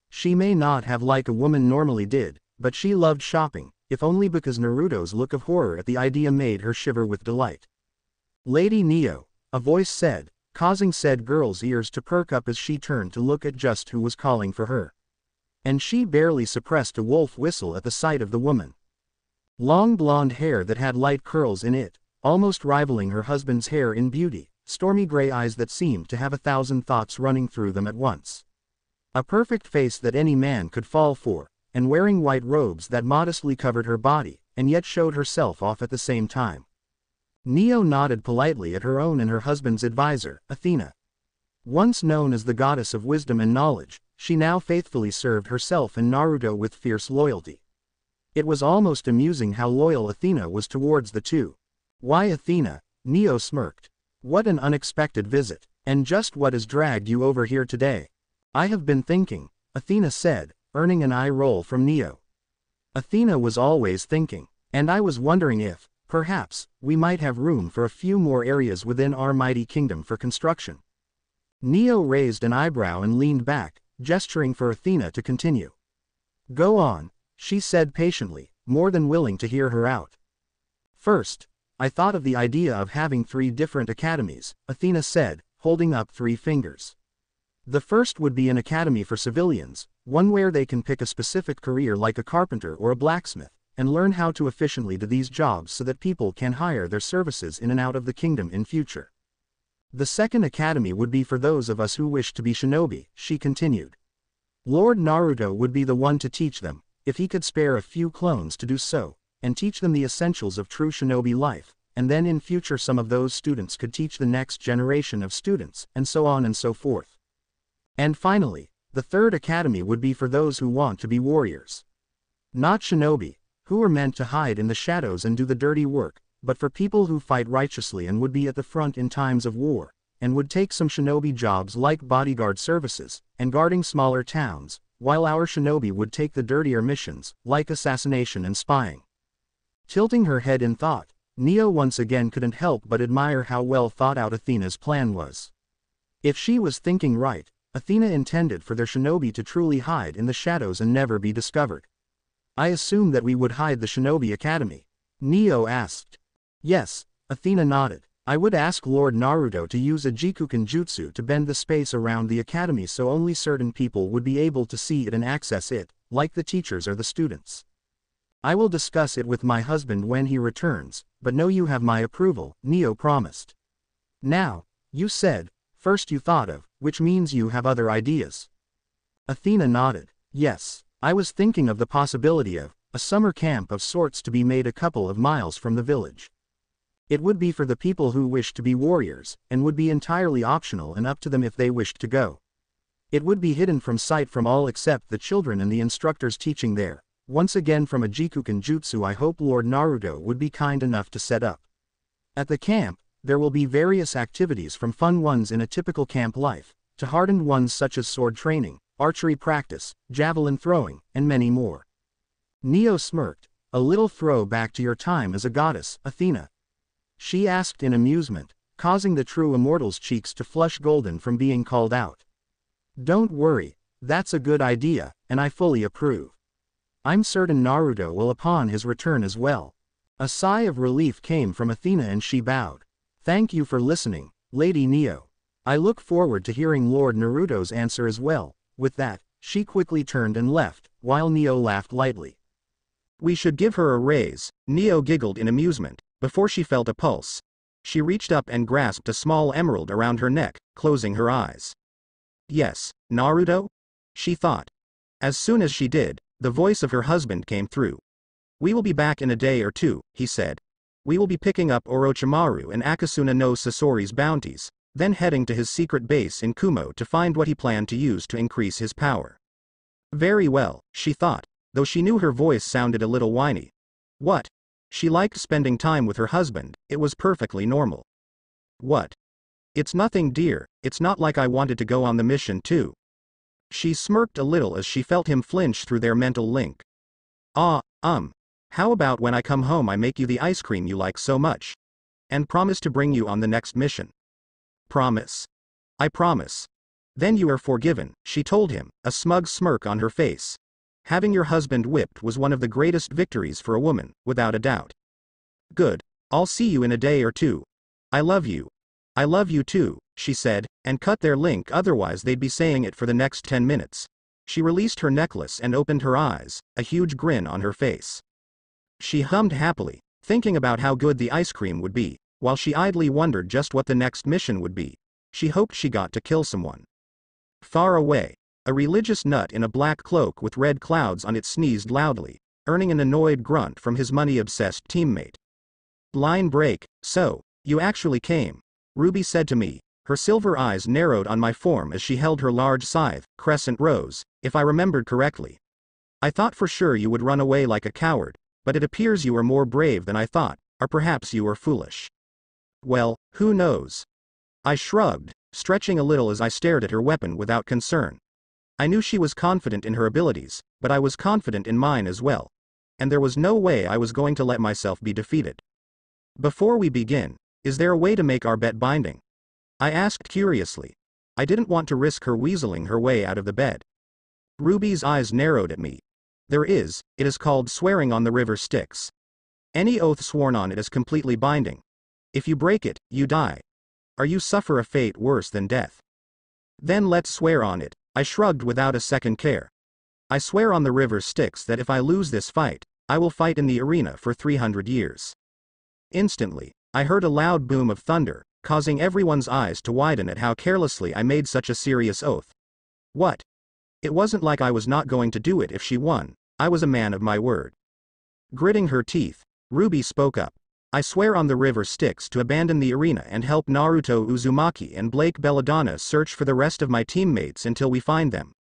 She may not have like a woman normally did, but she loved shopping, if only because Naruto's look of horror at the idea made her shiver with delight. Lady Neo, a voice said, causing said girl's ears to perk up as she turned to look at just who was calling for her. And she barely suppressed a wolf whistle at the sight of the woman. Long blonde hair that had light curls in it, almost rivaling her husband's hair in beauty, stormy gray eyes that seemed to have a thousand thoughts running through them at once. A perfect face that any man could fall for, and wearing white robes that modestly covered her body, and yet showed herself off at the same time. Neo nodded politely at her own and her husband's advisor, Athena. Once known as the goddess of wisdom and knowledge, she now faithfully served herself and Naruto with fierce loyalty. It was almost amusing how loyal Athena was towards the two. Why Athena? Neo smirked. What an unexpected visit, and just what has dragged you over here today? I have been thinking, Athena said, earning an eye roll from Neo. Athena was always thinking, and I was wondering if, Perhaps, we might have room for a few more areas within our mighty kingdom for construction. Neo raised an eyebrow and leaned back, gesturing for Athena to continue. Go on, she said patiently, more than willing to hear her out. First, I thought of the idea of having three different academies, Athena said, holding up three fingers. The first would be an academy for civilians, one where they can pick a specific career like a carpenter or a blacksmith and learn how to efficiently do these jobs so that people can hire their services in and out of the kingdom in future. The second academy would be for those of us who wish to be shinobi, she continued. Lord Naruto would be the one to teach them, if he could spare a few clones to do so, and teach them the essentials of true shinobi life, and then in future some of those students could teach the next generation of students, and so on and so forth. And finally, the third academy would be for those who want to be warriors. Not shinobi, who are meant to hide in the shadows and do the dirty work, but for people who fight righteously and would be at the front in times of war, and would take some shinobi jobs like bodyguard services, and guarding smaller towns, while our shinobi would take the dirtier missions, like assassination and spying. Tilting her head in thought, Neo once again couldn't help but admire how well thought out Athena's plan was. If she was thinking right, Athena intended for their shinobi to truly hide in the shadows and never be discovered. I assume that we would hide the Shinobi Academy. Neo asked. Yes, Athena nodded. I would ask Lord Naruto to use a Jikukan Jutsu to bend the space around the academy so only certain people would be able to see it and access it, like the teachers or the students. I will discuss it with my husband when he returns, but know you have my approval, Neo promised. Now, you said, first you thought of, which means you have other ideas. Athena nodded, yes. I was thinking of the possibility of a summer camp of sorts to be made a couple of miles from the village. It would be for the people who wished to be warriors, and would be entirely optional and up to them if they wished to go. It would be hidden from sight from all except the children and the instructors teaching there. Once again from a Jikukan Jutsu I hope Lord Naruto would be kind enough to set up. At the camp, there will be various activities from fun ones in a typical camp life, to hardened ones such as sword training, archery practice, javelin throwing, and many more. Neo smirked, a little throw back to your time as a goddess, Athena. She asked in amusement, causing the true immortal's cheeks to flush golden from being called out. Don't worry, that's a good idea, and I fully approve. I'm certain Naruto will upon his return as well. A sigh of relief came from Athena and she bowed. Thank you for listening, Lady Neo. I look forward to hearing Lord Naruto's answer as well, with that, she quickly turned and left, while Neo laughed lightly. We should give her a raise, Neo giggled in amusement, before she felt a pulse. She reached up and grasped a small emerald around her neck, closing her eyes. Yes, Naruto? She thought. As soon as she did, the voice of her husband came through. We will be back in a day or two, he said. We will be picking up Orochimaru and Akasuna no Sasori's bounties, then heading to his secret base in Kumo to find what he planned to use to increase his power. Very well, she thought, though she knew her voice sounded a little whiny. What? She liked spending time with her husband, it was perfectly normal. What? It's nothing dear, it's not like I wanted to go on the mission too. She smirked a little as she felt him flinch through their mental link. Ah, um. How about when I come home I make you the ice cream you like so much? And promise to bring you on the next mission. Promise. I promise. Then you are forgiven, she told him, a smug smirk on her face. Having your husband whipped was one of the greatest victories for a woman, without a doubt. Good. I'll see you in a day or two. I love you. I love you too, she said, and cut their link otherwise they'd be saying it for the next 10 minutes. She released her necklace and opened her eyes, a huge grin on her face. She hummed happily, thinking about how good the ice cream would be, while she idly wondered just what the next mission would be. She hoped she got to kill someone. Far away, a religious nut in a black cloak with red clouds on it sneezed loudly, earning an annoyed grunt from his money-obsessed teammate. Line break, so, you actually came, Ruby said to me, her silver eyes narrowed on my form as she held her large scythe, crescent rose, if I remembered correctly. I thought for sure you would run away like a coward, but it appears you are more brave than I thought, or perhaps you are foolish. Well, who knows? I shrugged, stretching a little as I stared at her weapon without concern. I knew she was confident in her abilities, but I was confident in mine as well. And there was no way I was going to let myself be defeated. Before we begin, is there a way to make our bet binding? I asked curiously. I didn't want to risk her weaseling her way out of the bed. Ruby's eyes narrowed at me. There is, it is called swearing on the river Styx. Any oath sworn on it is completely binding. If you break it, you die. Or you suffer a fate worse than death. Then let's swear on it, I shrugged without a second care. I swear on the river Styx that if I lose this fight, I will fight in the arena for 300 years. Instantly, I heard a loud boom of thunder, causing everyone's eyes to widen at how carelessly I made such a serious oath. What? It wasn't like I was not going to do it if she won, I was a man of my word. Gritting her teeth, Ruby spoke up. I swear on the river Styx to abandon the arena and help Naruto Uzumaki and Blake Belladonna search for the rest of my teammates until we find them.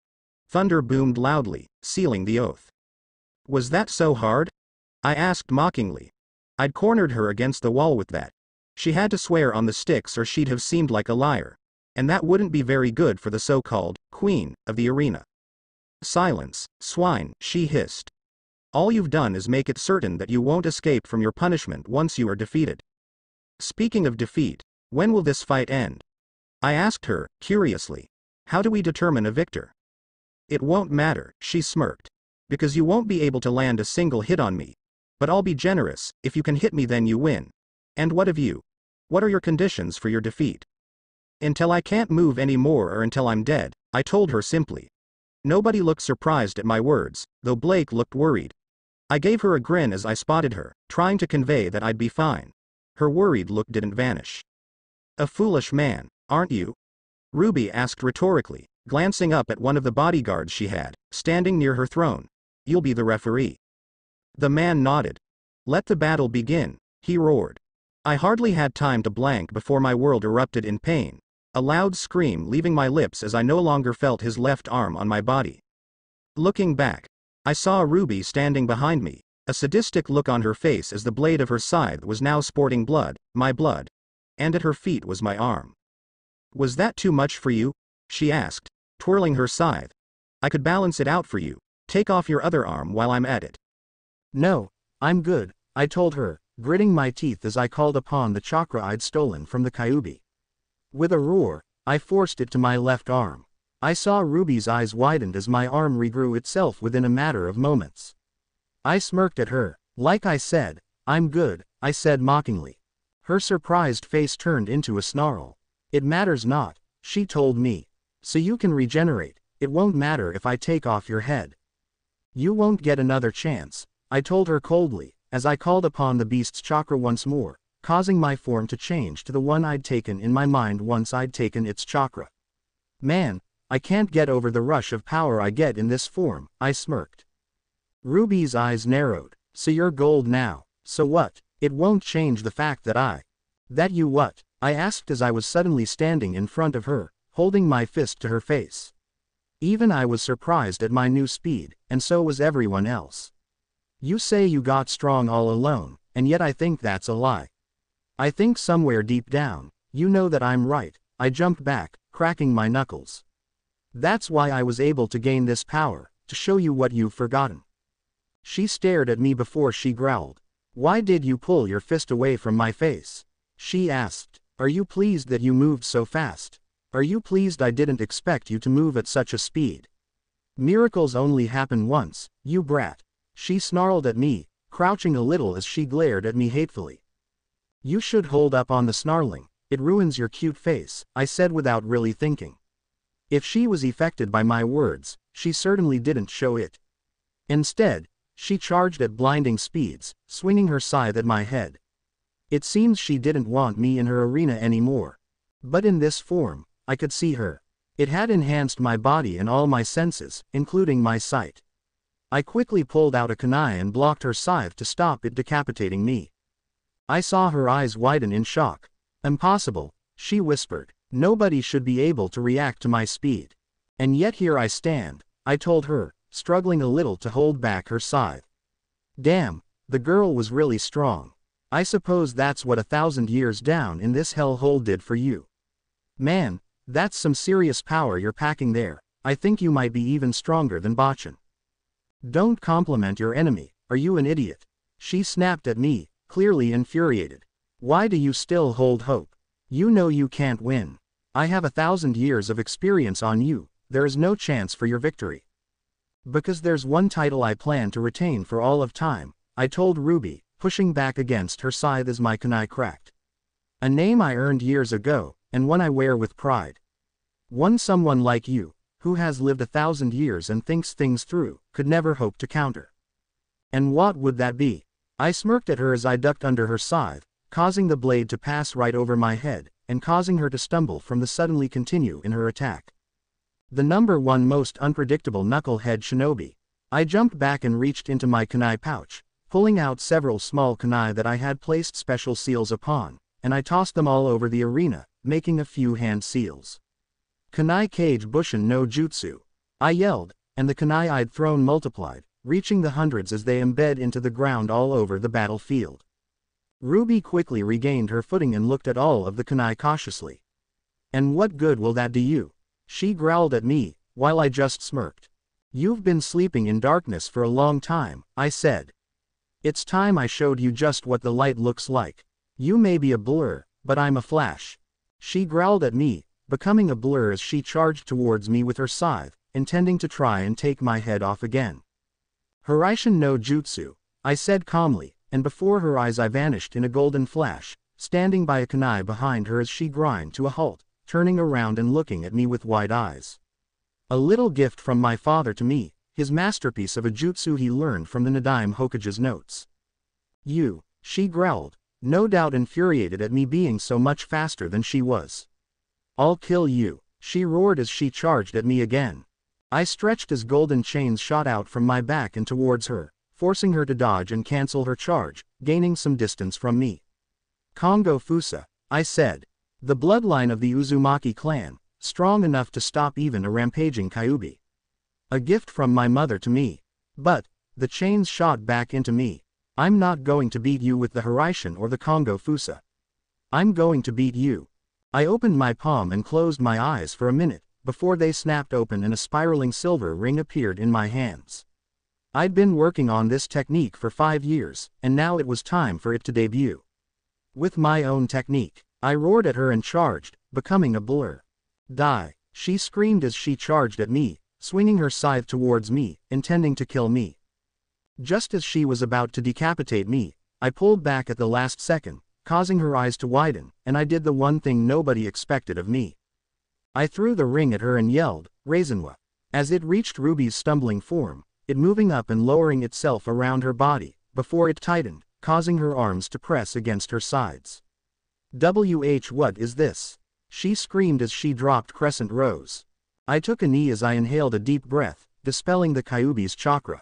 Thunder boomed loudly, sealing the oath. Was that so hard? I asked mockingly, I'd cornered her against the wall with that. She had to swear on the Styx or she'd have seemed like a liar. And that wouldn't be very good for the so-called queen of the arena. Silence, swine, she hissed. All you've done is make it certain that you won't escape from your punishment once you are defeated. Speaking of defeat, when will this fight end? I asked her, curiously. How do we determine a victor? It won't matter, she smirked. Because you won't be able to land a single hit on me, but I'll be generous, if you can hit me then you win. And what of you? What are your conditions for your defeat? Until I can't move any more or until I'm dead, I told her simply. Nobody looked surprised at my words, though Blake looked worried. I gave her a grin as I spotted her, trying to convey that I'd be fine. Her worried look didn't vanish. A foolish man, aren't you? Ruby asked rhetorically, glancing up at one of the bodyguards she had, standing near her throne. You'll be the referee. The man nodded. Let the battle begin, he roared. I hardly had time to blank before my world erupted in pain. A loud scream leaving my lips as I no longer felt his left arm on my body. Looking back, I saw Ruby standing behind me, a sadistic look on her face as the blade of her scythe was now sporting blood, my blood. And at her feet was my arm. Was that too much for you? She asked, twirling her scythe. I could balance it out for you. Take off your other arm while I'm at it. No, I'm good, I told her, gritting my teeth as I called upon the chakra I'd stolen from the Kyuubi. With a roar, I forced it to my left arm. I saw Ruby's eyes widened as my arm regrew itself within a matter of moments. I smirked at her. Like I said, I'm good, I said mockingly. Her surprised face turned into a snarl. It matters not, she told me. So you can regenerate, it won't matter if I take off your head. You won't get another chance, I told her coldly, as I called upon the beast's chakra once more, causing my form to change to the one I'd taken in my mind once I'd taken its chakra. Man, I can't get over the rush of power I get in this form, I smirked. Ruby's eyes narrowed, so you're gold now, so what, it won't change the fact that I. That you what, I asked as I was suddenly standing in front of her, holding my fist to her face. Even I was surprised at my new speed, and so was everyone else. You say you got strong all alone, and yet I think that's a lie. I think somewhere deep down, you know that I'm right, I jumped back, cracking my knuckles. That's why I was able to gain this power, to show you what you've forgotten. She stared at me before she growled. Why did you pull your fist away from my face? She asked. Are you pleased that you moved so fast? Are you pleased I didn't expect you to move at such a speed? Miracles only happen once, you brat. She snarled at me, crouching a little as she glared at me hatefully. You should hold up on the snarling, it ruins your cute face, I said without really thinking. If she was affected by my words, she certainly didn't show it. Instead, she charged at blinding speeds, swinging her scythe at my head. It seems she didn't want me in her arena anymore. But in this form, I could see her. It had enhanced my body and all my senses, including my sight. I quickly pulled out a kunai and blocked her scythe to stop it decapitating me. I saw her eyes widen in shock. Impossible, she whispered. Nobody should be able to react to my speed. And yet here I stand, I told her, struggling a little to hold back her scythe. Damn, the girl was really strong. I suppose that's what a thousand years down in this hellhole did for you. Man, that's some serious power you're packing there, I think you might be even stronger than Baa-chan. Don't compliment your enemy, are you an idiot? She snapped at me, clearly infuriated. Why do you still hold hope? You know you can't win. I have a thousand years of experience on you, there is no chance for your victory. Because there's one title I plan to retain for all of time, I told Ruby, pushing back against her scythe as my kunai cracked. A name I earned years ago, and one I wear with pride. One someone like you, who has lived a thousand years and thinks things through, could never hope to counter. And what would that be? I smirked at her as I ducked under her scythe, causing the blade to pass right over my head, and causing her to stumble from the suddenly continue in her attack. The number one most unpredictable knucklehead shinobi. I jumped back and reached into my kunai pouch, pulling out several small kunai that I had placed special seals upon, and I tossed them all over the arena, making a few hand seals. Kunai Kage Bunshin no Jutsu. I yelled, and the kunai I'd thrown multiplied, reaching the hundreds as they embed into the ground all over the battlefield. Ruby quickly regained her footing and looked at all of the kunai cautiously. And what good will that do you? She growled at me, while I just smirked. You've been sleeping in darkness for a long time, I said. It's time I showed you just what the light looks like. You may be a blur, but I'm a flash. She growled at me, becoming a blur as she charged towards me with her scythe, intending to try and take my head off again. Hiraishin no Jutsu, I said calmly, and before her eyes I vanished in a golden flash, standing by a kunai behind her as she grind to a halt, turning around and looking at me with wide eyes. A little gift from my father to me, his masterpiece of a jutsu he learned from the Nidaime Hokage's notes. You, she growled, no doubt infuriated at me being so much faster than she was. I'll kill you, she roared as she charged at me again. I stretched as golden chains shot out from my back and towards her, forcing her to dodge and cancel her charge, gaining some distance from me. Kongo Fusa, I said. The bloodline of the Uzumaki clan, strong enough to stop even a rampaging Kyuubi. A gift from my mother to me. But, the chains shot back into me. I'm not going to beat you with the Hiraishin or the Kongo Fusa. I'm going to beat you. I opened my palm and closed my eyes for a minute, before they snapped open and a spiraling silver ring appeared in my hands. I'd been working on this technique for five years, and now it was time for it to debut. With my own technique, I roared at her and charged, becoming a blur. Die, she screamed as she charged at me, swinging her scythe towards me, intending to kill me. Just as she was about to decapitate me, I pulled back at the last second, causing her eyes to widen, and I did the one thing nobody expected of me. I threw the ring at her and yelled, Reizenwa. As it reached Ruby's stumbling form, it moving up and lowering itself around her body, before it tightened, causing her arms to press against her sides. WH what is this? She screamed as she dropped Crescent Rose. I took a knee as I inhaled a deep breath, dispelling the Kyuubi's chakra.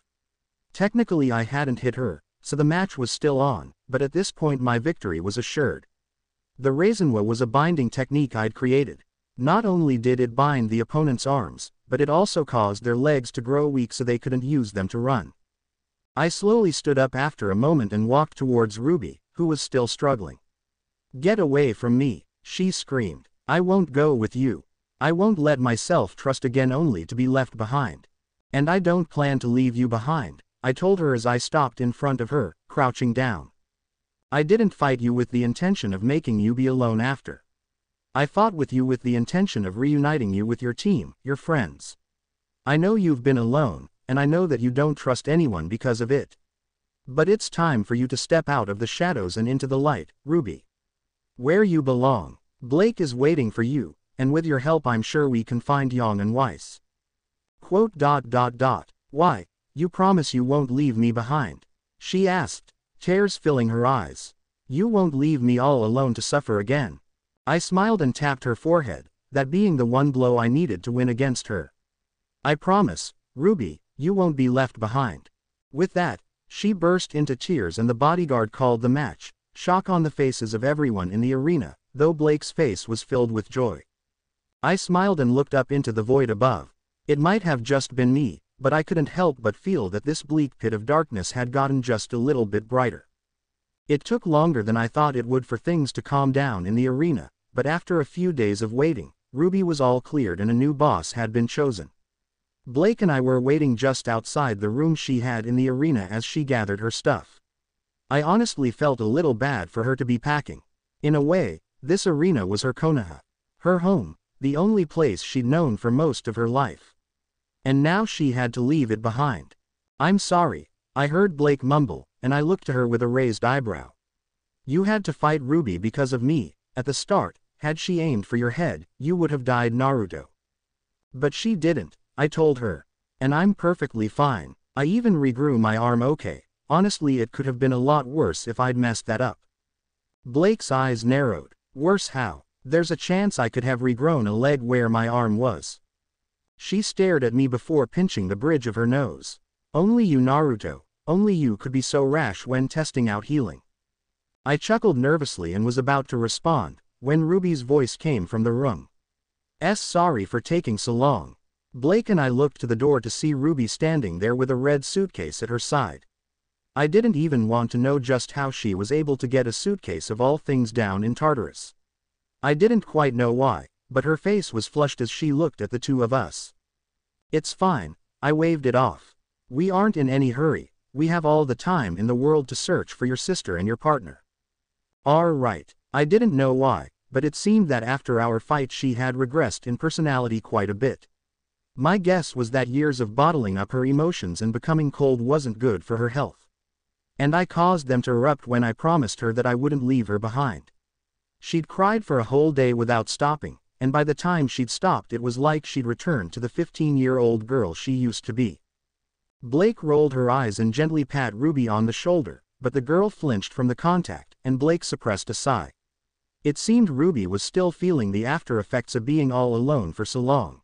Technically I hadn't hit her, so the match was still on, but at this point my victory was assured. The Reizenwa was a binding technique I'd created. Not only did it bind the opponent's arms, but it also caused their legs to grow weak so they couldn't use them to run. I slowly stood up after a moment and walked towards Ruby, who was still struggling. Get away from me, she screamed. I won't go with you. I won't let myself trust again only to be left behind. And I don't plan to leave you behind, I told her as I stopped in front of her, crouching down. I didn't fight you with the intention of making you be alone after. I fought with you with the intention of reuniting you with your team, your friends. I know you've been alone, and I know that you don't trust anyone because of it. But it's time for you to step out of the shadows and into the light, Ruby. Where you belong. Blake is waiting for you, and with your help I'm sure we can find Yang and Weiss. Quote dot dot dot. Why, you promise you won't leave me behind? She asked, tears filling her eyes. You won't leave me all alone to suffer again. I smiled and tapped her forehead, that being the one blow I needed to win against her. I promise, Ruby, you won't be left behind. With that, she burst into tears and the bodyguard called the match, shock on the faces of everyone in the arena, though Blake's face was filled with joy. I smiled and looked up into the void above. It might have just been me, but I couldn't help but feel that this bleak pit of darkness had gotten just a little bit brighter. It took longer than I thought it would for things to calm down in the arena, but after a few days of waiting, Ruby was all cleared and a new boss had been chosen. Blake and I were waiting just outside the room she had in the arena as she gathered her stuff. I honestly felt a little bad for her to be packing. In a way, this arena was her Konoha. Her home, the only place she'd known for most of her life. And now she had to leave it behind. I'm sorry, I heard Blake mumble, and I looked to her with a raised eyebrow. You had to fight Ruby because of me, at the start, had she aimed for your head, you would have died Naruto. But she didn't, I told her. And I'm perfectly fine. I even regrew my arm okay. Honestly it could have been a lot worse if I'd messed that up. Blake's eyes narrowed. Worse how? There's a chance I could have regrown a leg where my arm was. She stared at me before pinching the bridge of her nose. Only you Naruto, only you could be so rash when testing out healing. I chuckled nervously and was about to respond, when Ruby's voice came from the room. S sorry for taking so long. Blake and I looked to the door to see Ruby standing there with a red suitcase at her side. I didn't even want to know just how she was able to get a suitcase of all things down in Tartarus. I didn't quite know why, but her face was flushed as she looked at the two of us. It's fine, I waved it off. We aren't in any hurry, we have all the time in the world to search for your sister and your partner. All right, I didn't know why, but it seemed that after our fight she had regressed in personality quite a bit. My guess was that years of bottling up her emotions and becoming cold wasn't good for her health. And I caused them to erupt when I promised her that I wouldn't leave her behind. She'd cried for a whole day without stopping, and by the time she'd stopped it was like she'd returned to the 15-year-old girl she used to be. Blake rolled her eyes and gently pat Ruby on the shoulder, but the girl flinched from the contact, and Blake suppressed a sigh. It seemed Ruby was still feeling the after effects of being all alone for so long.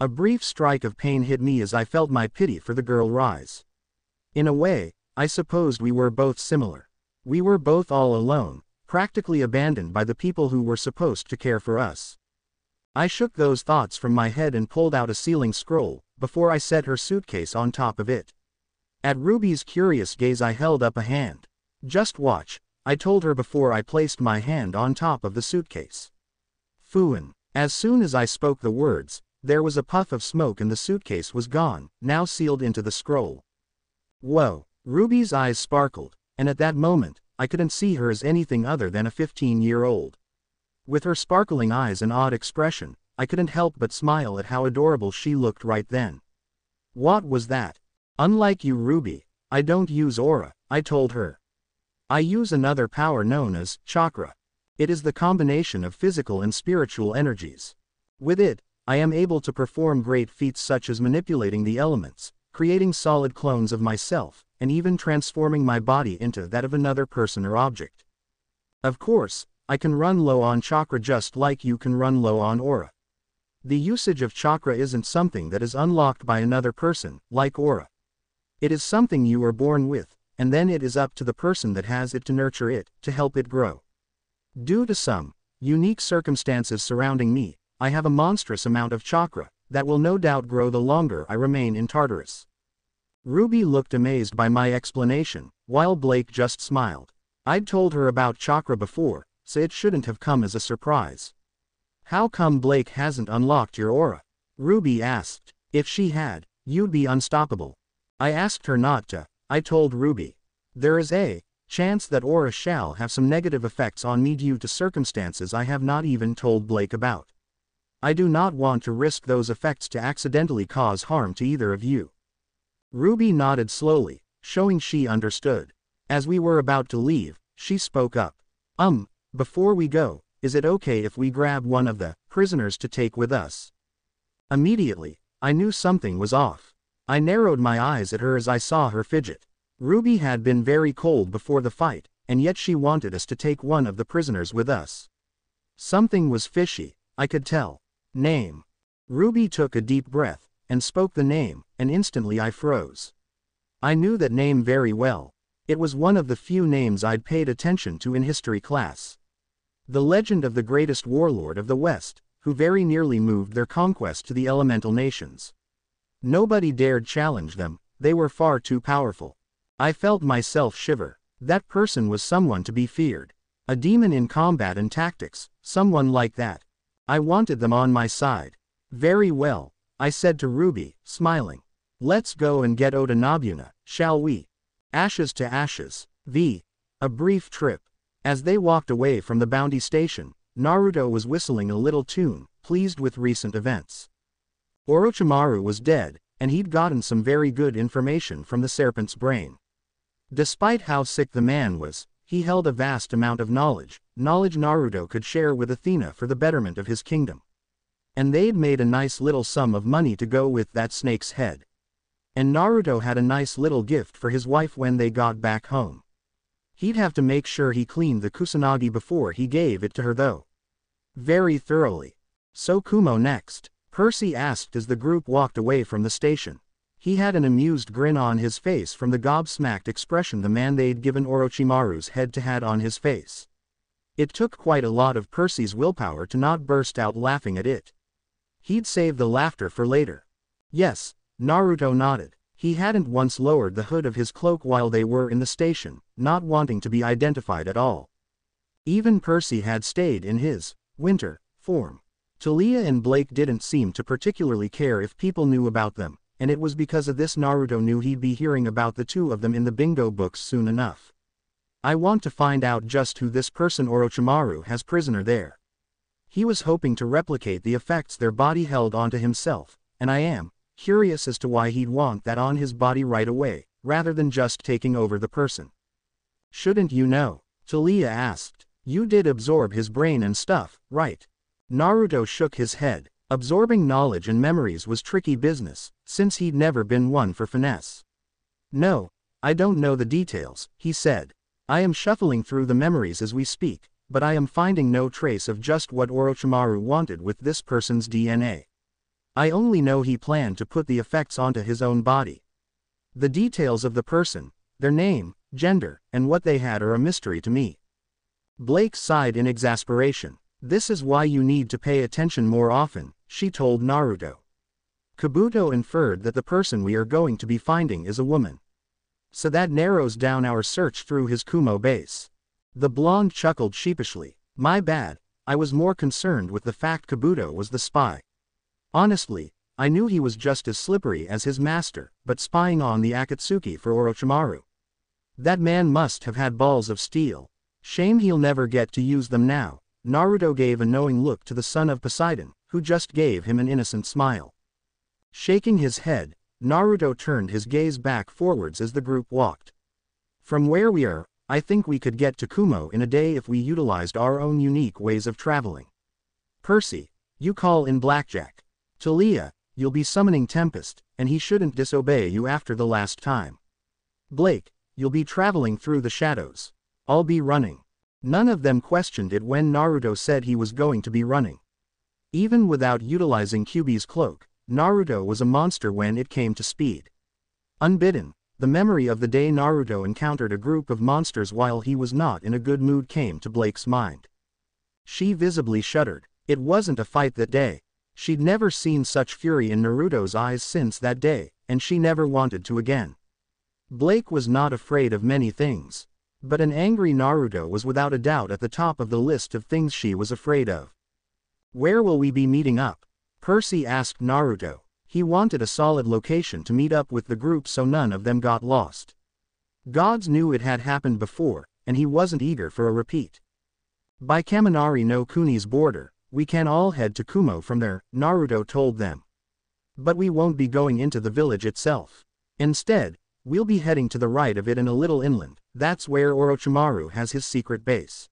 A brief strike of pain hit me as I felt my pity for the girl rise. In a way, I supposed we were both similar. We were both all alone, practically abandoned by the people who were supposed to care for us. I shook those thoughts from my head and pulled out a sealing scroll, before I set her suitcase on top of it. At Ruby's curious gaze I held up a hand. Just watch, I told her before I placed my hand on top of the suitcase. Fuin. As soon as I spoke the words, there was a puff of smoke and the suitcase was gone, now sealed into the scroll. Whoa, Ruby's eyes sparkled, and at that moment, I couldn't see her as anything other than a 15-year-old. With her sparkling eyes and odd expression, I couldn't help but smile at how adorable she looked right then. What was that? Unlike you Ruby, I don't use aura, I told her. I use another power known as chakra. It is the combination of physical and spiritual energies. With it, I am able to perform great feats such as manipulating the elements, creating solid clones of myself, and even transforming my body into that of another person or object. Of course, I can run low on chakra just like you can run low on aura. The usage of chakra isn't something that is unlocked by another person, like aura. It is something you are born with, and then it is up to the person that has it to nurture it, to help it grow. Due to some unique circumstances surrounding me, I have a monstrous amount of chakra, that will no doubt grow the longer I remain in Tartarus. Ruby looked amazed by my explanation, while Blake just smiled. I'd told her about chakra before, so it shouldn't have come as a surprise. How come Blake hasn't unlocked your aura? Ruby asked. If she had, you'd be unstoppable. I asked her not to, I told Ruby. There is a chance that aura shall have some negative effects on me due to circumstances I have not even told Blake about. I do not want to risk those effects to accidentally cause harm to either of you. Ruby nodded slowly, showing she understood. As we were about to leave, she spoke up. Um, before we go, is it okay if we grab one of the prisoners to take with us? Immediately, I knew something was off. I narrowed my eyes at her as I saw her fidget. Ruby had been very cold before the fight, and yet she wanted us to take one of the prisoners with us. Something was fishy, I could tell. Name. Ruby took a deep breath, and spoke the name, and instantly I froze. I knew that name very well. It was one of the few names I'd paid attention to in history class. The legend of the greatest warlord of the West, who very nearly moved their conquest to the elemental nations. Nobody dared challenge them, they were far too powerful. I felt myself shiver. That person was someone to be feared. A demon in combat and tactics, someone like that. I wanted them on my side. Very well, I said to Ruby, smiling. Let's go and get Oda Nobuna, shall we? Ashes to ashes. V. A brief trip. As they walked away from the bounty station, Naruto was whistling a little tune, pleased with recent events. Orochimaru was dead, and he'd gotten some very good information from the serpent's brain. Despite how sick the man was, he held a vast amount of knowledge, knowledge Naruto could share with Athena for the betterment of his kingdom. And they'd made a nice little sum of money to go with that snake's head. And Naruto had a nice little gift for his wife when they got back home. He'd have to make sure he cleaned the kusanagi before he gave it to her though. Very thoroughly. So Kumo next? Percy asked as the group walked away from the station. He had an amused grin on his face from the gobsmacked expression the man they'd given Orochimaru's head to had on his face. It took quite a lot of Percy's willpower to not burst out laughing at it. He'd save the laughter for later. Yes, Naruto nodded. He hadn't once lowered the hood of his cloak while they were in the station, not wanting to be identified at all. Even Percy had stayed in his winter form. Thalia and Blake didn't seem to particularly care if people knew about them, and it was because of this Naruto knew he'd be hearing about the two of them in the bingo books soon enough. I want to find out just who this person Orochimaru has prisoner there. He was hoping to replicate the effects their body held onto himself, and I am curious as to why he'd want that on his body right away, rather than just taking over the person. Shouldn't you know? Thalia asked. You did absorb his brain and stuff, right? Naruto shook his head. Absorbing knowledge and memories was tricky business, since he'd never been one for finesse. No, I don't know the details, he said. I am shuffling through the memories as we speak, but I am finding no trace of just what Orochimaru wanted with this person's DNA. I only know he planned to put the effects onto his own body. The details of the person, their name, gender, and what they had are a mystery to me. Blake sighed in exasperation. This is why you need to pay attention more often, she told Naruto. Kabuto inferred that the person we are going to be finding is a woman. So that narrows down our search through his Kumo base. The blonde chuckled sheepishly. My bad, I was more concerned with the fact Kabuto was the spy. Honestly, I knew he was just as slippery as his master, but spying on the Akatsuki for Orochimaru. That man must have had balls of steel. Shame he'll never get to use them now. Naruto gave a knowing look to the son of Poseidon, who just gave him an innocent smile. Shaking his head, Naruto turned his gaze back forwards as the group walked. From where we are, I think we could get to Kumo in a day if we utilized our own unique ways of traveling. Percy, you call in Blackjack. Thalia, you'll be summoning Tempest, and he shouldn't disobey you after the last time. Blake, you'll be traveling through the shadows. I'll be running. None of them questioned it when Naruto said he was going to be running. Even without utilizing Kyuubi's cloak, Naruto was a monster when it came to speed. Unbidden, the memory of the day Naruto encountered a group of monsters while he was not in a good mood came to Blake's mind. She visibly shuddered. It wasn't a fight that day. She'd never seen such fury in Naruto's eyes since that day, and she never wanted to again. Blake was not afraid of many things. But an angry Naruto was without a doubt at the top of the list of things she was afraid of. Where will we be meeting up? Percy asked Naruto. He wanted a solid location to meet up with the group so none of them got lost. Gods knew it had happened before, and he wasn't eager for a repeat. By Kaminari no Kuni's border, we can all head to Kumo from there, Naruto told them. But we won't be going into the village itself. Instead, we'll be heading to the right of it and a little inland, that's where Orochimaru has his secret base.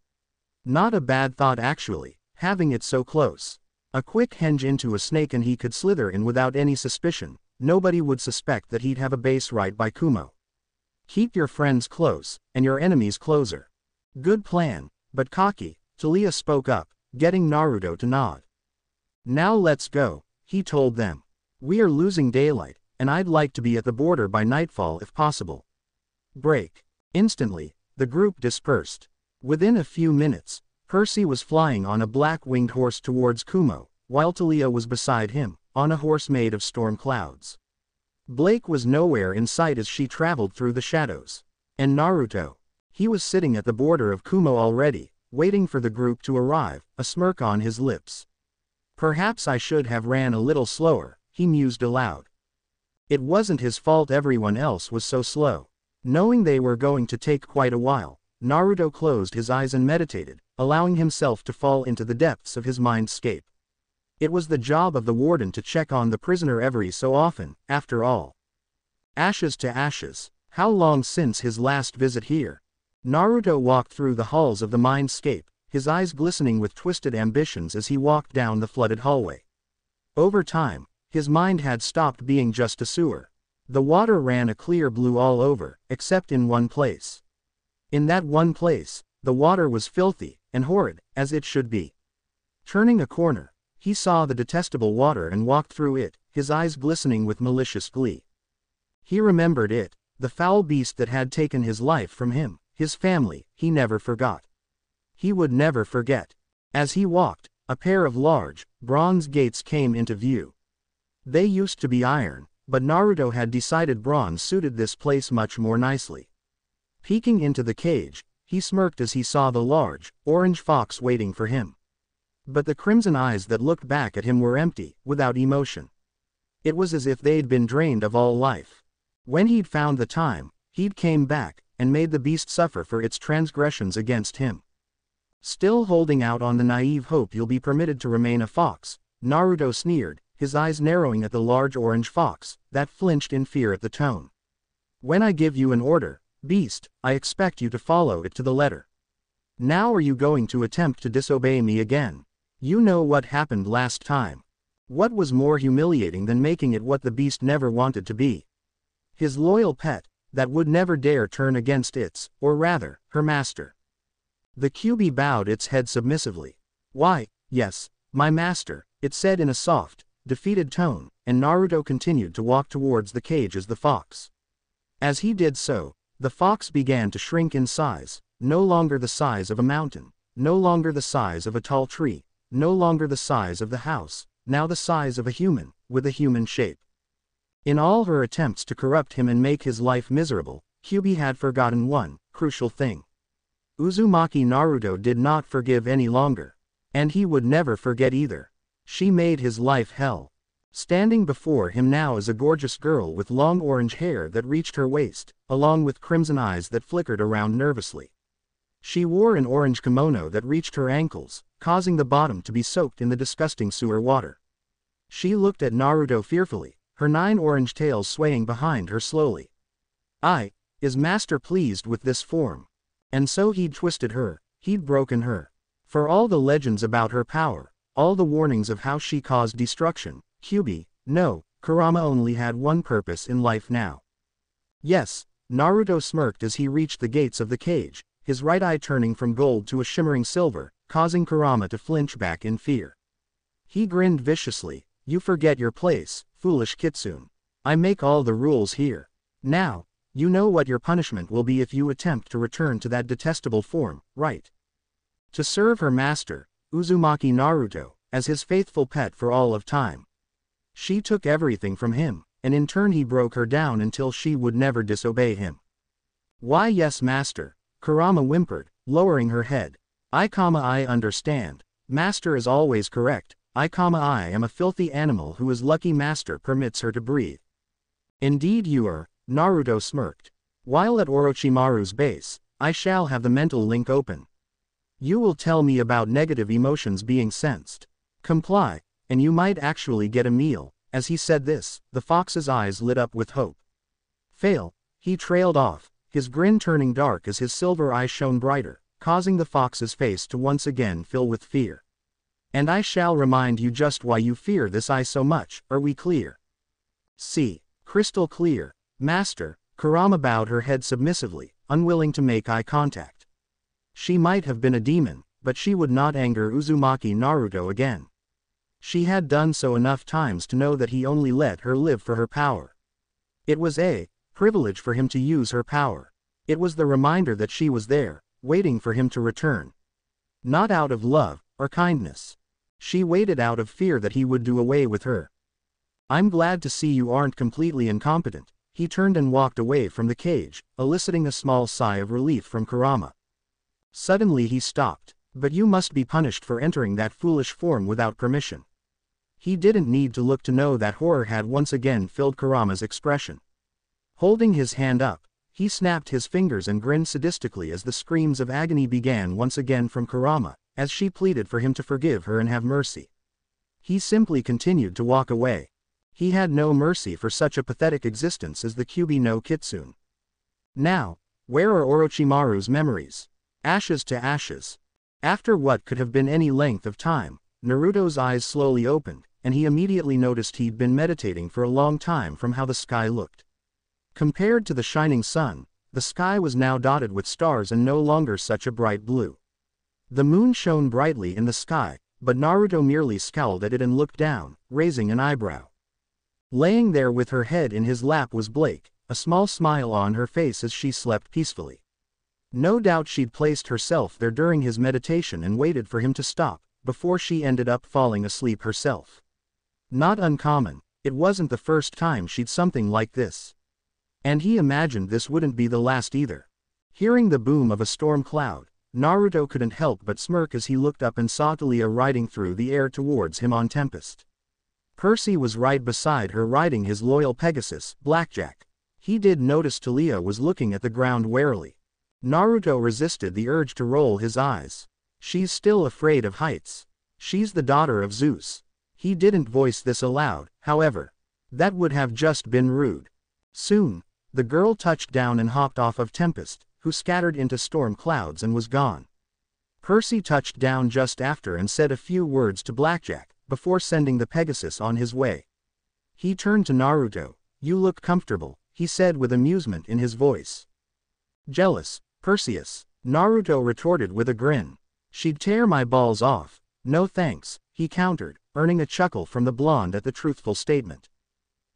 Not a bad thought actually, having it so close. A quick henge into a snake and he could slither in without any suspicion, nobody would suspect that he'd have a base right by Kumo. Keep your friends close, and your enemies closer. Good plan, but cocky, Thalia spoke up, getting Naruto to nod. Now let's go, he told them. We are losing daylight, and I'd like to be at the border by nightfall if possible. Break. Instantly, the group dispersed. Within a few minutes, Percy was flying on a black-winged horse towards Kumo, while Thalia was beside him, on a horse made of storm clouds. Blake was nowhere in sight as she traveled through the shadows. And Naruto. He was sitting at the border of Kumo already, waiting for the group to arrive, a smirk on his lips. Perhaps I should have ran a little slower, he mused aloud. It wasn't his fault everyone else was so slow. Knowing they were going to take quite a while, Naruto closed his eyes and meditated, allowing himself to fall into the depths of his mindscape. It was the job of the warden to check on the prisoner every so often, after all. Ashes to ashes, how long since his last visit here? Naruto walked through the halls of the mindscape, his eyes glistening with twisted ambitions as he walked down the flooded hallway. Over time, his mind had stopped being just a sewer. The water ran a clear blue all over, except in one place. In that one place, the water was filthy, and horrid, as it should be. Turning a corner, he saw the detestable water and walked through it, his eyes glistening with malicious glee. He remembered it, the foul beast that had taken his life from him, his family, he never forgot. He would never forget. As he walked, a pair of large, bronze gates came into view. They used to be iron, but Naruto had decided bronze suited this place much more nicely. Peeking into the cage, he smirked as he saw the large, orange fox waiting for him. But the crimson eyes that looked back at him were empty, without emotion. It was as if they'd been drained of all life. When he'd found the time, he'd came back, and made the beast suffer for its transgressions against him. Still holding out on the naive hope you'll be permitted to remain a fox, Naruto sneered, his eyes narrowing at the large orange fox, that flinched in fear at the tone. When I give you an order, Beast, I expect you to follow it to the letter. Now are you going to attempt to disobey me again? You know what happened last time. What was more humiliating than making it what the beast never wanted to be? His loyal pet, that would never dare turn against its, or rather, her master. The Kyuubi bowed its head submissively. Why, yes, my master, it said in a soft, defeated tone, and Naruto continued to walk towards the cage as the fox. As he did so, the fox began to shrink in size, no longer the size of a mountain, no longer the size of a tall tree, no longer the size of the house, now the size of a human, with a human shape. In all her attempts to corrupt him and make his life miserable, Kyuubi had forgotten one, crucial thing. Uzumaki Naruto did not forgive any longer. And he would never forget either. She made his life hell. Standing before him now is a gorgeous girl with long orange hair that reached her waist, along with crimson eyes that flickered around nervously. She wore an orange kimono that reached her ankles, causing the bottom to be soaked in the disgusting sewer water. She looked at Naruto fearfully, her nine orange tails swaying behind her slowly. I, is master pleased with this form? And so he'd twisted her, he'd broken her. For all the legends about her power, all the warnings of how she caused destruction, Kyuubi, no, Kurama only had one purpose in life now. Yes, Naruto smirked as he reached the gates of the cage, his right eye turning from gold to a shimmering silver, causing Kurama to flinch back in fear. He grinned viciously, you forget your place, foolish Kitsune. I make all the rules here. Now, you know what your punishment will be if you attempt to return to that detestable form, right? To serve her master, Uzumaki Naruto, as his faithful pet for all of time. She took everything from him, and in turn he broke her down until she would never disobey him. Why yes master, Kurama whimpered, lowering her head. I I understand. Master is always correct, I, I am a filthy animal who is lucky master permits her to breathe. Indeed you are, Naruto smirked. While at Orochimaru's base, I shall have the mental link open. You will tell me about negative emotions being sensed. Comply, and you might actually get a meal. As he said this, the fox's eyes lit up with hope. Fail, he trailed off, his grin turning dark as his silver eyes shone brighter, causing the fox's face to once again fill with fear. And I shall remind you just why you fear this eye so much, are we clear? See, crystal clear, master, Kurama bowed her head submissively, unwilling to make eye contact. She might have been a demon, but she would not anger Uzumaki Naruto again. She had done so enough times to know that he only let her live for her power. It was a privilege for him to use her power. It was the reminder that she was there, waiting for him to return. Not out of love, or kindness. She waited out of fear that he would do away with her. I'm glad to see you aren't completely incompetent. He turned and walked away from the cage, eliciting a small sigh of relief from Kurama. Suddenly he stopped. But you must be punished for entering that foolish form without permission. He didn't need to look to know that horror had once again filled Kurama's expression. Holding his hand up, he snapped his fingers and grinned sadistically as the screams of agony began once again from Kurama, as she pleaded for him to forgive her and have mercy. He simply continued to walk away. He had no mercy for such a pathetic existence as the Kyuubi no Kitsune. Now, where are Orochimaru's memories? Ashes to ashes. After what could have been any length of time, Naruto's eyes slowly opened, and he immediately noticed he'd been meditating for a long time from how the sky looked. Compared to the shining sun, the sky was now dotted with stars and no longer such a bright blue. The moon shone brightly in the sky, but Naruto merely scowled at it and looked down, raising an eyebrow. Laying there with her head in his lap was Blake, a small smile on her face as she slept peacefully. No doubt she'd placed herself there during his meditation and waited for him to stop, before she ended up falling asleep herself. Not uncommon, it wasn't the first time she'd something like this. And he imagined this wouldn't be the last either. Hearing the boom of a storm cloud, Naruto couldn't help but smirk as he looked up and saw Thalia riding through the air towards him on Tempest. Percy was right beside her riding his loyal Pegasus, Blackjack. He did notice Thalia was looking at the ground warily. Naruto resisted the urge to roll his eyes. She's still afraid of heights. She's the daughter of Zeus. He didn't voice this aloud, however. That would have just been rude. Soon, the girl touched down and hopped off of Tempest, who scattered into storm clouds and was gone. Percy touched down just after and said a few words to Blackjack, before sending the Pegasus on his way. He turned to Naruto. You look comfortable, he said with amusement in his voice. Jealous, Perseus, Naruto retorted with a grin. She'd tear my balls off. No thanks, he countered, earning a chuckle from the blonde at the truthful statement.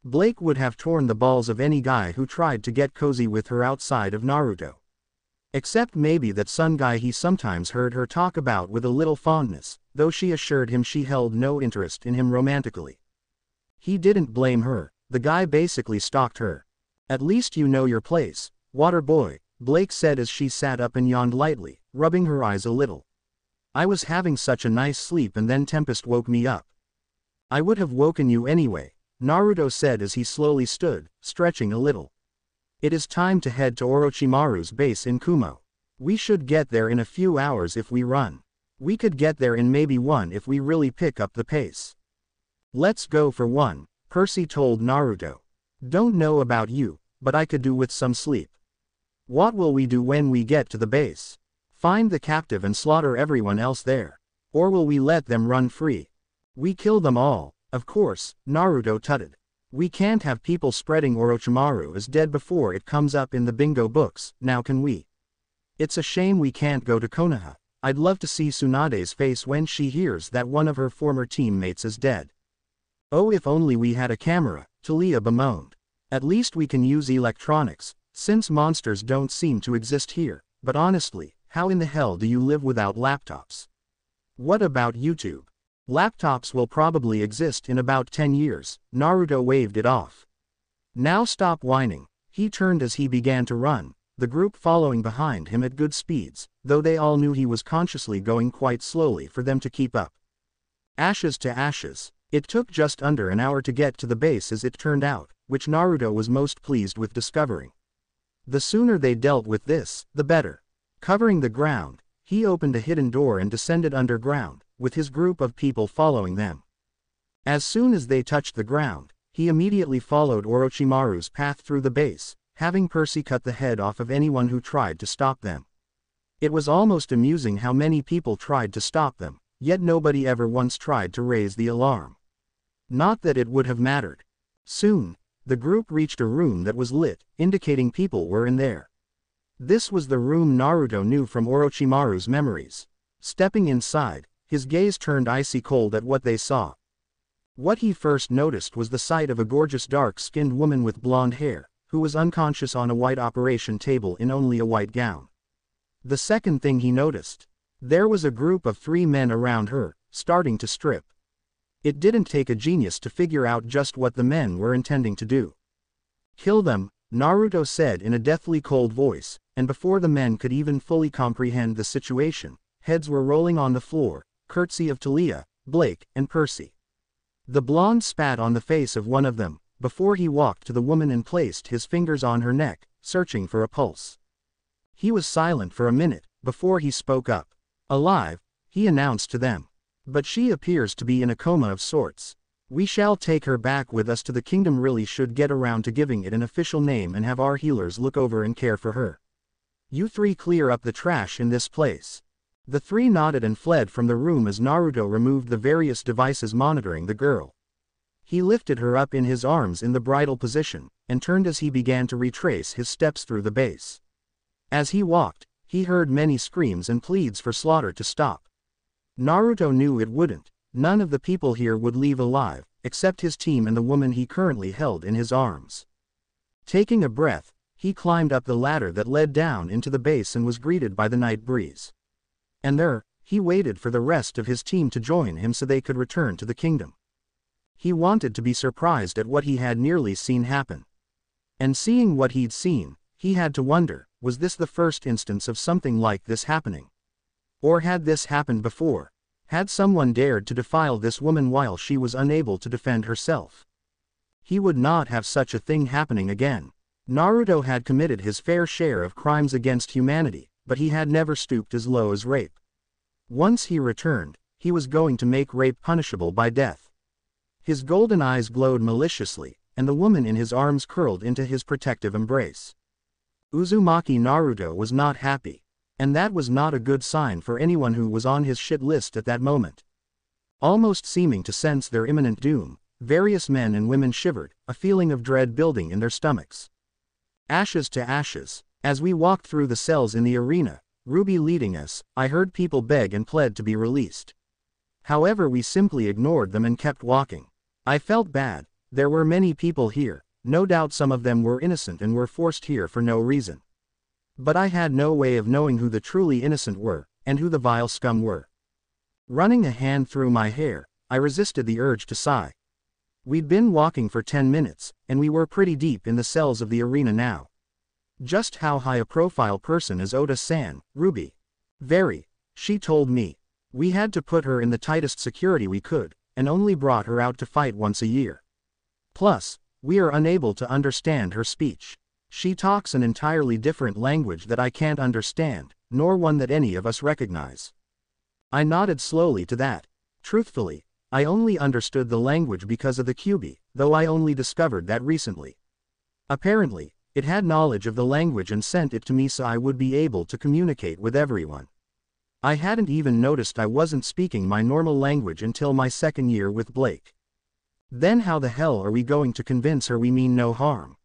Blake would have torn the balls of any guy who tried to get cozy with her outside of Naruto. Except maybe that sun guy he sometimes heard her talk about with a little fondness, though she assured him she held no interest in him romantically. He didn't blame her, the guy basically stalked her. At least you know your place, water boy, Blake said as she sat up and yawned lightly, rubbing her eyes a little. I was having such a nice sleep and then Tempest woke me up. I would have woken you anyway, Naruto said as he slowly stood, stretching a little. It is time to head to Orochimaru's base in Kumo. We should get there in a few hours if we run. We could get there in maybe one if we really pick up the pace. Let's go for one, Percy told Naruto. Don't know about you, but I could do with some sleep. What will we do when we get to the base? Find the captive and slaughter everyone else there. Or will we let them run free? We kill them all, of course, Naruto tutted. We can't have people spreading Orochimaru as dead before it comes up in the bingo books, now can we? It's a shame we can't go to Konoha. I'd love to see Tsunade's face when she hears that one of her former teammates is dead. Oh if only we had a camera, Thalia bemoaned. At least we can use electronics, since monsters don't seem to exist here, but honestly, how in the hell do you live without laptops? What about YouTube? Laptops will probably exist in about 10 years, Naruto waved it off. Now stop whining. He turned as he began to run, the group following behind him at good speeds, though they all knew he was consciously going quite slowly for them to keep up. Ashes to ashes. It took just under an hour to get to the base as it turned out, which Naruto was most pleased with discovering. The sooner they dealt with this, the better. Covering the ground, he opened a hidden door and descended underground, with his group of people following them. As soon as they touched the ground, he immediately followed Orochimaru's path through the base, having Percy cut the head off of anyone who tried to stop them. It was almost amusing how many people tried to stop them, yet nobody ever once tried to raise the alarm. Not that it would have mattered. Soon, the group reached a room that was lit, indicating people were in there. This was the room Naruto knew from Orochimaru's memories. Stepping inside, his gaze turned icy cold at what they saw. What he first noticed was the sight of a gorgeous dark-skinned woman with blonde hair, who was unconscious on a white operation table in only a white gown. The second thing he noticed. There was a group of three men around her, starting to strip. It didn't take a genius to figure out just what the men were intending to do. Kill them, Naruto said in a deathly cold voice, and before the men could even fully comprehend the situation, heads were rolling on the floor, courtesy of Thalia, Blake, and Percy. The blonde spat on the face of one of them, before he walked to the woman and placed his fingers on her neck, searching for a pulse. He was silent for a minute, before he spoke up. Alive, he announced to them. But she appears to be in a coma of sorts. We shall take her back with us to the kingdom really should get around to giving it an official name and have our healers look over and care for her. You three clear up the trash in this place. The three nodded and fled from the room as Naruto removed the various devices monitoring the girl. He lifted her up in his arms in the bridal position, and turned as he began to retrace his steps through the base. As he walked, he heard many screams and pleads for slaughter to stop. Naruto knew it wouldn't, none of the people here would leave alive, except his team and the woman he currently held in his arms. Taking a breath, he climbed up the ladder that led down into the base and was greeted by the night breeze. And there, he waited for the rest of his team to join him so they could return to the kingdom. He wanted to be surprised at what he had nearly seen happen. And seeing what he'd seen, he had to wonder, was this the first instance of something like this happening? Or had this happened before? Had someone dared to defile this woman while she was unable to defend herself? He would not have such a thing happening again. Naruto had committed his fair share of crimes against humanity, but he had never stooped as low as rape. Once he returned, he was going to make rape punishable by death. His golden eyes glowed maliciously, and the woman in his arms curled into his protective embrace. Uzumaki Naruto was not happy. And that was not a good sign for anyone who was on his shit list at that moment. Almost seeming to sense their imminent doom, various men and women shivered, a feeling of dread building in their stomachs. Ashes to ashes. As we walked through the cells in the arena, Ruby leading us, I heard people beg and pled to be released. However we simply ignored them and kept walking. I felt bad, there were many people here, no doubt some of them were innocent and were forced here for no reason. But I had no way of knowing who the truly innocent were, and who the vile scum were. Running a hand through my hair, I resisted the urge to sigh. We'd been walking for 10 minutes, and we were pretty deep in the cells of the arena now. Just how high a profile person is Oda San, Ruby? Very, she told me. We had to put her in the tightest security we could, and only brought her out to fight once a year. Plus, we are unable to understand her speech. She talks an entirely different language that I can't understand, nor one that any of us recognize. I nodded slowly to that. Truthfully, I only understood the language because of the Kyuubi, though I only discovered that recently. Apparently, it had knowledge of the language and sent it to me so I would be able to communicate with everyone. I hadn't even noticed I wasn't speaking my normal language until my second year with Blake. Then how the hell are we going to convince her we mean no harm?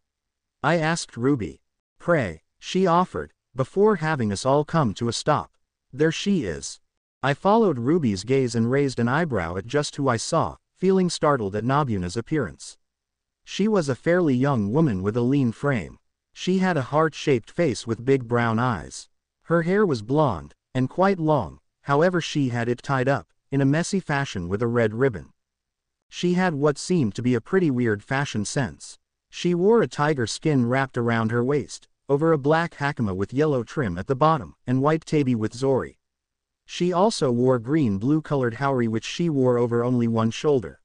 I asked Ruby. Pray, she offered, before having us all come to a stop. There she is. I followed Ruby's gaze and raised an eyebrow at just who I saw, feeling startled at Nobuna's appearance. She was a fairly young woman with a lean frame. She had a heart-shaped face with big brown eyes. Her hair was blonde, and quite long, however she had it tied up, in a messy fashion with a red ribbon. She had what seemed to be a pretty weird fashion sense. She wore a tiger skin wrapped around her waist, over a black hakama with yellow trim at the bottom, and white tabi with zori. She also wore green blue colored haori which she wore over only one shoulder.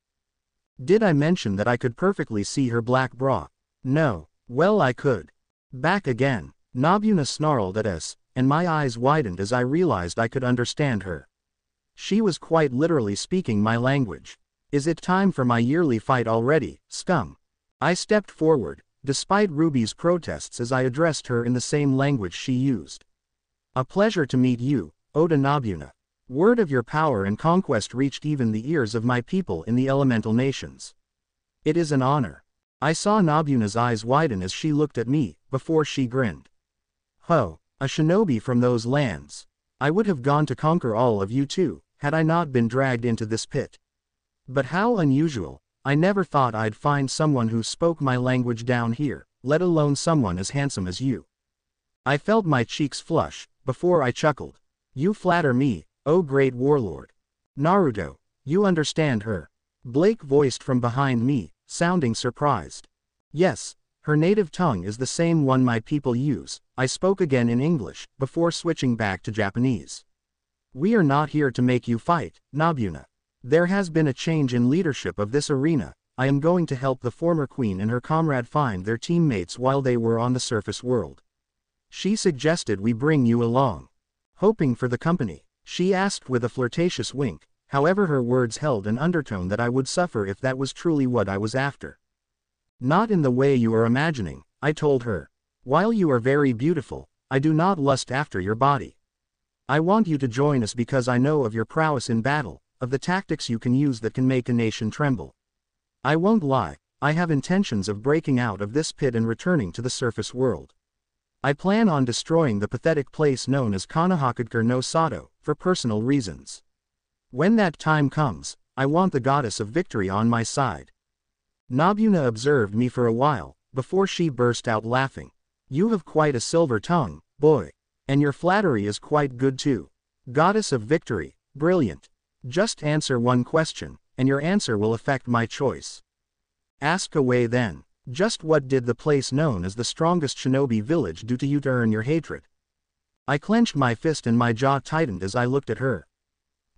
Did I mention that I could perfectly see her black bra? No. Well I could. Back again. Nobuna snarled at us, and my eyes widened as I realized I could understand her. She was quite literally speaking my language. Is it time for my yearly fight already, scum? I stepped forward, despite Ruby's protests as I addressed her in the same language she used. A pleasure to meet you, Oda Nobuna. Word of your power and conquest reached even the ears of my people in the elemental nations. It is an honor. I saw Nobuna's eyes widen as she looked at me, before she grinned. Ho, a shinobi from those lands. I would have gone to conquer all of you too, had I not been dragged into this pit. But how unusual, I never thought I'd find someone who spoke my language down here, let alone someone as handsome as you. I felt my cheeks flush, before I chuckled. You flatter me, Oh great warlord. Naruto, you understand her. Blake voiced from behind me, sounding surprised. Yes, her native tongue is the same one my people use, I spoke again in English, before switching back to Japanese. We are not here to make you fight, Nobuna. There has been a change in leadership of this arena, I am going to help the former queen and her comrade find their teammates while they were on the surface world. She suggested we bring you along. Hoping for the company. She asked with a flirtatious wink, however her words held an undertone that I would suffer if that was truly what I was after. Not in the way you are imagining, I told her. While you are very beautiful, I do not lust after your body. I want you to join us because I know of your prowess in battle, of the tactics you can use that can make a nation tremble. I won't lie, I have intentions of breaking out of this pit and returning to the surface world. I plan on destroying the pathetic place known as Konohagakure no Sato, for personal reasons. When that time comes, I want the goddess of victory on my side. Nobuna observed me for a while, before she burst out laughing. You have quite a silver tongue, boy. And your flattery is quite good too. Goddess of victory, brilliant. Just answer one question, and your answer will affect my choice. Ask away then. Just what did the place known as the strongest shinobi village do to you to earn your hatred? I clenched my fist and my jaw tightened as I looked at her.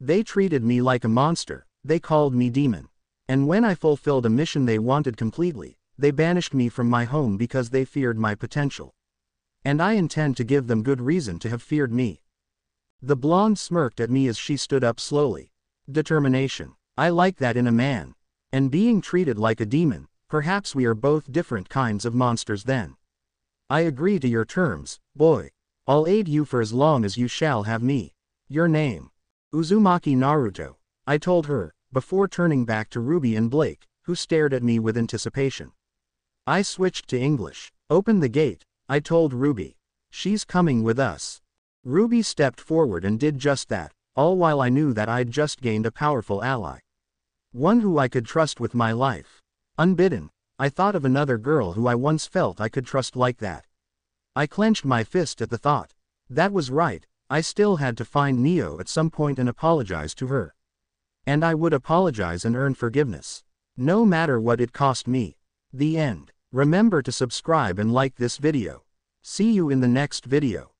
They treated me like a monster, they called me demon. And when I fulfilled a mission they wanted completely, they banished me from my home because they feared my potential. And I intend to give them good reason to have feared me. The blonde smirked at me as she stood up slowly. Determination. I like that in a man. And being treated like a demon, Perhaps we are both different kinds of monsters then. I agree to your terms, boy. I'll aid you for as long as you shall have me. Your name. Uzumaki Naruto. I told her, before turning back to Ruby and Blake, who stared at me with anticipation. I switched to English. Open the gate, I told Ruby. She's coming with us. Ruby stepped forward and did just that, all while I knew that I'd just gained a powerful ally. One who I could trust with my life. Unbidden, I thought of another girl who I once felt I could trust like that. I clenched my fist at the thought. That was right, I still had to find Neo at some point and apologize to her. And I would apologize and earn forgiveness. No matter what it cost me. The end. Remember to subscribe and like this video. See you in the next video.